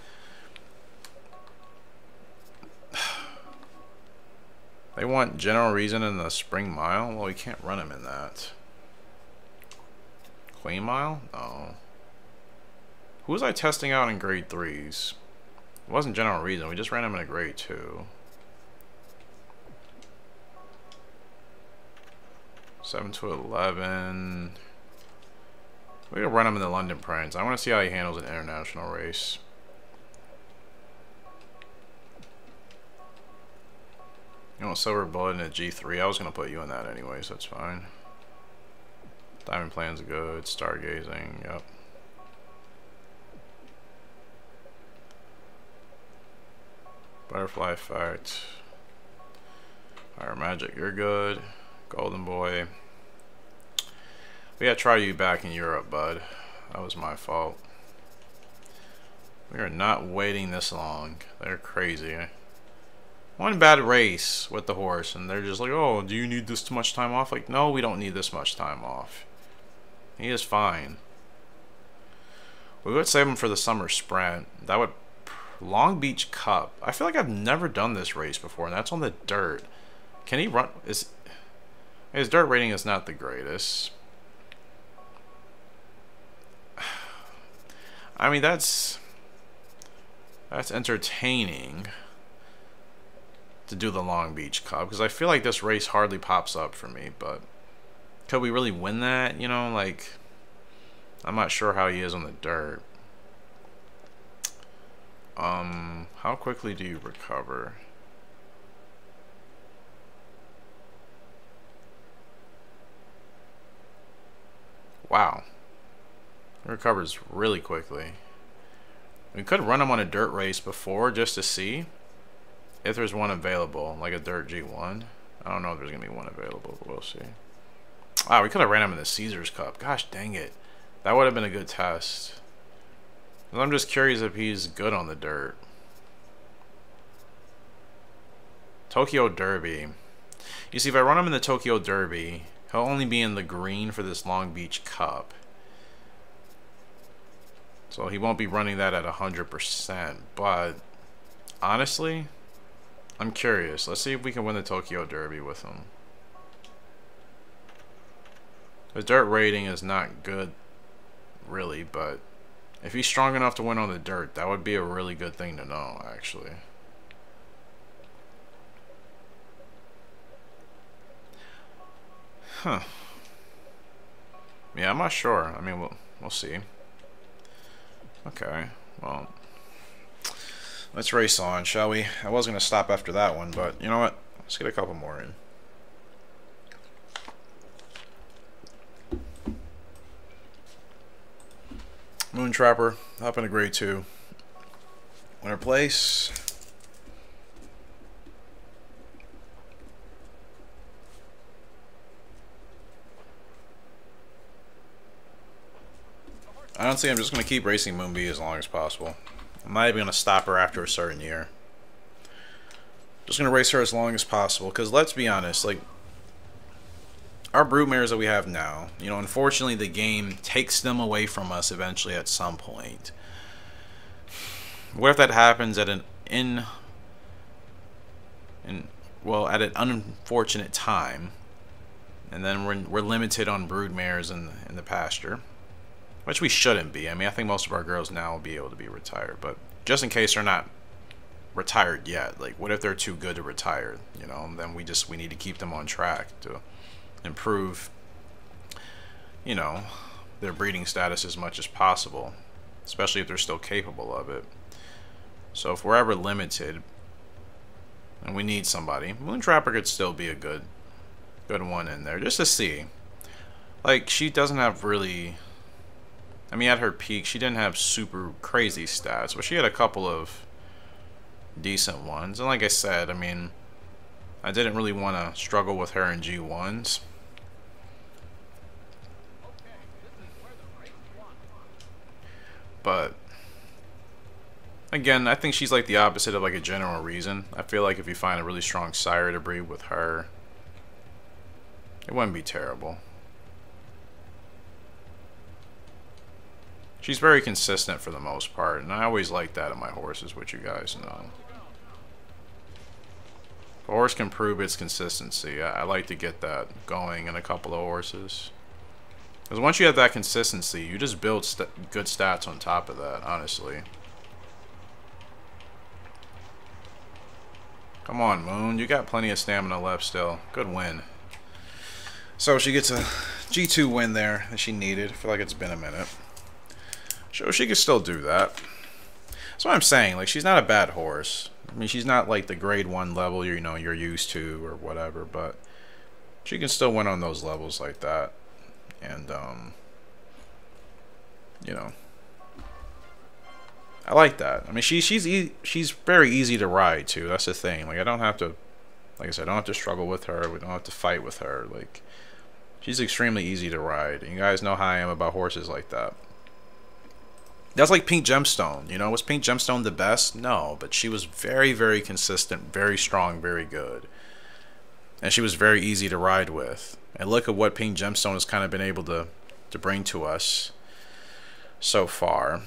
They want General Reason in the Spring Mile? Well, we can't run him in that. Queen Mile? No. Who was I testing out in grade 3s? It wasn't General Reason. We just ran him in a grade 2. 7 to 11. We're going to run him in the London Prince. I want to see how he handles an international race. You know, Silver Bullet in a G3. I was going to put you in that anyway, so that's fine. Diamond Plan's good. Stargazing, yep. Butterfly Effect. Fire Magic, you're good. Golden Boy. We gotta try you back in Europe, bud. That was my fault. We are not waiting this long. They're crazy. One bad race with the horse, and they're just like, oh, do you need this much time off? Like, no, we don't need this much time off. He is fine. We would save him for the summer sprint. That would... Long Beach Cup. I feel like I've never done this race before, and that's on the dirt. Can he run... Is his dirt rating is not the greatest. I mean, that's that's entertaining to do the Long Beach Cup because I feel like this race hardly pops up for me. But could we really win that? You know, like I'm not sure how he is on the dirt. Um, how quickly do you recover? Wow. He recovers really quickly. We could run him on a dirt race before just to see if there's one available, like a dirt G1. I don't know if there's going to be one available, but we'll see. Wow, we could have ran him in the Caesars Cup. Gosh dang it. That would have been a good test. I'm just curious if he's good on the dirt. Tokyo Derby. You see, if I run him in the Tokyo Derby, He'll only be in the green for this Long Beach Cup. So he won't be running that at 100%. But honestly, I'm curious. Let's see if we can win the Tokyo Derby with him. His dirt rating is not good, really, but if he's strong enough to win on the dirt, that would be a really good thing to know, actually. Huh. Yeah, I'm not sure. I mean, we'll, we'll see. Okay, well, let's race on, shall we? I was going to stop after that one, but you know what? Let's get a couple more in. Moon Trapper, up in a grade 2. Winner place. Honestly, I'm just going to keep racing Moonbee as long as possible. I'm not even going to stop her after a certain year. Just going to race her as long as possible. Because let's be honest, like, our broodmares that we have now, you know, unfortunately the game takes them away from us eventually at some point. What if that happens at an in, in well, at an unfortunate time, and then we're, we're limited on broodmares in, in the pasture, which we shouldn't be. I mean, I think most of our girls now will be able to be retired, but just in case they're not retired yet, like, what if they're too good to retire, you know, then we just, we need to keep them on track to improve, you know, their breeding status as much as possible, especially if they're still capable of it. So if we're ever limited, and we need somebody, Moontrapper could still be a good, good one in there just to see. Like she doesn't have really. I mean, at her peak, she didn't have super crazy stats, but she had a couple of decent ones. And like I said, I mean, I didn't really want to struggle with her in G1s. But again, I think she's like the opposite of like a general reason. I feel like if you find a really strong sire to breed with her, it wouldn't be terrible. She's very consistent for the most part, and I always like that in my horses, which you guys know. If a horse can prove its consistency, I, I like to get that going in a couple of horses. Because once you have that consistency, you just build st good stats on top of that, honestly. Come on, Moon. You got plenty of stamina left still. Good win. So she gets a G2 win there that she needed. I feel like it's been a minute. So she could still do that. That's what I'm saying. Like, she's not a bad horse. I mean, she's not like the grade 1 level you know you're used to or whatever, but she can still win on those levels like that and um, you know, I like that. I mean, she she's e she's very easy to ride too. That's the thing. Like I don't have to, like I said, I don't have to struggle with her. We don't have to fight with her. Like she's extremely easy to ride. You guys know how I am about horses like that. That's like Pink Gemstone. You know, was Pink Gemstone the best? No, but she was very, very consistent, very strong, very good. And she was very easy to ride with. And look at what Pink Gemstone has kind of been able to, to bring to us so far.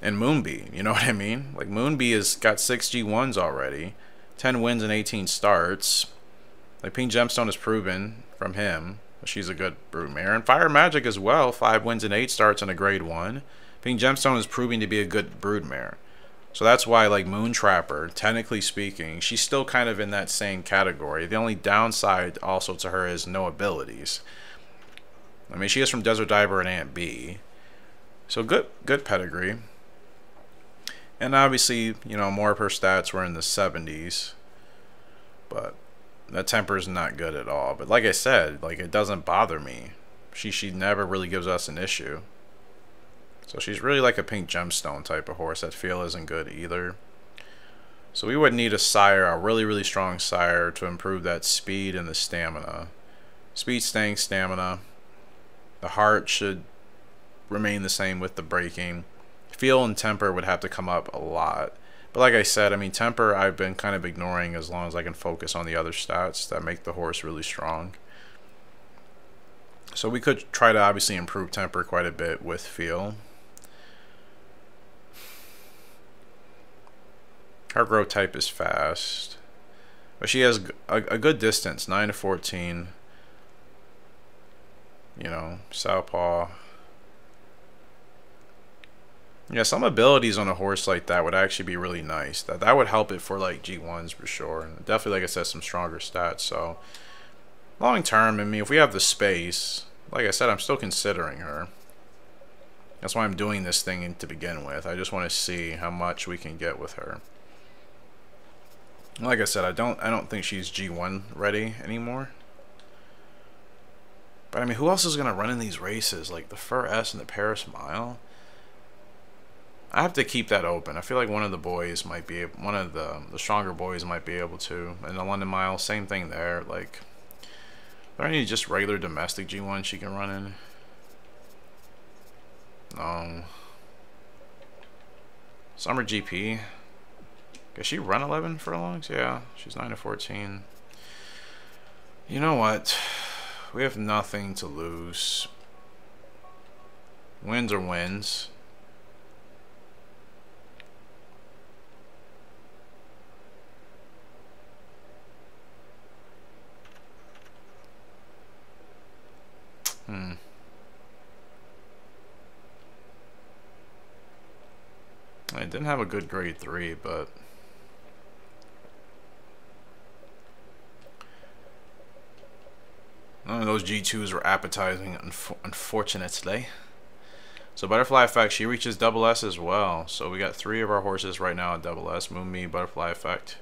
And Moonbee, you know what I mean? Like Moonbee has got 6 G1s already, 10 wins and 18 starts. Like Pink Gemstone has proven from him she's a good broodmare. And Fire Magic as well, 5 wins and 8 starts in a grade 1. Pink Gemstone is proving to be a good broodmare. So that's why, like Moontrapper, technically speaking, she's still kind of in that same category. The only downside also to her is no abilities. I mean, she is from Desert Diver and Ant B. So good, good pedigree. And obviously, you know, more of her stats were in the 70s. But that temper is not good at all. But like I said, like it doesn't bother me. She she never really gives us an issue. So she's really like a pink gemstone type of horse. That feel isn't good either. So we would need a sire, a really, really strong sire to improve that speed and the stamina. Speed, staying, stamina. The heart should remain the same with the breaking. Feel and temper would have to come up a lot. But like I said, I mean, temper I've been kind of ignoring as long as I can focus on the other stats that make the horse really strong. So we could try to obviously improve temper quite a bit with feel. Her growth type is fast. But she has a, a good distance, 9 to 14. You know, Southpaw. Yeah, some abilities on a horse like that would actually be really nice. That that would help it for like G1s for sure. And definitely, like I said, some stronger stats. So, long term, I mean, if we have the space, like I said, I'm still considering her. That's why I'm doing this thing to begin with. I just want to see how much we can get with her. Like I said, I don't I don't think she's G1 ready anymore. But I mean, who else is gonna run in these races? Like the Fur S and the Paris Mile. I have to keep that open. I feel like one of the boys might be one of the um, the stronger boys might be able to. And the London Mile, same thing there. Like are there any just regular domestic G1 she can run in? No. Summer GP. Does she run 11 furlongs? Yeah, she's 9 to 14. You know what? We have nothing to lose. Wins are wins. Hmm. I didn't have a good grade 3, but... None of those G2s were appetizing, unf unfortunately. So Butterfly Effect, she reaches double S as well. So we got three of our horses right now at double S. Moonbee, Butterfly Effect,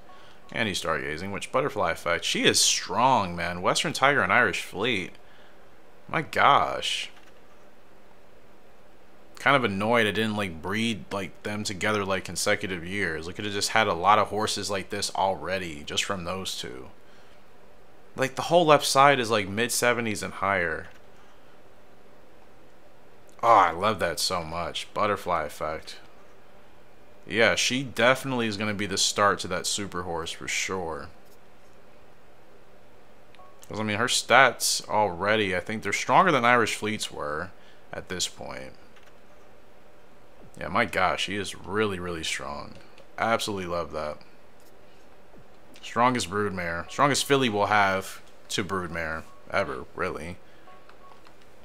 and he's Stargazing, which Butterfly Effect, she is strong, man. Western Tiger and Irish Fleet. My gosh kind of annoyed I didn't like breed like them together like consecutive years. Like could have just had a lot of horses like this already just from those two. Like the whole left side is like mid 70s and higher. Oh, I love that so much. Butterfly effect. Yeah, she definitely is going to be the start to that super horse for sure. Because, I mean, her stats already, I think they're stronger than Irish Fleets were at this point. Yeah, my gosh, he is really, really strong. Absolutely love that. Strongest broodmare. Strongest filly we'll have to broodmare ever, really.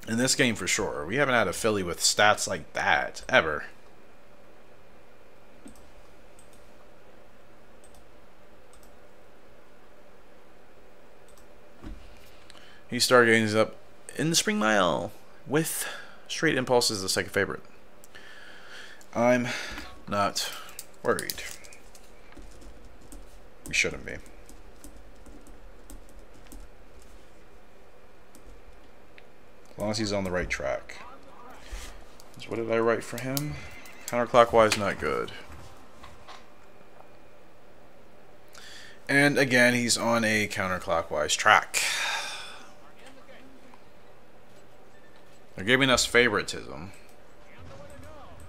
In this game for sure. We haven't had a filly with stats like that, ever. He stargazes up in the Spring Mile with Straight Impulse as the second favorite. I'm not worried. We shouldn't be. As long as he's on the right track. So what did I write for him? Counterclockwise, not good. And again, he's on a counterclockwise track. They're giving us favoritism.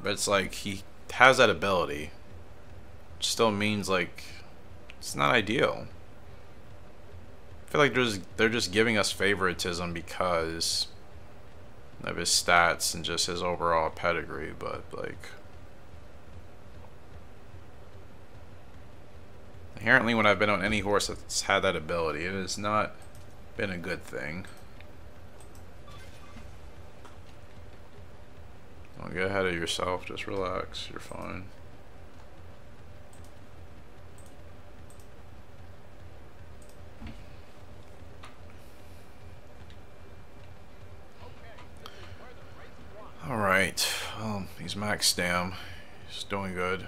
But it's like he has that ability. Which still means like it's not ideal. I feel like there's they're just giving us favoritism because of his stats and just his overall pedigree, but like inherently when I've been on any horse that's had that ability, it has not been a good thing. Don't get ahead of yourself. Just relax. You're fine. Alright. Well, um, he's maxed stam. He's doing good.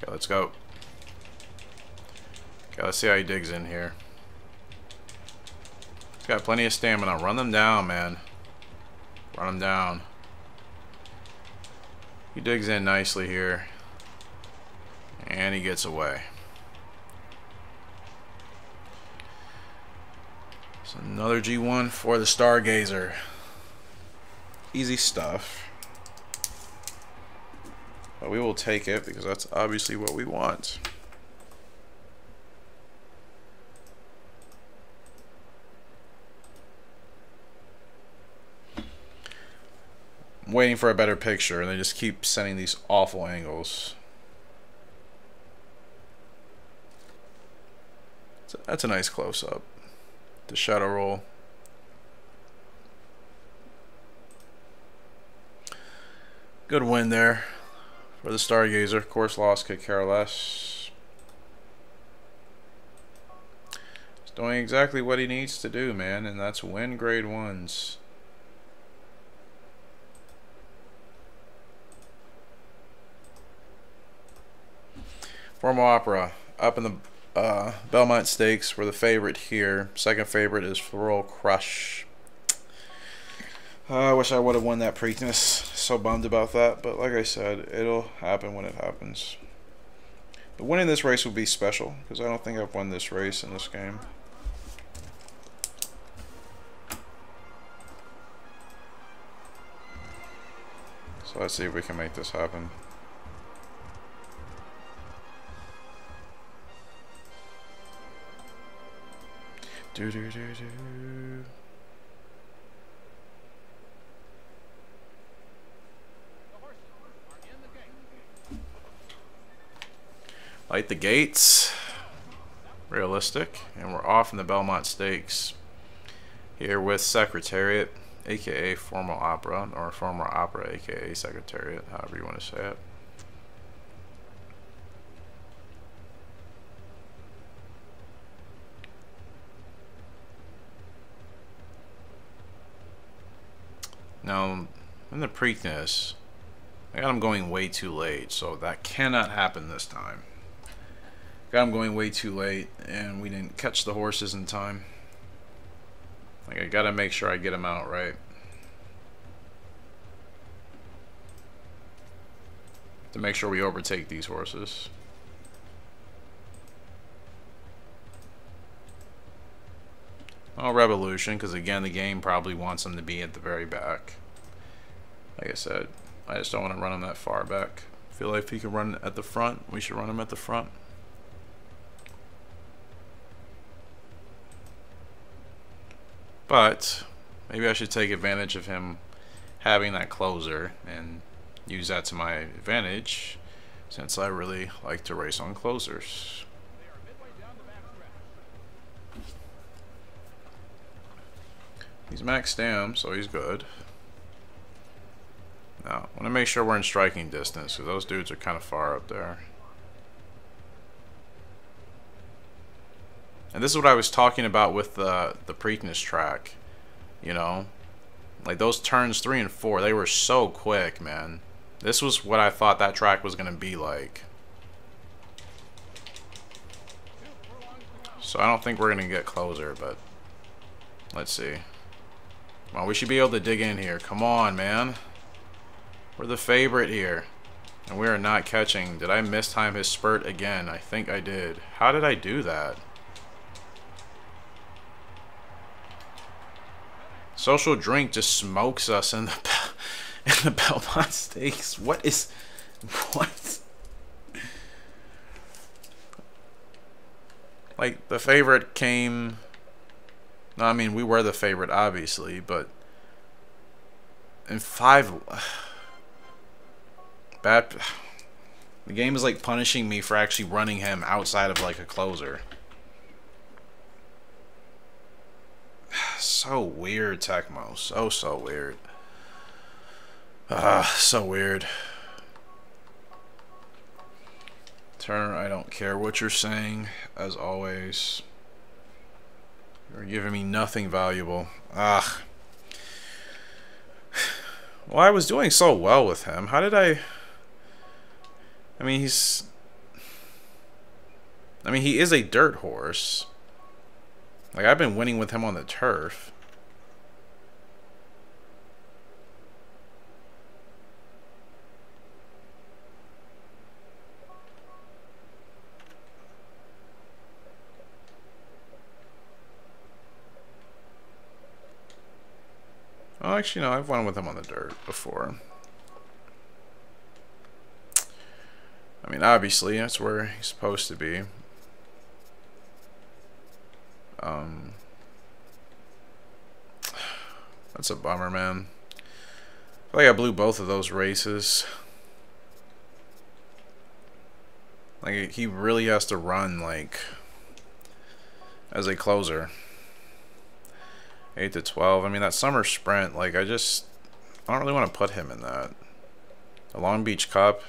Okay, let's go. Okay, let's see how he digs in here. He's got plenty of stamina. Run them down, man. Run them down. He digs in nicely here. And he gets away. So another G1 for the Stargazer. Easy stuff. But we will take it because that's obviously what we want. Waiting for a better picture, and they just keep sending these awful angles. So that's a nice close-up. The shadow roll. Good win there for the Stargazer. Of course loss could care less. He's doing exactly what he needs to do, man, and that's win grade ones. Formal Opera up in the uh, Belmont Stakes. We're the favorite here. Second favorite is Floral Crush. Uh, I wish I would have won that Preakness. So bummed about that, but like I said, it'll happen when it happens. But winning this race will be special, because I don't think I've won this race in this game. So let's see if we can make this happen. Do do do do. Light the gates. Realistic. And we're off in the Belmont Stakes. Here with Secretariat, aka Formal Opera, or Formal Opera, aka Secretariat, however you want to say it. Now, in the Preakness, I got him going way too late, so that cannot happen this time. Got him going way too late, and we didn't catch the horses in time. Like, I gotta make sure I get him out right. To make sure we overtake these horses. Oh, Revolution, because again, the game probably wants them to be at the very back. Like I said, I just don't want to run him that far back. feel like if he can run at the front, we should run him at the front. But maybe I should take advantage of him having that closer and use that to my advantage since I really like to race on closers. He's max stam, so he's good. Now, I want to make sure we're in striking distance, because those dudes are kind of far up there. And this is what I was talking about with the, the Preakness track. You know? Like those turns three and four, they were so quick, man. This was what I thought that track was going to be like. So I don't think we're going to get closer, but let's see. We should be able to dig in here. Come on, man. We're the favorite here. And we are not catching. Did I mistime his spurt again? I think I did. How did I do that? Social Drink just smokes us in the in the Belmont Stakes. What is what? Like the favorite came. No, I mean we were the favorite, obviously, but in five, bad. The game is like punishing me for actually running him outside of like a closer. so weird, Tecmo. So, so weird. Ah, so weird. Turner, I don't care what you're saying, as always. You're giving me nothing valuable. Ah. Well, I was doing so well with him. How did I... I mean, he's... I mean, he is a dirt horse. Like, I've been winning with him on the turf. Oh, actually, no, I've won with him on the dirt before. I mean, obviously, that's where he's supposed to be. Um, that's a bummer, man. I feel like I blew both of those races. Like, he really has to run, like, as a closer. 8 to 12. I mean, that summer sprint, like, I just, I don't really want to put him in that. The Long Beach Cup.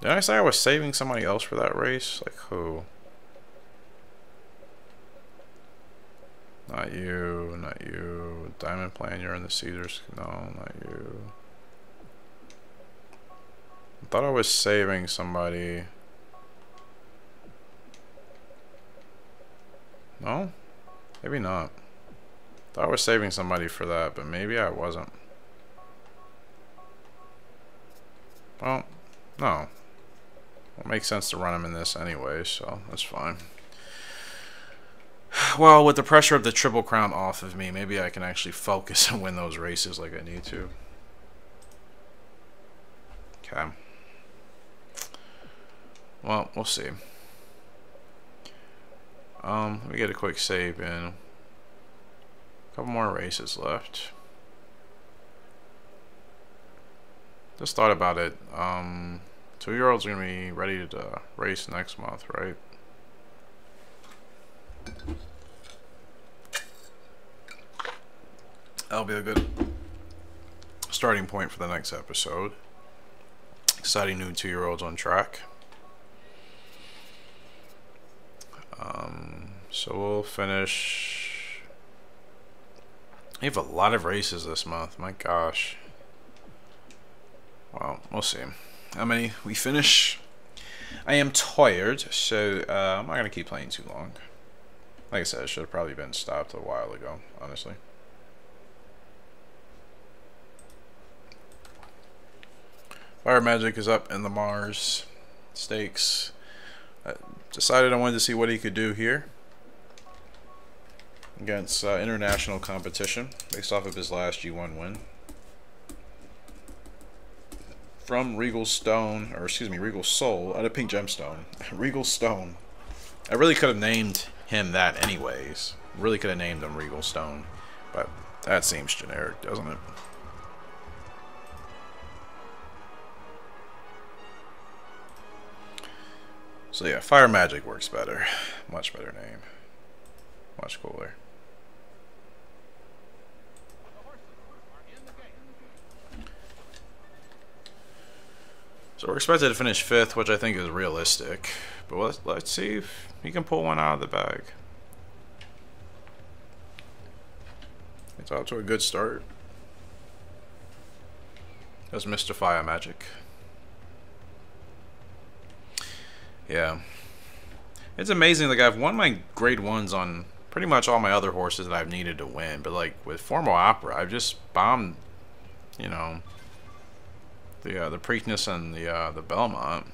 Did I say I was saving somebody else for that race? Like, who? Not you, not you. Diamond Plan, you're in the Caesars. No, not you. I thought I was saving somebody. No? Maybe not. Thought I was saving somebody for that, but maybe I wasn't. Well, no. It makes sense to run him in this anyway, so that's fine. Well, with the pressure of the Triple Crown off of me, maybe I can actually focus and win those races like I need to. Okay. Well, we'll see. Um, let me get a quick save in. A couple more races left. Just thought about it. Um, two-year-olds are gonna be ready to uh, race next month, right? That'll be a good starting point for the next episode. Exciting new two-year-olds on track. Um, so we'll finish. We have a lot of races this month. My gosh. Well, we'll see. How many we finish? I am tired, so uh, I'm not gonna keep playing too long. Like I said, it should have probably been stopped a while ago, honestly. Fire Magic is up in the Mars stakes. I decided I wanted to see what he could do here against uh, international competition based off of his last G1 win. From Regal Stone, or excuse me, Regal Soul, out of Pink Gemstone. Regal Stone. I really could have named him that anyways. Really could have named him Regal Stone. But that seems generic, doesn't it? So yeah, Fire Magic works better. Much better name. Much cooler. So we're expected to finish fifth, which I think is realistic. But let's, let's see if he can pull one out of the bag. It's off to a good start. That's. Fire Magic. Yeah. It's amazing. Like, I've won my grade ones on pretty much all my other horses that I've needed to win. But, like, with Formal Opera, I've just bombed, you know, the uh, the Preakness and the uh, the Belmont.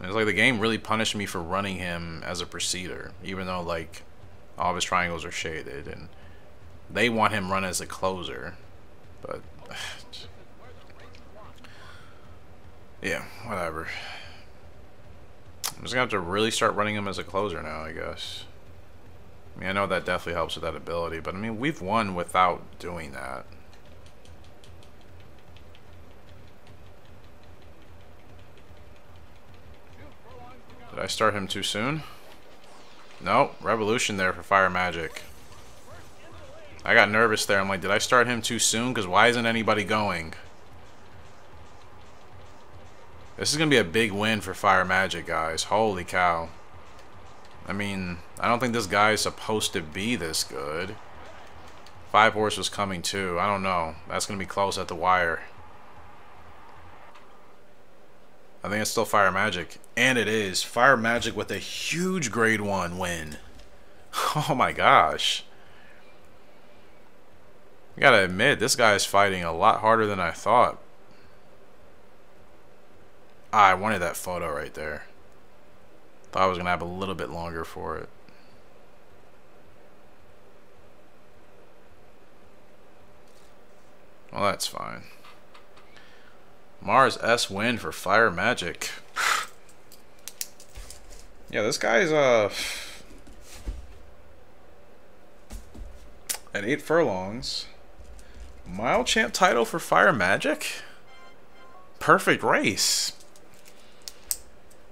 it's like the game really punished me for running him as a procedure, even though, like, all of his triangles are shaded. And they want him run as a closer. But, yeah, whatever. I'm just gonna have to really start running him as a closer now, I guess. I mean, I know that definitely helps with that ability, but I mean, we've won without doing that. Did I start him too soon? No, Revolution there for Fire Magic. I got nervous there. I'm like, did I start him too soon? Because why isn't anybody going? This is going to be a big win for Fire Magic, guys. Holy cow. I mean, I don't think this guy is supposed to be this good. Five horse was coming too. I don't know. That's going to be close at the wire. I think it's still Fire Magic. And it is. Fire Magic with a huge grade 1 win. Oh my gosh. I gotta admit, this guy is fighting a lot harder than I thought. Ah, I wanted that photo right there. Thought I was going to have a little bit longer for it. Well, that's fine. Mars S win for Fire Magic. yeah, this guy's uh at eight furlongs. Mile champ title for Fire Magic. Perfect race.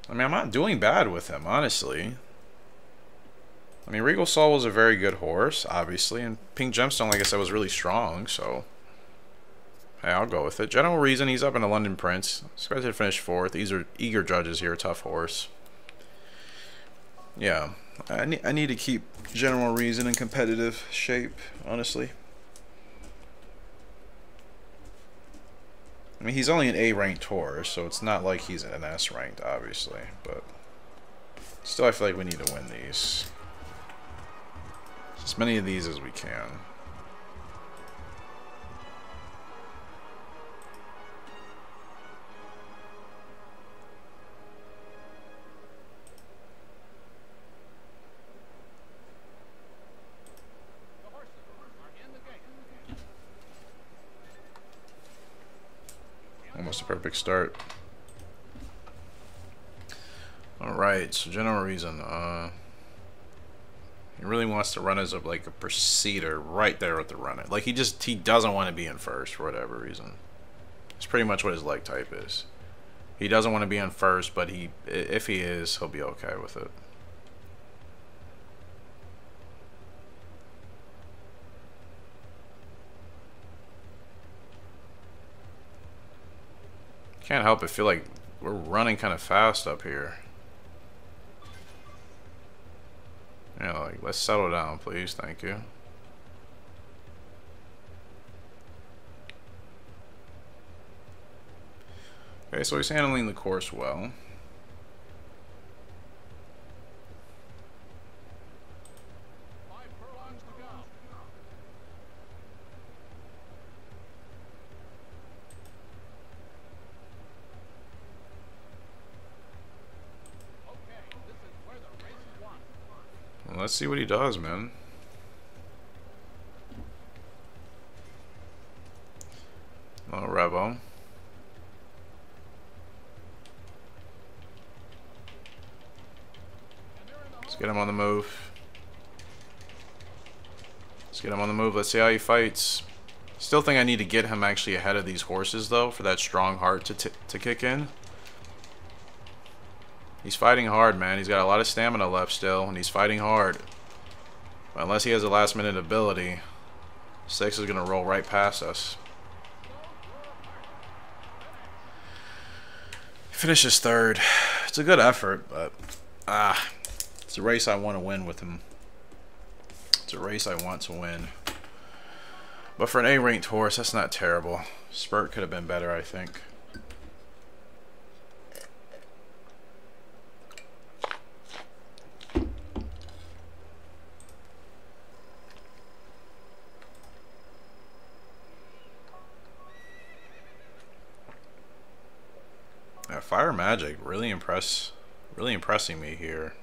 I mean, I'm not doing bad with him, honestly. I mean, Regal Soul was a very good horse, obviously, and Pink Gemstone, like I said, was really strong, so... Hey, I'll go with it. General Reason, he's up in the London Prince. Expected to finish fourth. These are eager judges here, tough horse. Yeah, I need, I need to keep General Reason in competitive shape, honestly. I mean, he's only an A-ranked tour, so it's not like he's an S-ranked, obviously. But still, I feel like we need to win these. As many of these as we can. Almost a perfect start. Alright, so general reason. Uh, he really wants to run as a, like a procedure right there with the runner. Like he just, he doesn't want to be in first for whatever reason. It's pretty much what his leg type is. He doesn't want to be in first, but he, if he is, he'll be okay with it. Can't help but feel like we're running kind of fast up here. Yeah, like, let's settle down, please. Thank you. Okay, so he's handling the course well. Let's see what he does, man. Oh, Revo. Let's get him on the move. Let's get him on the move. Let's see how he fights. Still think I need to get him actually ahead of these horses, though, for that strong heart to, to kick in. He's fighting hard, man. He's got a lot of stamina left still, and he's fighting hard. But unless he has a last minute ability, Six is going to roll right past us. He finishes third. It's a good effort, but ah, it's a race I want to win with him. It's a race I want to win. But for an A-ranked horse, that's not terrible. Spurt could have been better, I think. Fire Magic really impress, really impressing me here.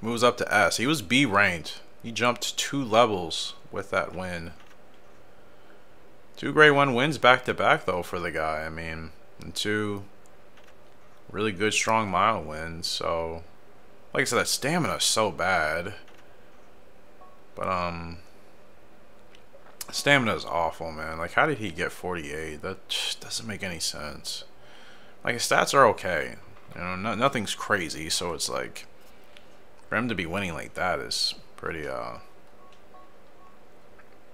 Moves up to S. He was B ranked. He jumped two levels with that win. Two grade one wins back to back though for the guy. I mean, and two really good strong mile wins. So, like I said, that stamina is so bad. But um, Stamina is awful, man. Like, how did he get 48? That doesn't make any sense. Like, his stats are okay. You know, no, nothing's crazy, so it's like, for him to be winning like that is pretty, uh,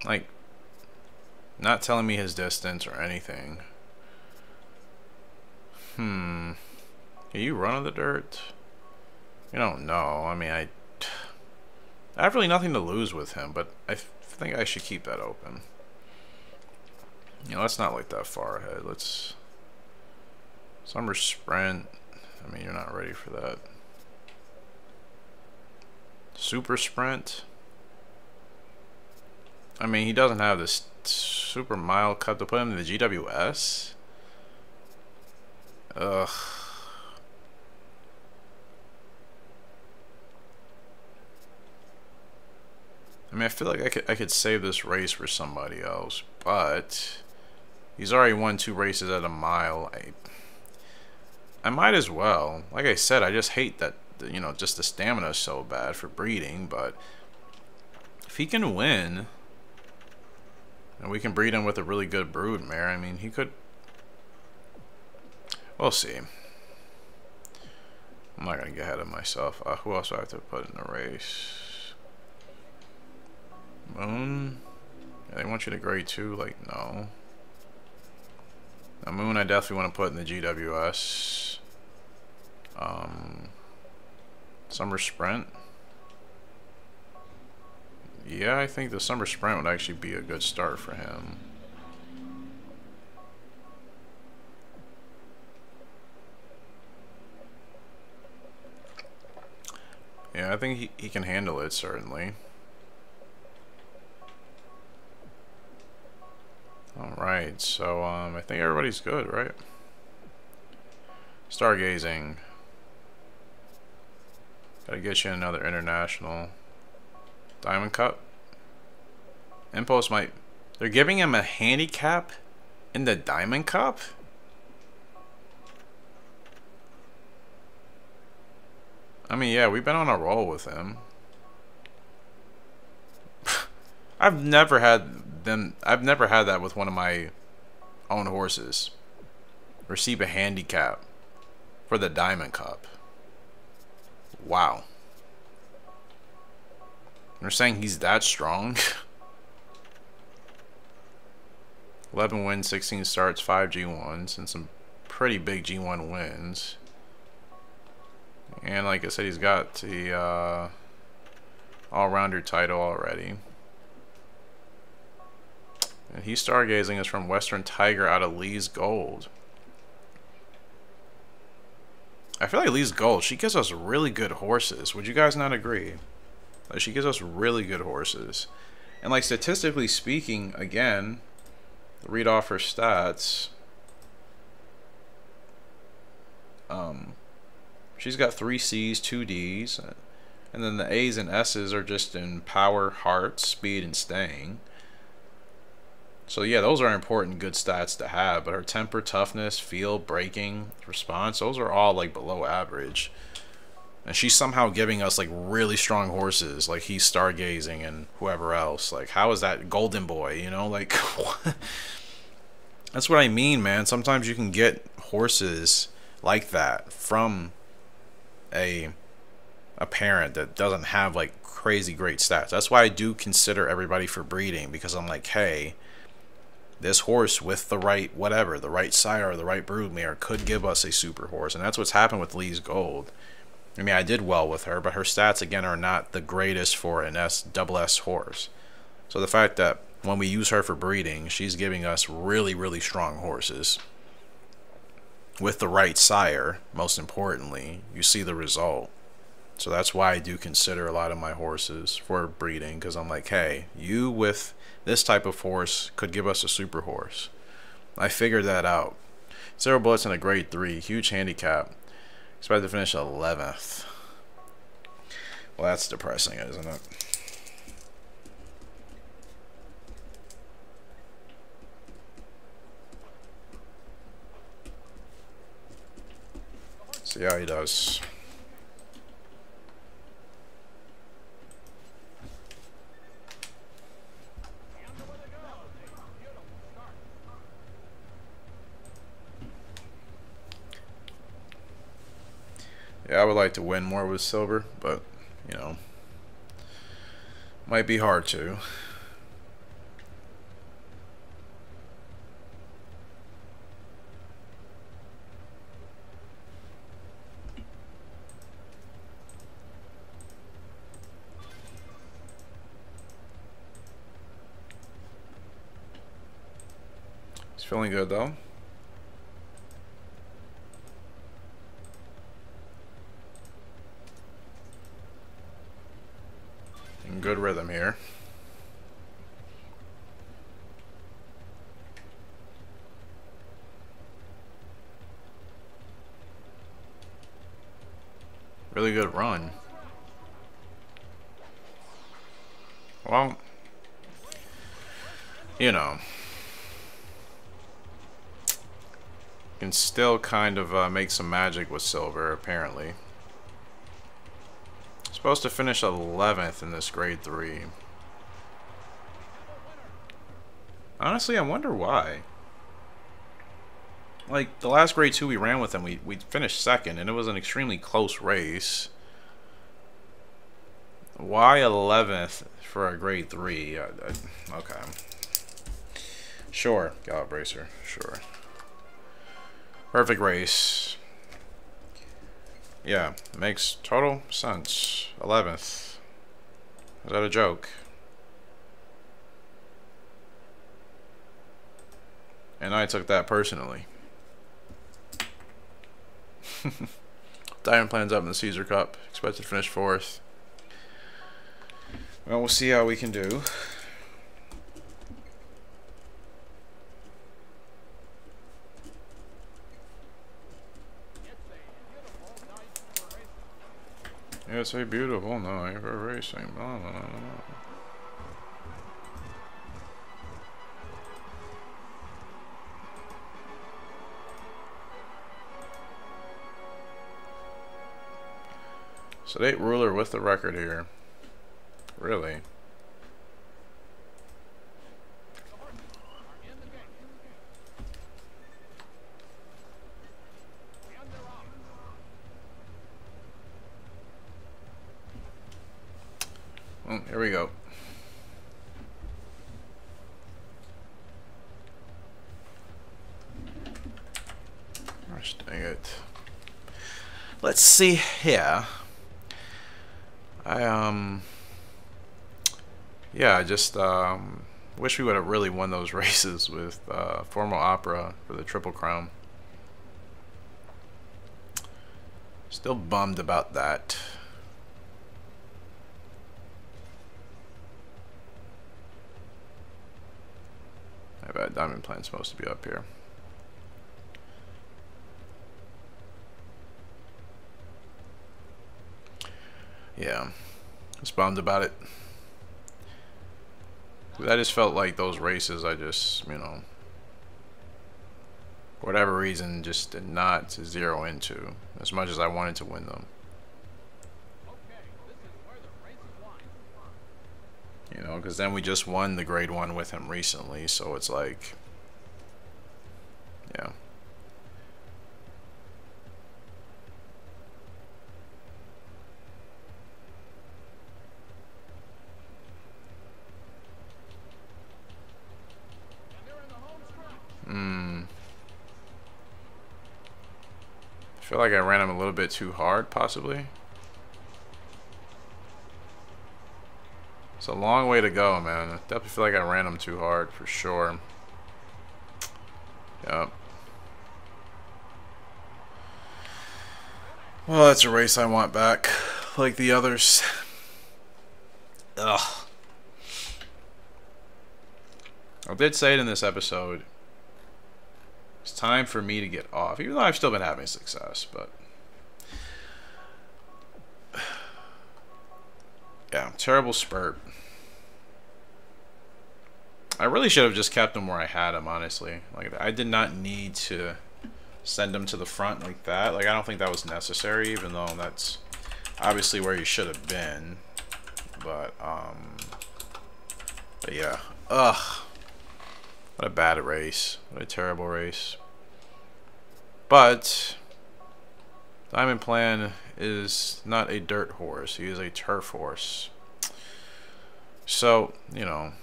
like, not telling me his distance or anything. Hmm. Can you run on the dirt? You don't know. I mean, I, I have really nothing to lose with him, but I think I should keep that open. You know, let's not look that far ahead. Let's... Summer Sprint. I mean, you're not ready for that. Super Sprint. I mean, he doesn't have this super mile cut to put him in the GWS. Ugh. I mean, I feel like I could, I could save this race for somebody else, but he's already won two races at a mile. I, I might as well. Like I said, I just hate that, you know, just the stamina is so bad for breeding, but if he can win, and we can breed him with a really good brood mare, I mean, he could... We'll see. I'm not going to get ahead of myself. Uh, who else do I have to put in the race? Moon? Yeah, they want you to grade 2? Like, no. Now, Moon I definitely want to put in the GWS. Um, Summer Sprint. Yeah, I think the Summer Sprint would actually be a good start for him. Yeah, I think he, he can handle it, certainly. Alright, so um, I think everybody's good, right? Stargazing. Gotta get you another international. Diamond Cup. Impulse might... They're giving him a handicap in the Diamond Cup? I mean, yeah, we've been on a roll with him. I've never had them. I've never had that with one of my own horses. Receive a handicap for the Diamond Cup. Wow. They're saying he's that strong. 11 wins, 16 starts, 5 G1s, and some pretty big G1 wins. And like I said, he's got the uh, all-rounder title already. And he's stargazing is from Western Tiger out of Lee's Gold. I feel like Lee's Gold, she gives us really good horses. Would you guys not agree? Like, she gives us really good horses. And like statistically speaking, again, read off her stats. Um, she's got three C's, two D's, and then the A's and S's are just in power, heart, speed, and staying. So yeah, those are important good stats to have, but her temper, toughness, feel, breaking, response, those are all like below average. And she's somehow giving us like really strong horses, like he's stargazing and whoever else. Like, how is that Golden Boy? You know, like, that's what I mean, man. Sometimes you can get horses like that from a a parent that doesn't have like crazy great stats. That's why I do consider everybody for breeding because I'm like, hey, this horse with the right whatever, the right sire or the right broodmare could give us a super horse, and that's what's happened with Lee's Gold. I mean, I did well with her, but her stats again are not the greatest for an S double S horse. So the fact that when we use her for breeding, she's giving us really, really strong horses. With the right sire, most importantly, you see the result. So that's why I do consider a lot of my horses for breeding, because I'm like, hey, you with this type of horse could give us a super horse. I figured that out. Zero bullets in a grade 3, huge handicap. Expected to finish 11th. Well, that's depressing, isn't it? See how he does. Yeah, I would like to win more with silver, but, you know, might be hard to. He's feeling good though. Good rhythm here. Really good run. Well, you know, can still kind of uh, make some magic with silver, apparently. Supposed to finish 11th in this grade 3. Honestly, I wonder why. Like, the last grade 2 we ran with him, we, we finished second, and it was an extremely close race. Why 11th for a grade 3? I, I, okay. Sure, Gallop Racer, sure. Perfect race. Yeah, makes total sense. 11th. Is that a joke? And I took that personally. Diamond Plan's up in the Caesar Cup. Expected to finish fourth. Well, we'll see how we can do. It's a beautiful night for racing. Blah, blah, blah, Sedate ruler with the record here. Really? Oh, here we go. Gosh dang it. Let's see here. I, um... Yeah, I just, um... Wish we would have really won those races with uh, Formal Opera for the Triple Crown. Still bummed about that. I bet Diamond Plan's supposed to be up here. Yeah, just bummed about it. I just felt like those races, I just, you know, for whatever reason, just did not zero into as much as I wanted to win them. You know, because then we just won the grade one with him recently, so it's like, yeah. Hmm. I feel like I ran him a little bit too hard, possibly. It's a long way to go, man. I definitely feel like I ran them too hard, for sure. Yep. Well, that's a race I want back, like the others. Ugh. I did say it in this episode. It's time for me to get off, even though I've still been having success, but... Yeah, terrible spurt. I really should have just kept him where I had him, honestly. Like, I did not need to send him to the front like that. Like, I don't think that was necessary, even though that's obviously where you should have been. But, um... But yeah. Ugh. What a bad race. What a terrible race. But... Diamond Plan is not a dirt horse. He is a turf horse. So, you know,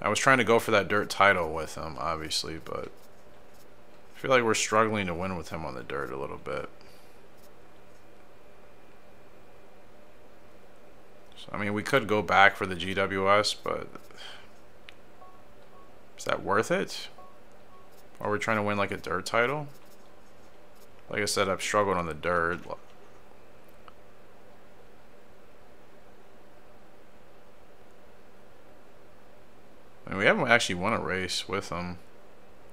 I was trying to go for that dirt title with him, obviously, but I feel like we're struggling to win with him on the dirt a little bit. So, I mean, we could go back for the GWS, but is that worth it? Are we trying to win like a dirt title? Like I said, I've struggled on the dirt. Mean, we haven't actually won a race with them.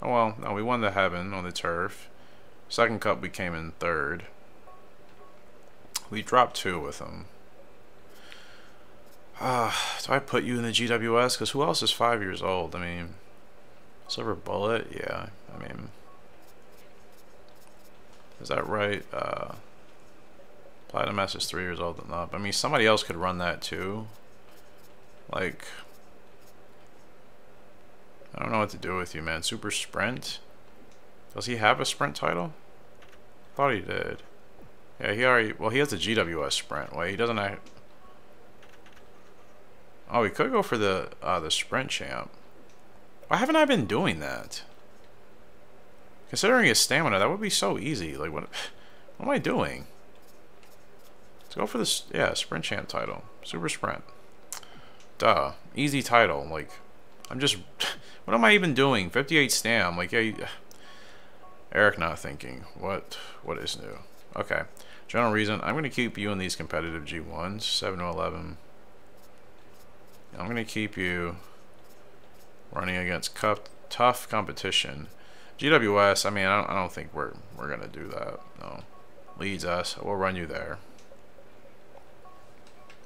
Oh well, no, we won the Heaven on the turf. Second Cup we came in third. We dropped two with them. Uh, do I put you in the GWS? Because who else is five years old? I mean, Silver Bullet? Yeah, I mean... Is that right? Uh, Platinum S is three years old and up. I mean, somebody else could run that too. Like, I don't know what to do with you, man. Super Sprint? Does he have a Sprint title? thought he did. Yeah, he already... Well, he has a GWS Sprint. Wait, he doesn't... Have, oh, he could go for the uh, the Sprint Champ. Why haven't I been doing that? Considering his stamina, that would be so easy. Like, what, what am I doing? Let's go for this, yeah, Sprint Champ title. Super Sprint. Duh. Easy title. Like, I'm just, what am I even doing? 58 stam. Like, Eric not thinking. What, what is new? Okay. General reason, I'm going to keep you in these competitive G1s. 7 to 11. I'm going to keep you running against tough competition. GWS, I mean, I don't, I don't think we're we're going to do that. No. Leads us. We'll run you there.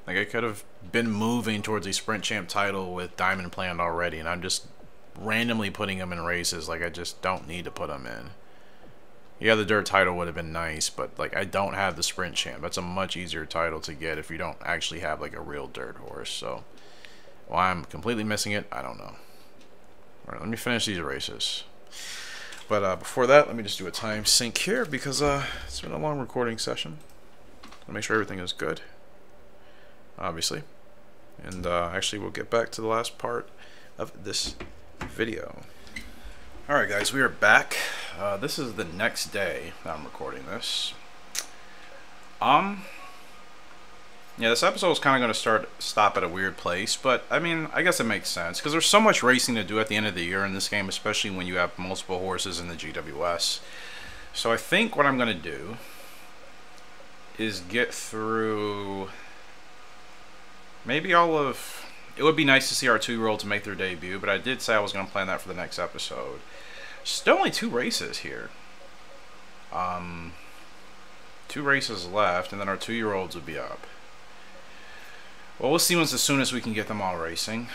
Like, I could have been moving towards a Sprint Champ title with Diamond planned already, and I'm just randomly putting him in races. Like, I just don't need to put him in. Yeah, the dirt title would have been nice, but like I don't have the sprint champ. That's a much easier title to get if you don't actually have like a real dirt horse. So why I'm completely missing it, I don't know. All right, let me finish these races. But uh, before that, let me just do a time sync here because uh, it's been a long recording session. I'll make sure everything is good, obviously. And uh, actually, we'll get back to the last part of this video. Alright guys, we are back. Uh, this is the next day that I'm recording this. Um, yeah, this episode is kind of going to start stop at a weird place, but I mean, I guess it makes sense because there's so much racing to do at the end of the year in this game, especially when you have multiple horses in the GWS. So I think what I'm going to do is get through maybe all of it would be nice to see our two-year-olds make their debut, but I did say I was going to plan that for the next episode. Still only two races here. Um, two races left, and then our two-year-olds would be up. Well, we'll see once as soon as we can get them all racing.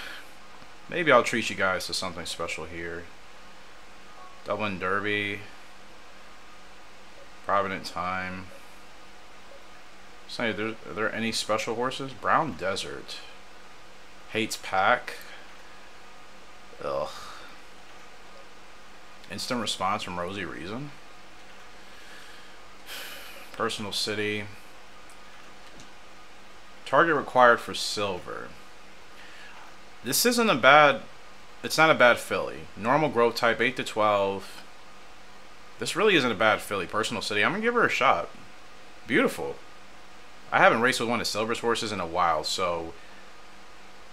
Maybe I'll treat you guys to something special here. Dublin Derby. Provident Time. Say, are are there any special horses? Brown Desert. Hates Pack. Ugh. Instant response from Rosie Reason. Personal City. Target required for silver. This isn't a bad... It's not a bad filly. Normal growth type, 8 to 12. This really isn't a bad filly. Personal City. I'm going to give her a shot. Beautiful. I haven't raced with one of Silver's horses in a while, so...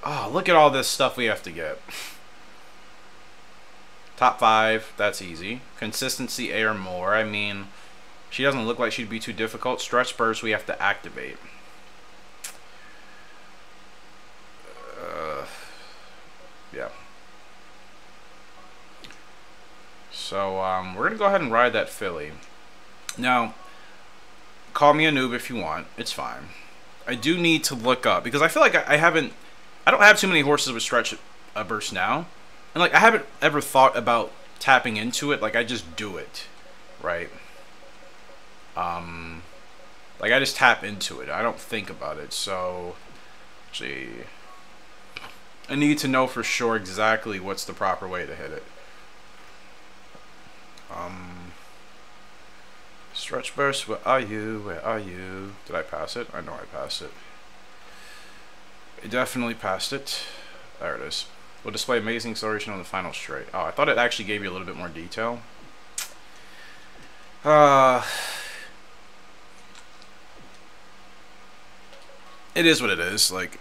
Oh, look at all this stuff we have to get. Top five, that's easy. Consistency, A or more. I mean, she doesn't look like she'd be too difficult. Stretch burst, we have to activate. Uh, yeah. So, um, we're going to go ahead and ride that filly. Now, call me a noob if you want. It's fine. I do need to look up, because I feel like I, I haven't... I don't have too many horses with stretch uh, burst now. And like I haven't ever thought about tapping into it. Like I just do it, right? Um, like I just tap into it. I don't think about it. So, gee, I need to know for sure exactly what's the proper way to hit it. Um, stretch burst. Where are you? Where are you? Did I pass it? I know I passed it. Definitely passed it. There it is will display amazing acceleration on the final straight. Oh, I thought it actually gave you a little bit more detail. Uh, it is what it is. Like,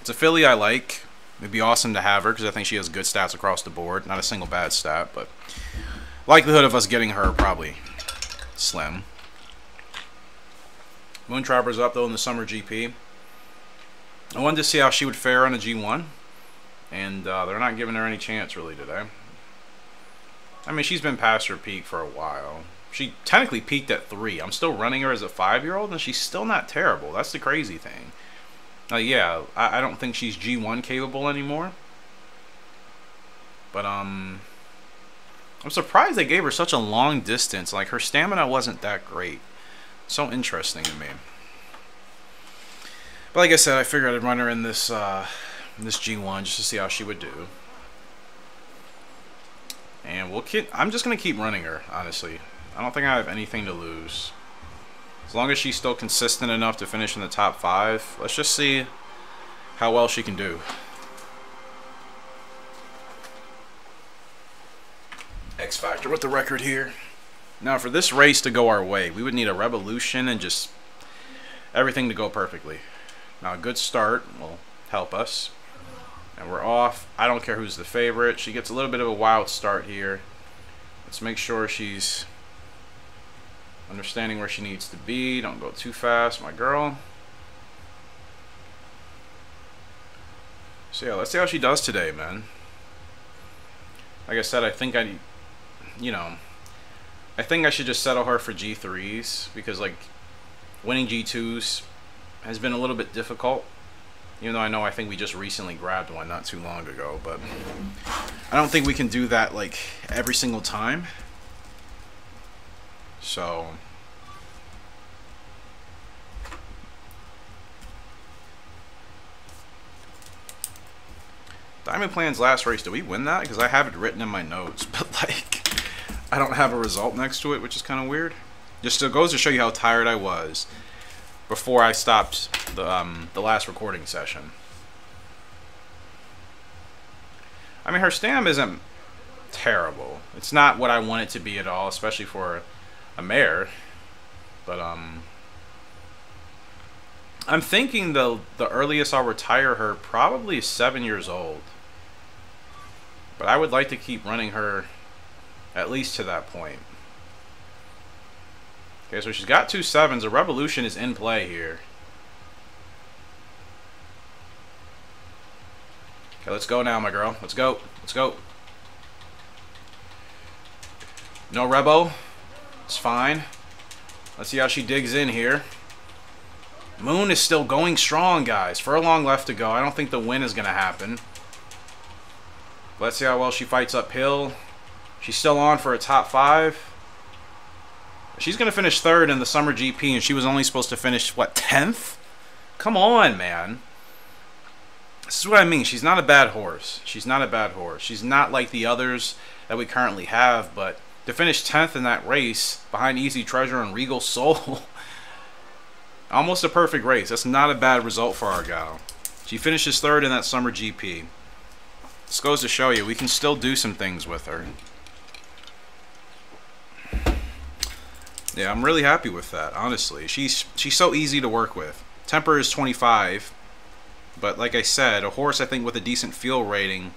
it's a filly I like. It'd be awesome to have her because I think she has good stats across the board. Not a single bad stat, but likelihood of us getting her probably slim. Moontrapper's up though in the summer GP. I wanted to see how she would fare on a G1 and uh, they're not giving her any chance really today. I mean, she's been past her peak for a while. She technically peaked at three. I'm still running her as a five-year-old, and she's still not terrible. That's the crazy thing. Uh, yeah, I, I don't think she's G1 capable anymore. But, um... I'm surprised they gave her such a long distance. Like, her stamina wasn't that great. So interesting to me. But like I said, I figured I'd run her in this, uh this G1 just to see how she would do. And we'll keep, I'm just going to keep running her, honestly. I don't think I have anything to lose. As long as she's still consistent enough to finish in the top five, let's just see how well she can do. X Factor with the record here. Now, for this race to go our way, we would need a revolution and just everything to go perfectly. Now, a good start will help us. And we're off. I don't care who's the favorite. She gets a little bit of a wild start here. Let's make sure she's understanding where she needs to be. Don't go too fast, my girl. So yeah, let's see how she does today, man. Like I said, I think I, you know, I think I should just settle her for G3s because like winning G2s has been a little bit difficult. Even though I know I think we just recently grabbed one not too long ago, but I don't think we can do that like every single time. So Diamond Plan's last race, did we win that? Because I have it written in my notes, but like, I don't have a result next to it, which is kind of weird. Just goes to show you how tired I was before I stopped the um, the last recording session. I mean, her stam isn't terrible. It's not what I want it to be at all, especially for a mare. But um, I'm thinking the the earliest I'll retire her probably is seven years old. But I would like to keep running her at least to that point. Okay, so she's got two sevens. A revolution is in play here. Okay, let's go now, my girl. Let's go. Let's go. No Rebo. It's fine. Let's see how she digs in here. Moon is still going strong, guys. Furlong left to go. I don't think the win is going to happen. Let's see how well she fights uphill. She's still on for a top five. She's going to finish third in the Summer GP, and she was only supposed to finish, what, 10th? Come on, man. This is what I mean. She's not a bad horse. She's not a bad horse. She's not like the others that we currently have, but to finish 10th in that race behind Easy Treasure and Regal Soul, almost a perfect race. That's not a bad result for our gal. She finishes third in that Summer GP. This goes to show you we can still do some things with her. Yeah, I'm really happy with that, honestly. She's she's so easy to work with. Temper is 25, but like I said, a horse I think with a decent feel rating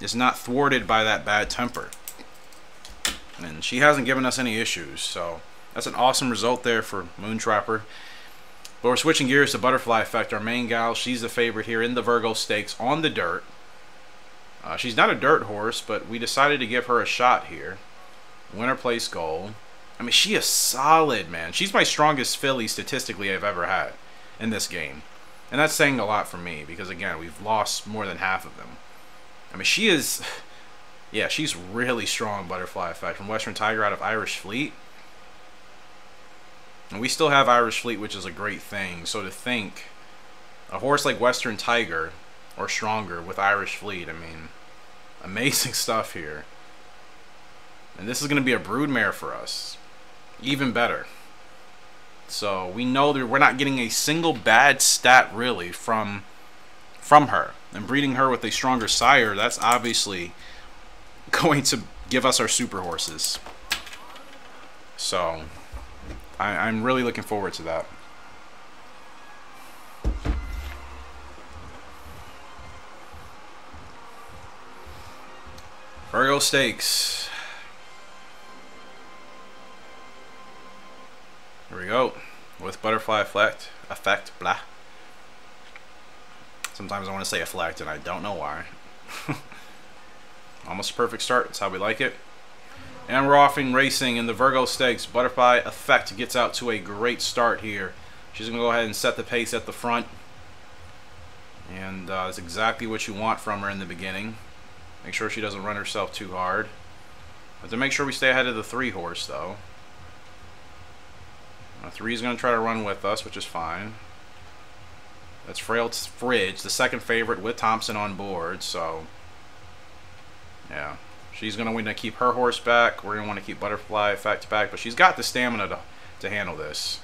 is not thwarted by that bad temper. And she hasn't given us any issues, so that's an awesome result there for Moontrapper. But we're switching gears to Butterfly Effect, our main gal. She's the favorite here in the Virgo Stakes on the dirt. Uh, she's not a dirt horse, but we decided to give her a shot here. Winner place goal. I mean, she is solid, man. She's my strongest filly statistically I've ever had in this game. And that's saying a lot for me because, again, we've lost more than half of them. I mean, she is... Yeah, she's really strong butterfly effect from Western Tiger out of Irish Fleet. And we still have Irish Fleet, which is a great thing. So to think a horse like Western Tiger or stronger with Irish Fleet, I mean, amazing stuff here. And this is going to be a broodmare for us even better. So we know that we're not getting a single bad stat really from from her. And breeding her with a stronger sire, that's obviously going to give us our super horses. So I, I'm really looking forward to that. Virgo Stakes. Here we go. With butterfly effect, effect, blah. Sometimes I want to say effect and I don't know why. Almost a perfect start. That's how we like it. And we're offing racing in the Virgo Stakes. Butterfly Effect gets out to a great start here. She's going to go ahead and set the pace at the front. And uh, that's exactly what you want from her in the beginning. Make sure she doesn't run herself too hard. But to make sure we stay ahead of the three horse, though. Uh, three is going to try to run with us, which is fine. That's Frail's Fridge, the second favorite with Thompson on board, so... Yeah. She's going to want to keep her horse back. We're going to want to keep Butterfly Effect back, but she's got the stamina to, to handle this.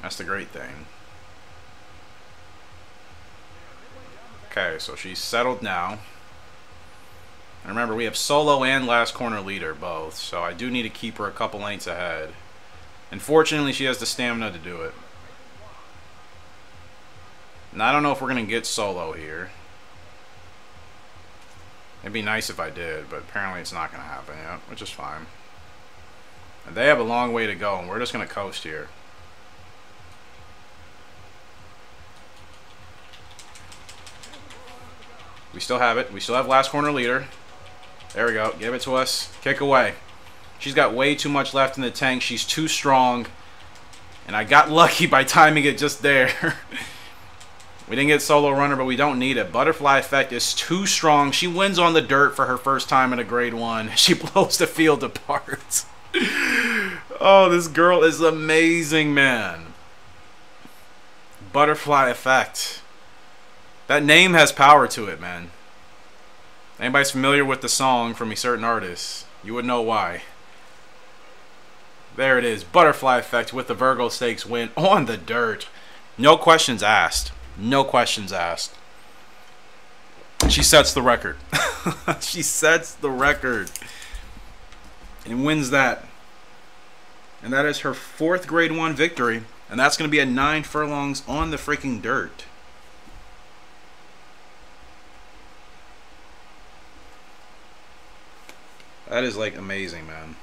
That's the great thing. Okay, so she's settled now. And remember, we have solo and last corner leader both, so I do need to keep her a couple lengths ahead. And fortunately, she has the stamina to do it. And I don't know if we're going to get solo here. It'd be nice if I did, but apparently it's not going to happen yet, which is fine. And they have a long way to go, and we're just going to coast here. We still have it. We still have last corner leader. There we go. Give it to us. Kick away. She's got way too much left in the tank. She's too strong. And I got lucky by timing it just there. we didn't get solo runner, but we don't need it. Butterfly effect is too strong. She wins on the dirt for her first time in a grade one. She blows the field apart. oh, this girl is amazing, man. Butterfly effect. That name has power to it, man. Anybody's familiar with the song from a certain artist, you would know why. There it is. Butterfly effect with the Virgo Stakes win on the dirt. No questions asked. No questions asked. She sets the record. she sets the record. And wins that. And that is her fourth grade one victory. And that's going to be at nine furlongs on the freaking dirt. That is like amazing, man.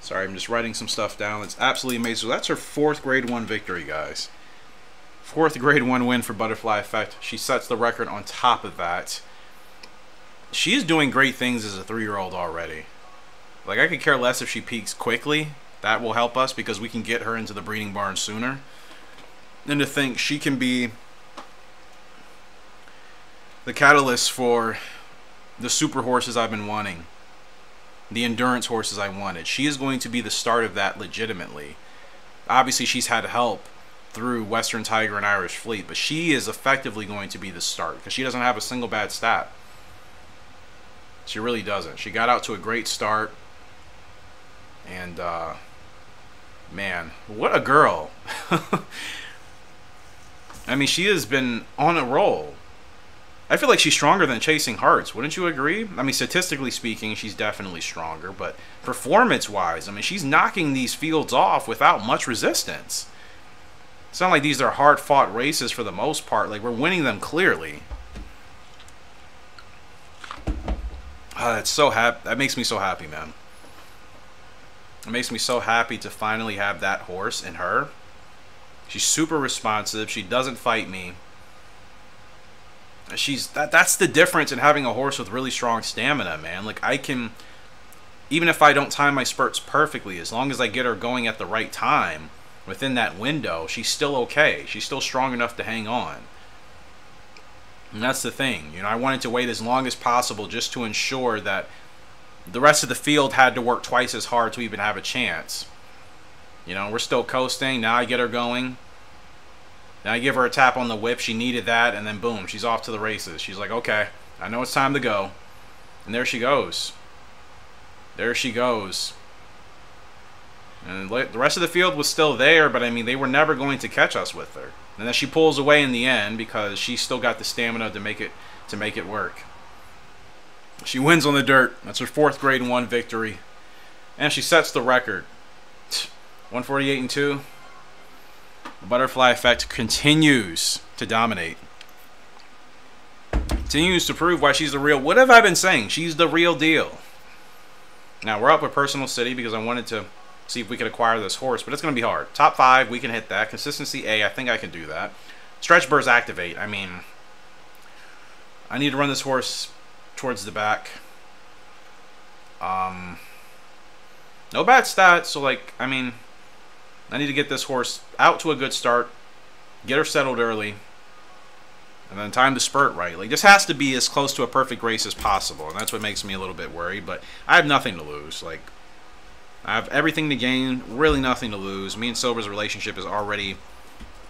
Sorry, I'm just writing some stuff down. It's absolutely amazing. So that's her fourth grade one victory, guys. Fourth grade one win for Butterfly Effect. She sets the record on top of that. She is doing great things as a three-year-old already. Like, I could care less if she peaks quickly. That will help us because we can get her into the breeding barn sooner. And to think she can be the catalyst for the super horses I've been wanting, the endurance horses I wanted. She is going to be the start of that legitimately. Obviously, she's had help through Western Tiger and Irish Fleet, but she is effectively going to be the start because she doesn't have a single bad stat. She really doesn't. She got out to a great start, and uh, man, what a girl! I mean, she has been on a roll. I feel like she's stronger than Chasing Hearts. Wouldn't you agree? I mean, statistically speaking, she's definitely stronger, but performance-wise, I mean, she's knocking these fields off without much resistance. It's not like these are hard-fought races for the most part. Like, we're winning them clearly. Oh, so happy. That makes me so happy, man. It makes me so happy to finally have that horse in her. She's super responsive. She doesn't fight me she's that that's the difference in having a horse with really strong stamina, man. Like I can even if I don't time my spurts perfectly, as long as I get her going at the right time within that window, she's still okay. She's still strong enough to hang on. And that's the thing. You know, I wanted to wait as long as possible just to ensure that the rest of the field had to work twice as hard to even have a chance. You know, we're still coasting. Now I get her going. Then I give her a tap on the whip. She needed that, and then boom, she's off to the races. She's like, okay, I know it's time to go. And there she goes. There she goes. And the rest of the field was still there, but I mean, they were never going to catch us with her. And then she pulls away in the end because she still got the stamina to make it to make it work. She wins on the dirt. That's her fourth grade one victory. And she sets the record. 148 and 2. The butterfly effect continues to dominate. Continues to prove why she's the real. What have I been saying? She's the real deal. Now, we're up with Personal City because I wanted to see if we could acquire this horse, but it's going to be hard. Top five, we can hit that. Consistency A, I think I can do that. Stretch Burst activate. I mean, I need to run this horse towards the back. Um, no bad stats, so like, I mean, I need to get this horse out to a good start, get her settled early, and then time to spurt right. Like this has to be as close to a perfect race as possible, and that's what makes me a little bit worried. But I have nothing to lose. Like I have everything to gain, really nothing to lose. Me and Silver's relationship is already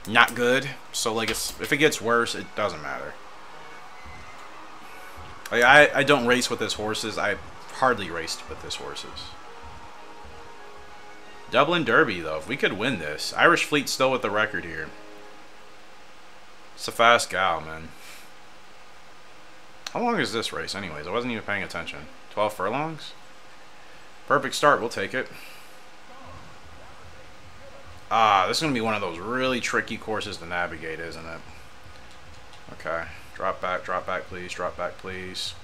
not good, so like if it gets worse, it doesn't matter. Like I I don't race with this horses. I hardly raced with this horses. Dublin Derby, though. If we could win this. Irish Fleet still with the record here. It's a fast gal, man. How long is this race, anyways? I wasn't even paying attention. 12 furlongs? Perfect start. We'll take it. Ah, this is going to be one of those really tricky courses to navigate, isn't it? Okay. Drop back, drop back, please. Drop back, please.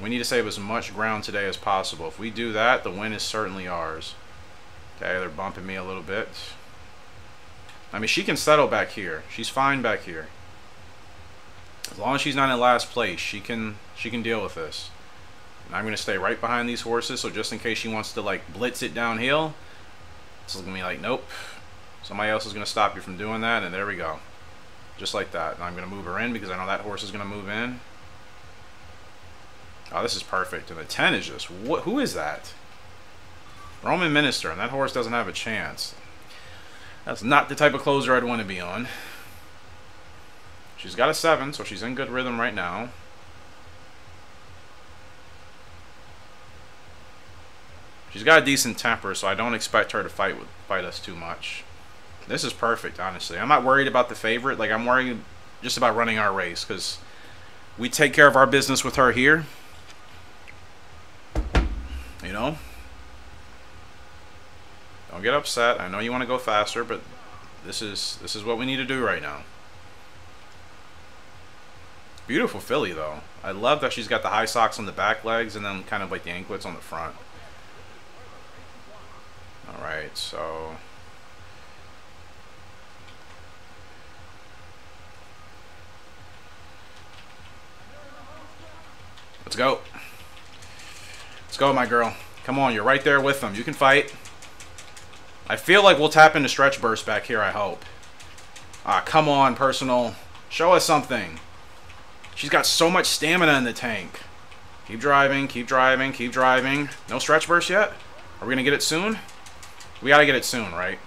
We need to save as much ground today as possible. If we do that, the win is certainly ours. Okay, they're bumping me a little bit. I mean, she can settle back here. She's fine back here. As long as she's not in last place, she can she can deal with this. And I'm gonna stay right behind these horses, so just in case she wants to like blitz it downhill, it's gonna be like, nope. Somebody else is gonna stop you from doing that, and there we go. Just like that. And I'm gonna move her in because I know that horse is gonna move in. Oh, this is perfect. And the 10 is just, what? who is that? Roman Minister, and that horse doesn't have a chance. That's not the type of closer I'd want to be on. She's got a 7, so she's in good rhythm right now. She's got a decent temper, so I don't expect her to fight with, fight us too much. This is perfect, honestly. I'm not worried about the favorite. Like, I'm worried just about running our race, because we take care of our business with her here. You know? Don't get upset. I know you want to go faster, but this is this is what we need to do right now. Beautiful filly, though. I love that she's got the high socks on the back legs and then kind of like the anklets on the front. Alright, so... Let's go. Let's go, my girl. Come on, you're right there with them. You can fight. I feel like we'll tap into stretch burst back here, I hope. Ah, come on, personal. Show us something. She's got so much stamina in the tank. Keep driving, keep driving, keep driving. No stretch burst yet? Are we going to get it soon? We got to get it soon, right?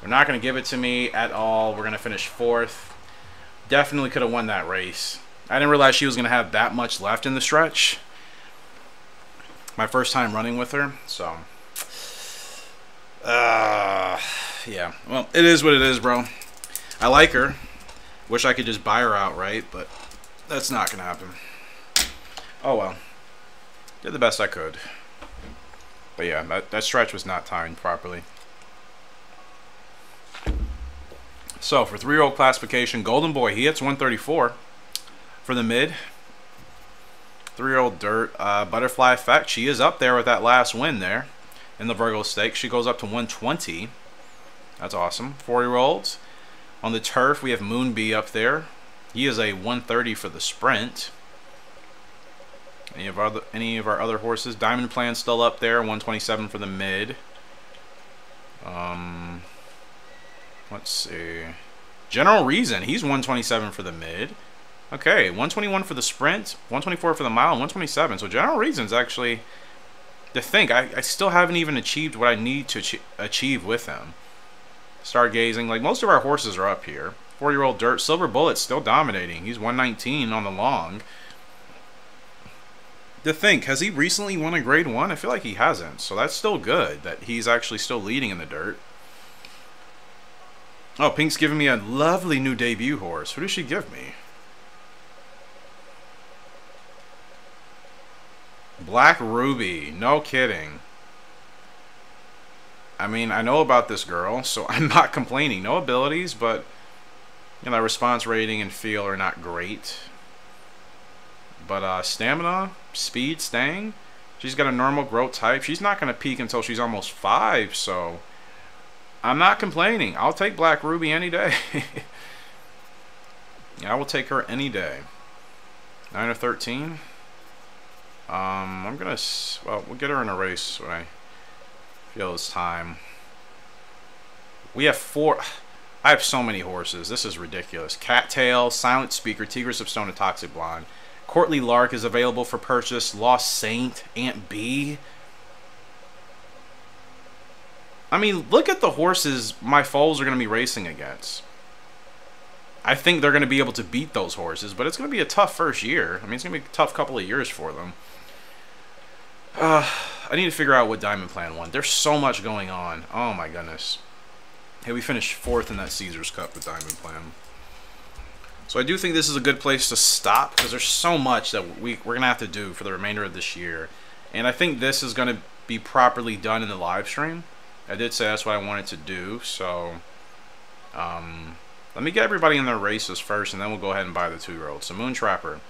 They're not going to give it to me at all. We're going to finish fourth. Definitely could have won that race. I didn't realize she was going to have that much left in the stretch. My first time running with her, so... Uh, yeah. Well, it is what it is, bro. I like her. Wish I could just buy her outright, but that's not going to happen. Oh, well. Did the best I could. But yeah, that, that stretch was not timed properly. So, for three-year-old classification, Golden Boy, he hits 134 for the mid. Three-year-old Dirt, uh, Butterfly Effect, she is up there with that last win there in the Virgo Stakes. She goes up to 120. That's awesome. Four-year-olds. On the turf, we have Moonbee up there. He is a 130 for the sprint. Any of our other, any of our other horses? Diamond Plan still up there, 127 for the mid. Um, let's see. General Reason, he's 127 for the mid. Okay, 121 for the sprint, 124 for the mile, 127. So General Reason's actually, to think, I, I still haven't even achieved what I need to achieve with him. Stargazing, like most of our horses are up here. Four-year-old Dirt, Silver Bullet still dominating. He's 119 on the long. To think, has he recently won a grade one? I feel like he hasn't. So that's still good that he's actually still leading in the dirt. Oh, Pink's giving me a lovely new debut horse. Who does she give me? Black Ruby. No kidding. I mean, I know about this girl, so I'm not complaining. No abilities, but, you know, response rating and feel are not great. But uh, stamina, speed, staying, she's got a normal growth type. She's not going to peak until she's almost 5, so I'm not complaining. I'll take Black Ruby any day. I will take her any day. 9 or 13. Um, I'm gonna, well, we'll get her in a race when I feel it's time. We have four, I have so many horses. This is ridiculous. Cattail, Silent Speaker, Tigress of Stone, and Toxic Blonde. Courtly Lark is available for purchase. Lost Saint, Aunt B. I mean, look at the horses my foals are going to be racing against. I think they're going to be able to beat those horses, but it's going to be a tough first year. I mean, it's going to be a tough couple of years for them. Uh, I need to figure out what Diamond Plan won. There's so much going on. Oh my goodness. Hey, we finished fourth in that Caesars Cup with Diamond Plan. So I do think this is a good place to stop because there's so much that we, we're going to have to do for the remainder of this year. And I think this is going to be properly done in the live stream. I did say that's what I wanted to do, so um, let me get everybody in their races first, and then we'll go ahead and buy the two-year-old. So Moontrapper.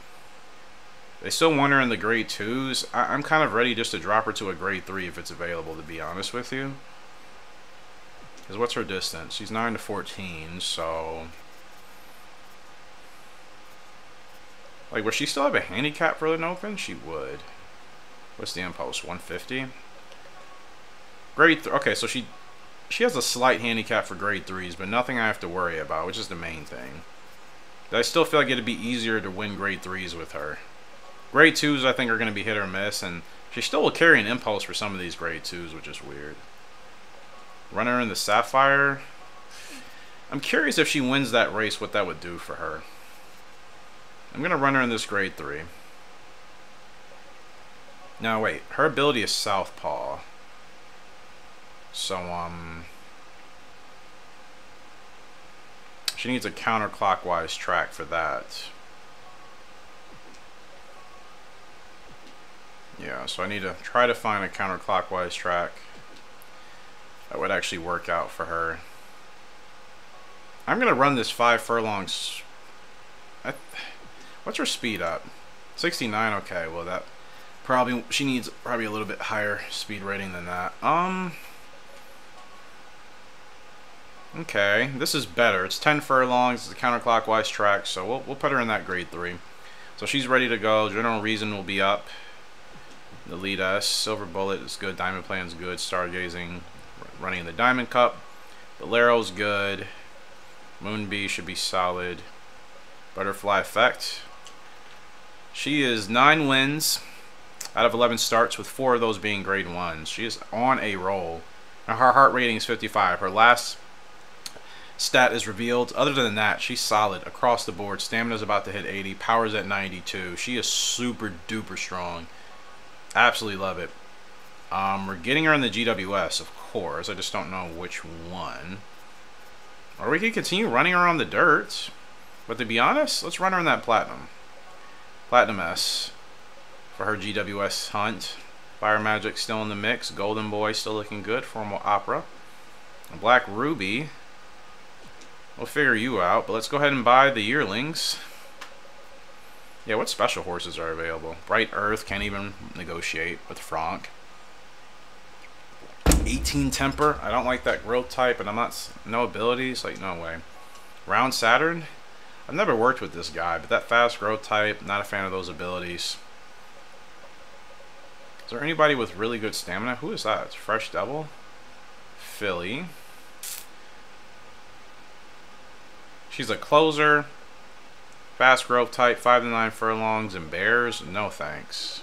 They still want her in the grade 2s. I am kind of ready just to drop her to a grade 3 if it's available, to be honest with you. Because what's her distance? She's 9 to 14, so... Like, would she still have a handicap for an open? She would. What's the impulse? 150? Grade 3. Okay, so she she has a slight handicap for grade threes, but nothing I have to worry about, which is the main thing. But I still feel like it'd be easier to win grade threes with her. Grade twos, I think, are going to be hit or miss, and she still will carry an impulse for some of these grade twos, which is weird. Runner in the Sapphire. I'm curious if she wins that race, what that would do for her. I'm going to run her in this grade three. Now, wait. Her ability is Southpaw. So, um... She needs a counterclockwise track for that. Yeah, so I need to try to find a counterclockwise track that would actually work out for her. I'm going to run this five furlongs. I, what's her speed up? 69, okay, well that probably, she needs probably a little bit higher speed rating than that. Um... Okay, this is better. It's 10 furlongs, it's a counterclockwise track, so we'll, we'll put her in that grade 3. So she's ready to go. General Reason will be up. The lead us. Silver Bullet is good. Diamond Plan's good. Stargazing, running the Diamond Cup. Bolero's good. Moonbee should be solid. Butterfly Effect. She is 9 wins out of 11 starts, with 4 of those being grade 1s. She is on a roll. Now her heart rating is 55. Her last stat is revealed. Other than that, she's solid across the board. Stamina's about to hit 80. Power's at 92. She is super duper strong. Absolutely love it. Um, we're getting her in the GWS, of course. I just don't know which one. Or we could continue running her on the dirt. But to be honest, let's run her in that Platinum. Platinum S for her GWS hunt. Fire Magic still in the mix. Golden Boy still looking good. Formal Opera. Black Ruby We'll figure you out, but let's go ahead and buy the yearlings. Yeah, what special horses are available? Bright Earth can't even negotiate with Franck. 18 Temper. I don't like that growth type, and I'm not... No abilities? Like, no way. Round Saturn. I've never worked with this guy, but that fast growth type, not a fan of those abilities. Is there anybody with really good stamina? Who is that? Fresh Devil? Philly. She's a closer. Fast growth type, 5 to 9 furlongs, and bears? No thanks.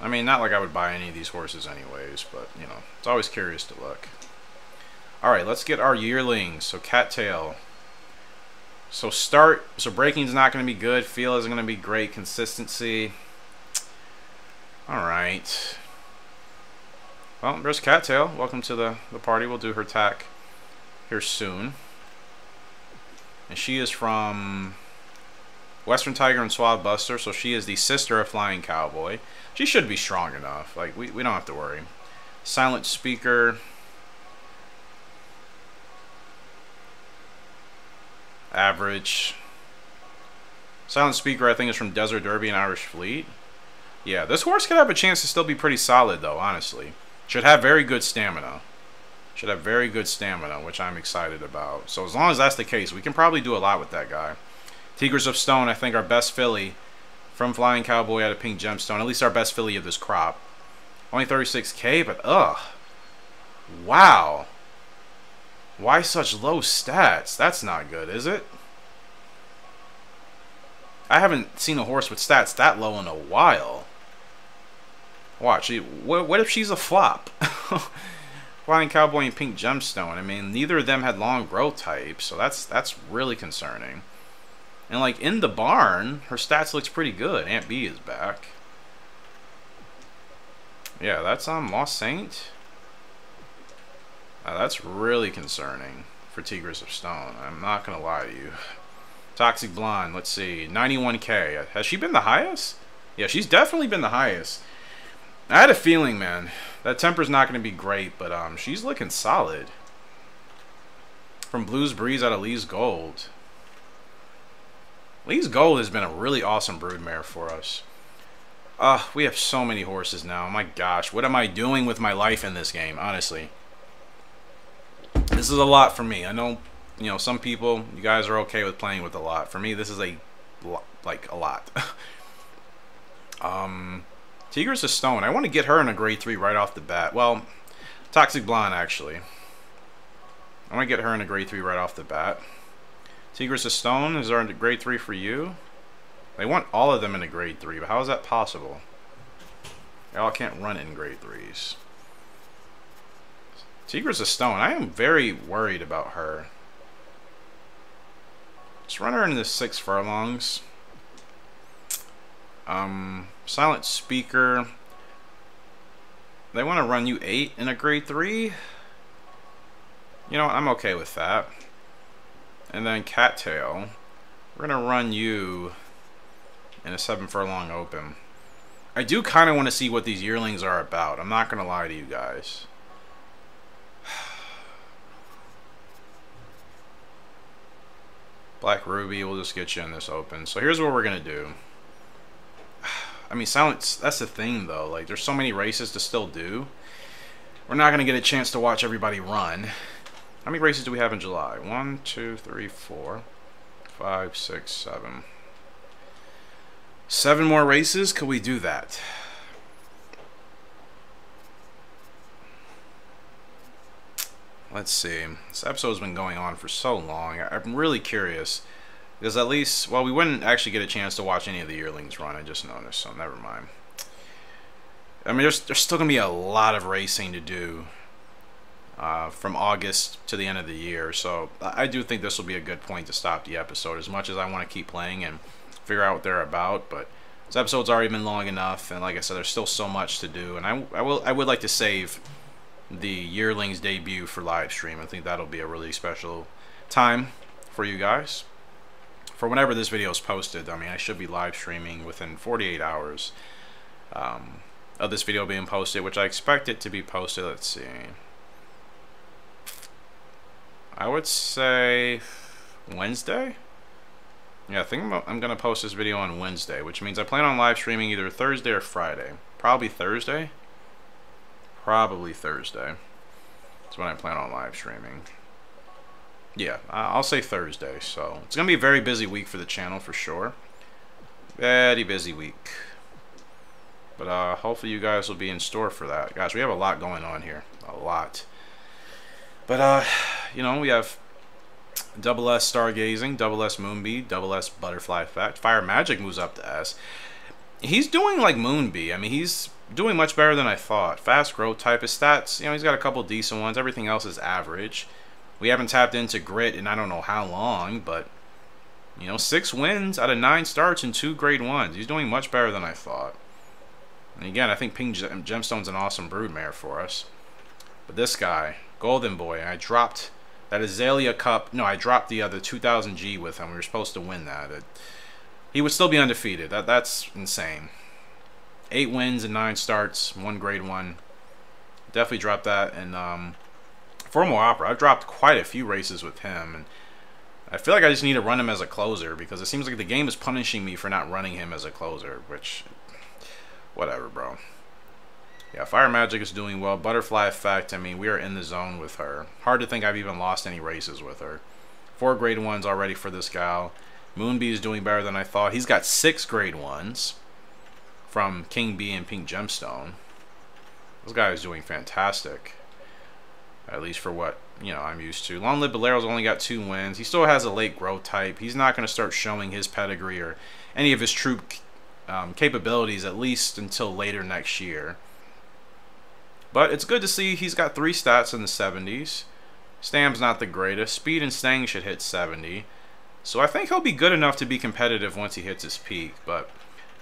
I mean, not like I would buy any of these horses anyways, but, you know, it's always curious to look. Alright, let's get our yearlings. So, cattail. So, start. So, breaking's not going to be good. Feel isn't going to be great. Consistency. Alright. Well, there's Cattail. Welcome to the, the party. We'll do her tack here soon. And she is from Western Tiger and Suave Buster, so she is the sister of Flying Cowboy. She should be strong enough. Like, we, we don't have to worry. Silent Speaker. Average. Silent Speaker, I think, is from Desert Derby and Irish Fleet. Yeah, this horse could have a chance to still be pretty solid, though, honestly. Should have very good stamina. Should have very good stamina, which I'm excited about. So as long as that's the case, we can probably do a lot with that guy. Tigress of Stone, I think our best filly from Flying Cowboy out of Pink Gemstone. At least our best filly of this crop. Only 36k, but ugh. Wow. Why such low stats? That's not good, is it? I haven't seen a horse with stats that low in a while. Watch, what, what if she's a flop? Flying Cowboy and Pink Gemstone. I mean, neither of them had long growth types, so that's that's really concerning. And like in the barn, her stats looks pretty good. Aunt B is back. Yeah, that's um Lost Saint. Uh, that's really concerning for Tigress of Stone. I'm not gonna lie to you. Toxic Blonde, let's see, 91k. Has she been the highest? Yeah, she's definitely been the highest. I had a feeling, man. That temper's not going to be great, but um, she's looking solid. From Blues Breeze out of Lee's Gold. Lee's Gold has been a really awesome broodmare for us. Uh, we have so many horses now. My gosh, what am I doing with my life in this game, honestly? This is a lot for me. I know, you know, some people, you guys are okay with playing with a lot. For me, this is a like a lot. um, Tigress of Stone. I want to get her in a grade 3 right off the bat. Well, Toxic Blonde, actually. I want to get her in a grade 3 right off the bat. Tigress of Stone, is our grade 3 for you? They want all of them in a grade 3, but how is that possible? They all can't run in grade 3s. Tigress of Stone, I am very worried about her. Let's run her into six furlongs. Um, Silent Speaker. They want to run you eight in a grade three. You know, I'm okay with that. And then Cattail. We're going to run you in a seven furlong open. I do kind of want to see what these yearlings are about. I'm not going to lie to you guys. Black Ruby, we'll just get you in this open. So here's what we're going to do. I mean, Silence, that's the thing, though. Like, there's so many races to still do. We're not going to get a chance to watch everybody run. How many races do we have in July? One, two, three, four, five, six, seven. Seven more races? Could we do that? let's see. This episode's been going on for so long. I'm really curious. Because at least, well, we wouldn't actually get a chance to watch any of the yearlings run, I just noticed, so never mind. I mean, there's, there's still going to be a lot of racing to do uh, from August to the end of the year, so I do think this will be a good point to stop the episode, as much as I want to keep playing and figure out what they're about, but this episode's already been long enough, and like I said, there's still so much to do, and I, I, will, I would like to save the yearlings debut for live stream. I think that'll be a really special time for you guys. For whenever this video is posted, I mean, I should be live streaming within 48 hours um, of this video being posted, which I expect it to be posted. Let's see. I would say Wednesday. Yeah, I think I'm, I'm going to post this video on Wednesday, which means I plan on live streaming either Thursday or Friday. Probably Thursday probably Thursday. That's when I plan on live streaming. Yeah, I'll say Thursday. So it's going to be a very busy week for the channel for sure. Very busy week. But uh, hopefully you guys will be in store for that. Guys, we have a lot going on here. A lot. But, uh, you know, we have double S Stargazing, double S Moonbee, double S Butterfly Effect. Fire Magic moves up to S. He's doing like Moonbee. I mean, he's doing much better than I thought. Fast growth type of stats, you know, he's got a couple decent ones. Everything else is average. We haven't tapped into grit in I don't know how long, but you know, six wins out of nine starts and two grade ones. He's doing much better than I thought. And again, I think Pink Gemstone's an awesome broodmare for us. But this guy, Golden Boy, I dropped that Azalea Cup. No, I dropped the other 2000 G with him. We were supposed to win that. It, he would still be undefeated. That That's insane eight wins and nine starts, one grade one. Definitely dropped that. And um, Formal Opera, I've dropped quite a few races with him. And I feel like I just need to run him as a closer because it seems like the game is punishing me for not running him as a closer, which, whatever, bro. Yeah, Fire Magic is doing well. Butterfly Effect, I mean, we are in the zone with her. Hard to think I've even lost any races with her. Four grade ones already for this gal. Moonbee is doing better than I thought. He's got six grade ones from King B and Pink Gemstone. This guy is doing fantastic. At least for what, you know, I'm used to. Long Live Bolero's only got two wins. He still has a late growth type. He's not going to start showing his pedigree or any of his true um, capabilities at least until later next year. But it's good to see he's got three stats in the 70s. Stam's not the greatest. Speed and Stang should hit 70. So I think he'll be good enough to be competitive once he hits his peak. But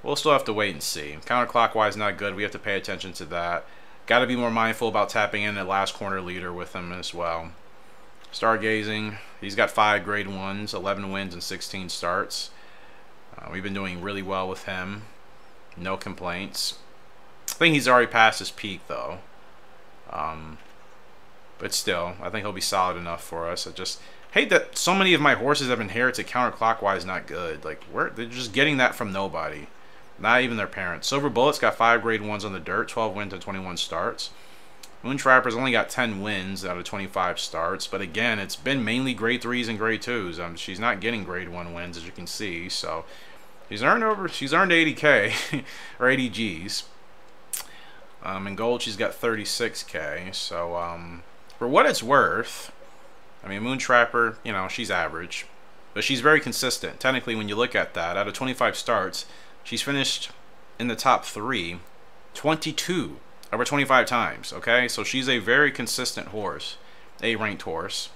We'll still have to wait and see. Counterclockwise not good. We have to pay attention to that. Got to be more mindful about tapping in the last corner leader with him as well. Stargazing, he's got five grade ones, 11 wins and 16 starts. Uh, we've been doing really well with him. No complaints. I think he's already past his peak though. Um, but still, I think he'll be solid enough for us. I just hate that so many of my horses have inherited counterclockwise not good. Like, where they're just getting that from nobody. Not even their parents. Silver Bullet's got five grade ones on the dirt, 12 wins and 21 starts. Moon Trapper's only got 10 wins out of 25 starts, but again, it's been mainly grade 3s and grade 2s. Um, she's not getting grade 1 wins, as you can see, so She's earned over. She's earned 80k or 80 G's. Um, in gold, she's got 36k. So um, for what it's worth, I mean, Moon Trapper, you know, she's average, but she's very consistent. Technically, when you look at that, out of 25 starts, she's finished in the top three 22 over 25 times. Okay, so she's a very consistent horse, a ranked horse,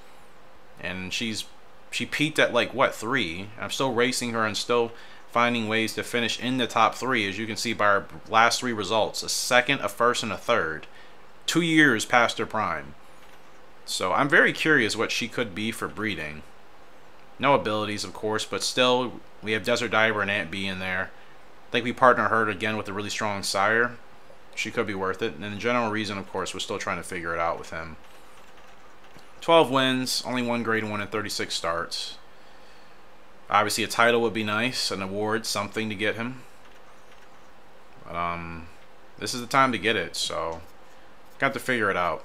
and she's she peaked at like what three. I'm still racing her and still finding ways to finish in the top three, as you can see by our last three results: a second, a first, and a third. Two years past her prime. So I'm very curious what she could be for breeding. No abilities, of course, but still, we have Desert Diver and Aunt B in there. Think we partner her again with a really strong sire. She could be worth it. And the general reason, of course, we're still trying to figure it out with him. 12 wins, only one grade 1 and 36 starts. Obviously, a title would be nice, an award, something to get him. But, um, this is the time to get it, so got to figure it out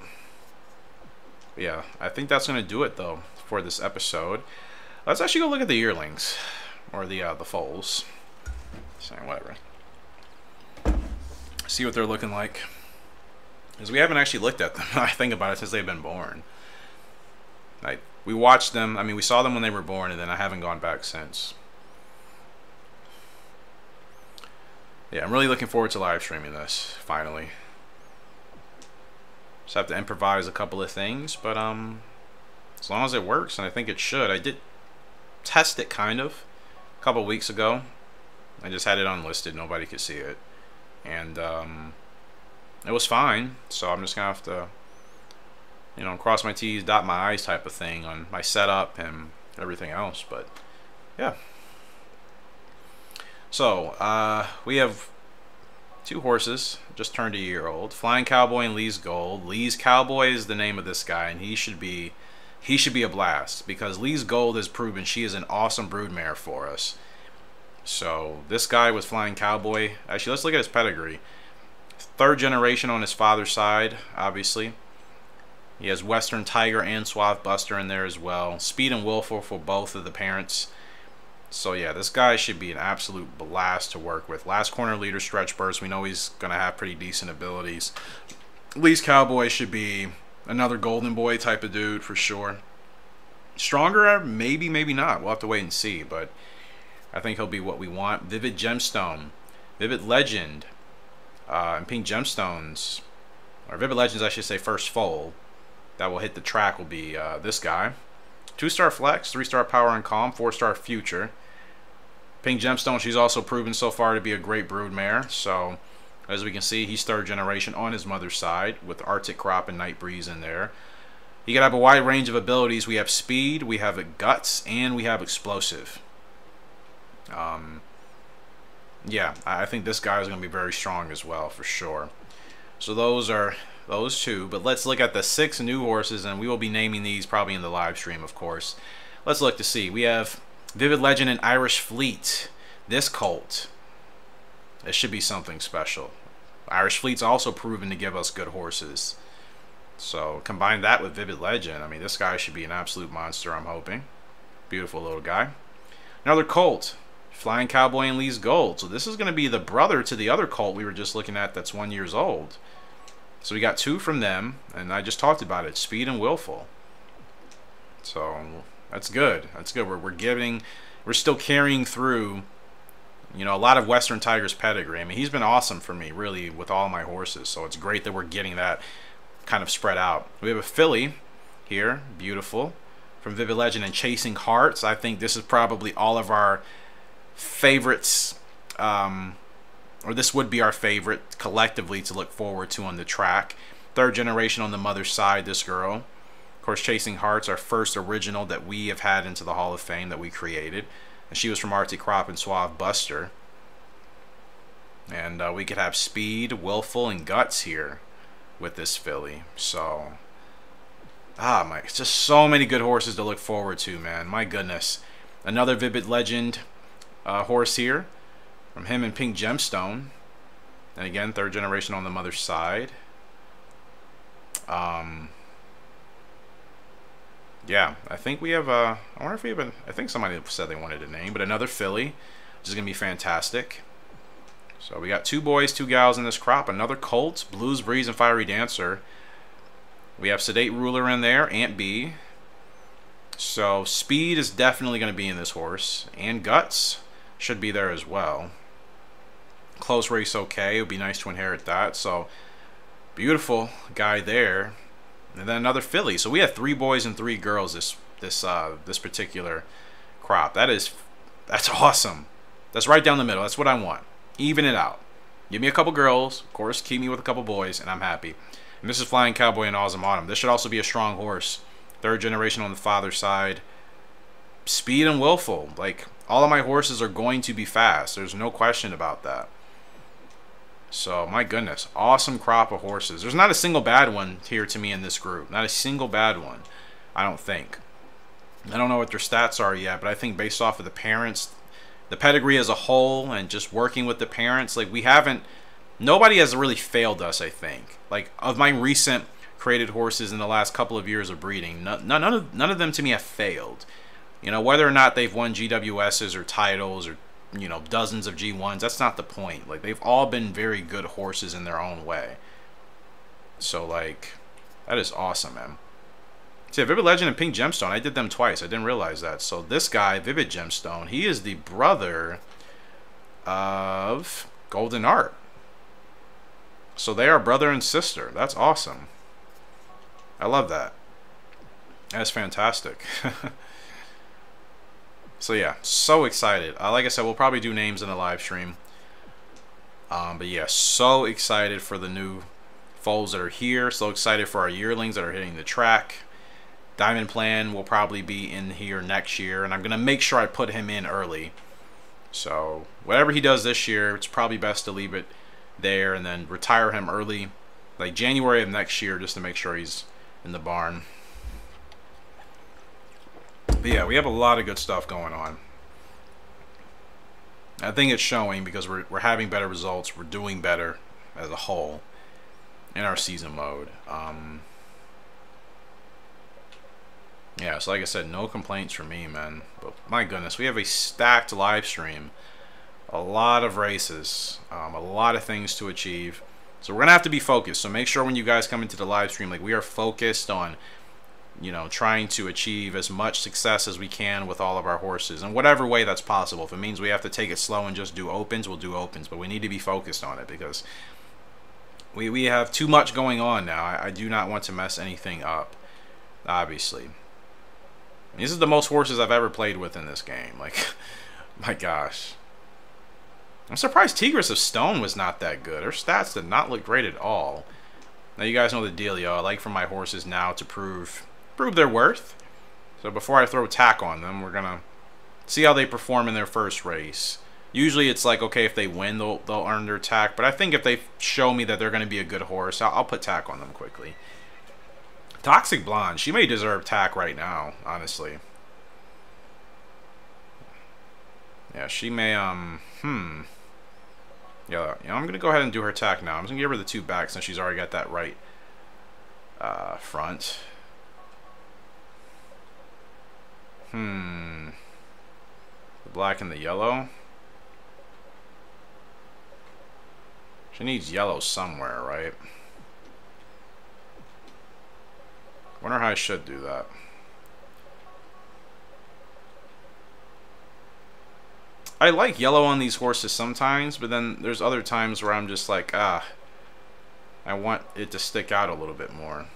yeah, I think that's going to do it, though, for this episode. Let's actually go look at the yearlings. Or the, uh, the foals. Saying whatever. See what they're looking like. Because we haven't actually looked at them, I think about it, since they've been born. Like, we watched them, I mean, we saw them when they were born, and then I haven't gone back since. Yeah, I'm really looking forward to live streaming this, finally. Just have to improvise a couple of things, but um, as long as it works, and I think it should. I did test it kind of a couple weeks ago. I just had it unlisted; nobody could see it, and um, it was fine. So I'm just gonna have to, you know, cross my T's, dot my I's type of thing on my setup and everything else. But yeah. So uh, we have two horses, just turned a year old. Flying Cowboy and Lee's Gold. Lee's Cowboy is the name of this guy, and he should be he should be a blast because Lee's Gold has proven she is an awesome broodmare for us. So this guy was Flying Cowboy. Actually, let's look at his pedigree. Third generation on his father's side, obviously. He has Western Tiger and Suave Buster in there as well. Speed and Willful for both of the parents. So yeah, this guy should be an absolute blast to work with. Last corner leader stretch burst. We know he's going to have pretty decent abilities. Lee's Cowboy should be another golden boy type of dude for sure. Stronger, maybe, maybe not. We'll have to wait and see, but I think he'll be what we want. Vivid Gemstone, Vivid Legend, uh, and Pink Gemstones, or Vivid Legends, I should say, first foal that will hit the track will be uh, this guy. Two star flex, three star power and calm, four star future. Pink Gemstone, she's also proven so far to be a great brood mare. So, as we can see, he's third generation on his mother's side with Arctic Crop and Night Breeze in there. He can have a wide range of abilities. We have speed, we have guts, and we have explosive. Um, yeah, I think this guy is going to be very strong as well, for sure. So those are those two. But let's look at the six new horses, and we will be naming these probably in the live stream, of course. Let's look to see. We have Vivid Legend and Irish Fleet. This colt. It should be something special. Irish Fleet's also proven to give us good horses. So combine that with Vivid Legend. I mean, this guy should be an absolute monster, I'm hoping. Beautiful little guy. Another colt. Flying Cowboy and Lee's Gold. So this is going to be the brother to the other colt we were just looking at that's one years old. So we got two from them, and I just talked about it, Speed and Willful. So that's good. That's good. We're, we're giving, we're still carrying through, you know, a lot of Western Tigers pedigree. I mean, he's been awesome for me, really, with all my horses. So it's great that we're getting that kind of spread out. We have a filly here, beautiful, from Vivid Legend and Chasing Hearts. I think this is probably all of our favorites um, or this would be our favorite collectively to look forward to on the track. Third generation on the mother's side, this girl. Of course, Chasing Hearts, our first original that we have had into the Hall of Fame that we created. And she was from Arctic Crop and Suave Buster. And uh, we could have Speed, Willful, and Guts here with this filly. So, ah, my, it's just so many good horses to look forward to, man. My goodness. Another Vivid Legend uh, horse here from him and Pink Gemstone. And again, third generation on the mother's side. Um, yeah, I think we have, uh, I wonder if we have, a, I think somebody said they wanted a name, but another filly which is going to be fantastic. So we got two boys, two gals in this crop. Another Colt, Blues Breeze, and Fiery Dancer. We have Sedate Ruler in there, Aunt B. So speed is definitely going to be in this horse. And guts should be there as well. Close race okay. It would be nice to inherit that. So beautiful guy there. And then another filly. So we have three boys and three girls this this uh, this particular crop. That is that's awesome. That's right down the middle. That's what I want. Even it out. Give me a couple girls, of course, keep me with a couple boys, and I'm happy. And this is Flying Cowboy and Awesome Autumn. This should also be a strong horse. Third generation on the father's side. Speed and willful. Like, all of my horses are going to be fast. There's no question about that. So, my goodness. Awesome crop of horses. There's not a single bad one here to me in this group. Not a single bad one. I don't think. I don't know what their stats are yet, but I think based off of the parents, the pedigree as a whole, and just working with the parents, like, we haven't... Nobody has really failed us, I think. Like, of my recent created horses in the last couple of years of breeding. None, none, of, none of them to me have failed. You know, whether or not they've won GWSs or titles or, you know, dozens of G1s, that's not the point. Like, they've all been very good horses in their own way. So, like, that is awesome, man. See, Vivid Legend and Pink Gemstone, I did them twice. I didn't realize that. So this guy, Vivid Gemstone, he is the brother of Golden Art. So they are brother and sister. That's awesome. I love that. That's fantastic. so yeah, so excited. Uh, like I said, we'll probably do names in the live stream. Um, but yeah, so excited for the new foals that are here. So excited for our yearlings that are hitting the track. Diamond Plan will probably be in here next year, and I'm going to make sure I put him in early. So whatever he does this year, it's probably best to leave it there and then retire him early, like January of next year, just to make sure he's in the barn. But yeah, we have a lot of good stuff going on. I think it's showing because we're, we're having better results. We're doing better as a whole in our season mode. Um, yeah, so like I said, no complaints from me, man. But my goodness, we have a stacked live stream. A lot of races. Um, a lot of things to achieve. So we're going to have to be focused. So make sure when you guys come into the live stream, like we are focused on, you know, trying to achieve as much success as we can with all of our horses in whatever way that's possible. If it means we have to take it slow and just do opens, we'll do opens. But we need to be focused on it because we, we have too much going on now. I, I do not want to mess anything up, obviously. This is the most horses I've ever played with in this game. Like, my gosh. I'm surprised Tigress of Stone was not that good. Her stats did not look great at all. Now you guys know the deal, y'all. I like for my horses now to prove prove their worth. So before I throw tack on them, we're gonna see how they perform in their first race. Usually it's like, okay, if they win, they'll, they'll earn their tack. But I think if they show me that they're going to be a good horse, I'll, I'll put tack on them quickly. Toxic Blonde, she may deserve tack right now, honestly. Yeah, she may, um, hmm. Yeah, you know, I'm going to go ahead and do her tack now. I'm just going to give her the two back since she's already got that right uh, front. Hmm. The black and the yellow. She needs yellow somewhere, right? Wonder how I should do that. I like yellow on these horses sometimes, but then there's other times where I'm just like, ah, I want it to stick out a little bit more.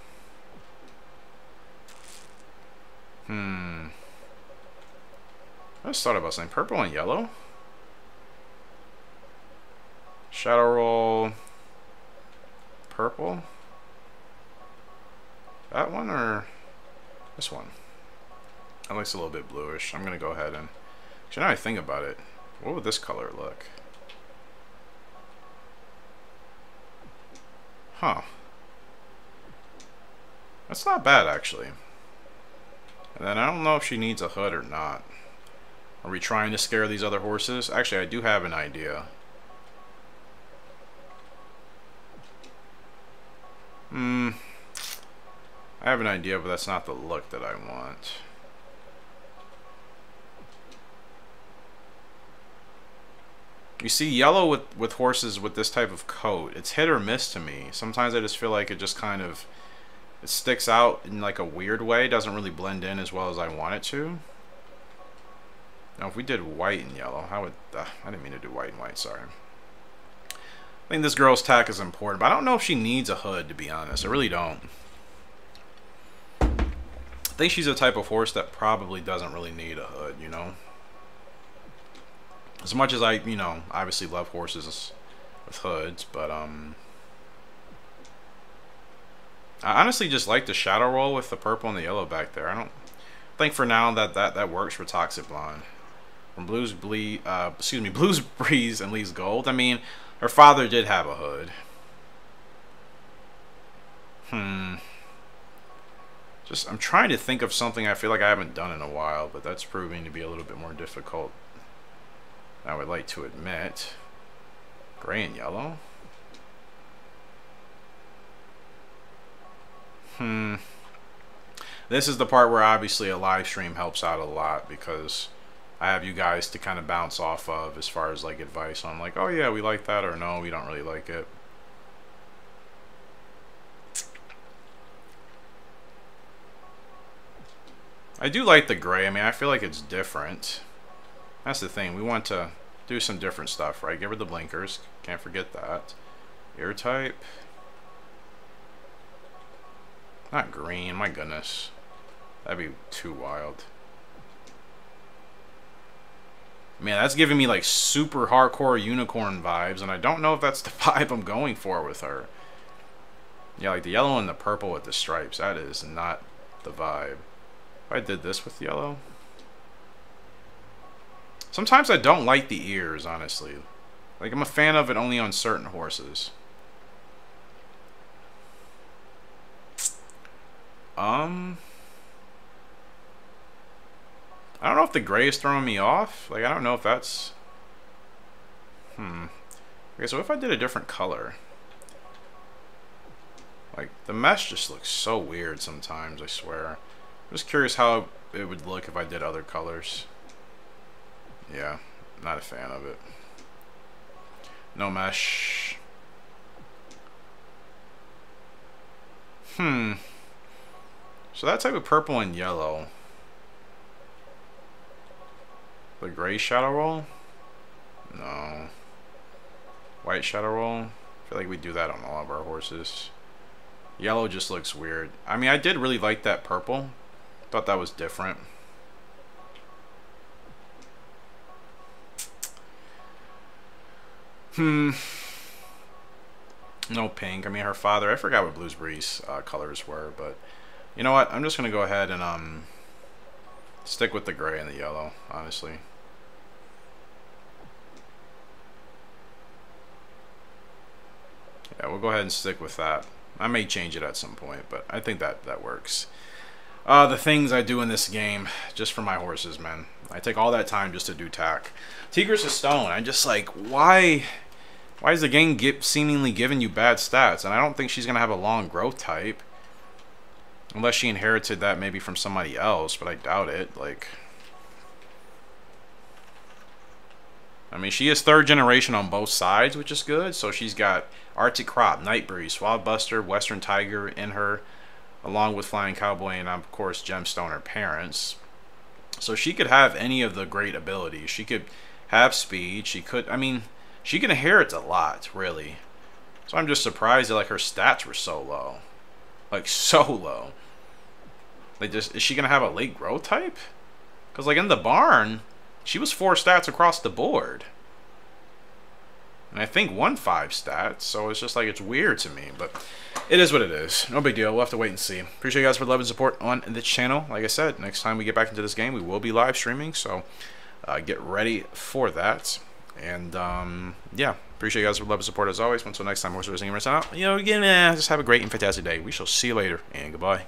Hmm. I just thought about something. Purple and yellow? Shadow roll. Purple? That one or this one? That looks a little bit bluish. I'm going to go ahead and... Actually, now I think about it, what would this color look? Huh. That's not bad, actually. And then I don't know if she needs a hood or not. Are we trying to scare these other horses? Actually, I do have an idea. Hmm. I have an idea, but that's not the look that I want. You see, yellow with, with horses with this type of coat, it's hit or miss to me. Sometimes I just feel like it just kind of it sticks out in like a weird way. It doesn't really blend in as well as I want it to. Now, if we did white and yellow, how would... Uh, I didn't mean to do white and white, sorry. I think this girl's tack is important, but I don't know if she needs a hood, to be honest. I really don't. I think she's a type of horse that probably doesn't really need a hood, you know? As much as I, you know, obviously love horses with hoods, but, um... I honestly just like the shadow roll with the purple and the yellow back there. I don't think for now that that, that works for Toxic Blonde. From Blues Ble uh, excuse me, Blues Breeze and Lee's Gold. I mean, her father did have a hood. Hmm. Just, I'm trying to think of something I feel like I haven't done in a while, but that's proving to be a little bit more difficult. I would like to admit. Gray and yellow? Hmm. This is the part where obviously a live stream helps out a lot because I have you guys to kind of bounce off of as far as like advice on like, oh yeah, we like that or no, we don't really like it. I do like the gray. I mean, I feel like it's different. That's the thing. We want to do some different stuff, right? Give her the blinkers. Can't forget that. Ear type. Not green. My goodness. That'd be too wild. Man, that's giving me like super hardcore unicorn vibes, and I don't know if that's the vibe I'm going for with her. Yeah, like the yellow and the purple with the stripes. That is not the vibe. If I did this with yellow. Sometimes I don't like the ears, honestly. Like, I'm a fan of it only on certain horses. Um... I don't know if the gray is throwing me off. Like, I don't know if that's... Hmm. Okay, so if I did a different color... Like, the mesh just looks so weird sometimes, I swear. I'm just curious how it would look if I did other colors. Yeah, not a fan of it. No mesh. Hmm. So that type of purple and yellow. The gray shadow roll? No. White shadow roll? I feel like we do that on all of our horses. Yellow just looks weird. I mean, I did really like that purple. Thought that was different. Hmm. No pink. I mean, her father, I forgot what Blues Breeze uh, colors were, but you know what? I'm just going to go ahead and um stick with the gray and the yellow, honestly. Yeah, we'll go ahead and stick with that. I may change it at some point, but I think that that works. Uh, the things I do in this game, just for my horses, man. I take all that time just to do tack. Tigress is stone. I'm just like, why, why is the game get, seemingly giving you bad stats? And I don't think she's gonna have a long growth type, unless she inherited that maybe from somebody else. But I doubt it. Like, I mean, she is third generation on both sides, which is good. So she's got Arctic Crop, Night Breeze, Buster, Western Tiger in her, along with Flying Cowboy and, of course, Gemstone, her parents. So she could have any of the great abilities. She could have speed. She could, I mean, she can inherit a lot, really. So I'm just surprised that, like, her stats were so low. Like, so low. Like, just, is she going to have a late growth type? Because, like, in the barn, she was four stats across the board. And I think one five stats, so it's just like it's weird to me, but it is what it is. No big deal. We'll have to wait and see. Appreciate you guys for the love and support on this channel. Like I said, next time we get back into this game, we will be live streaming, so uh, get ready for that. And um, yeah, appreciate you guys for the love and support as always. Until next time, gamers out. You know, again, eh, just have a great and fantastic day. We shall see you later, and goodbye.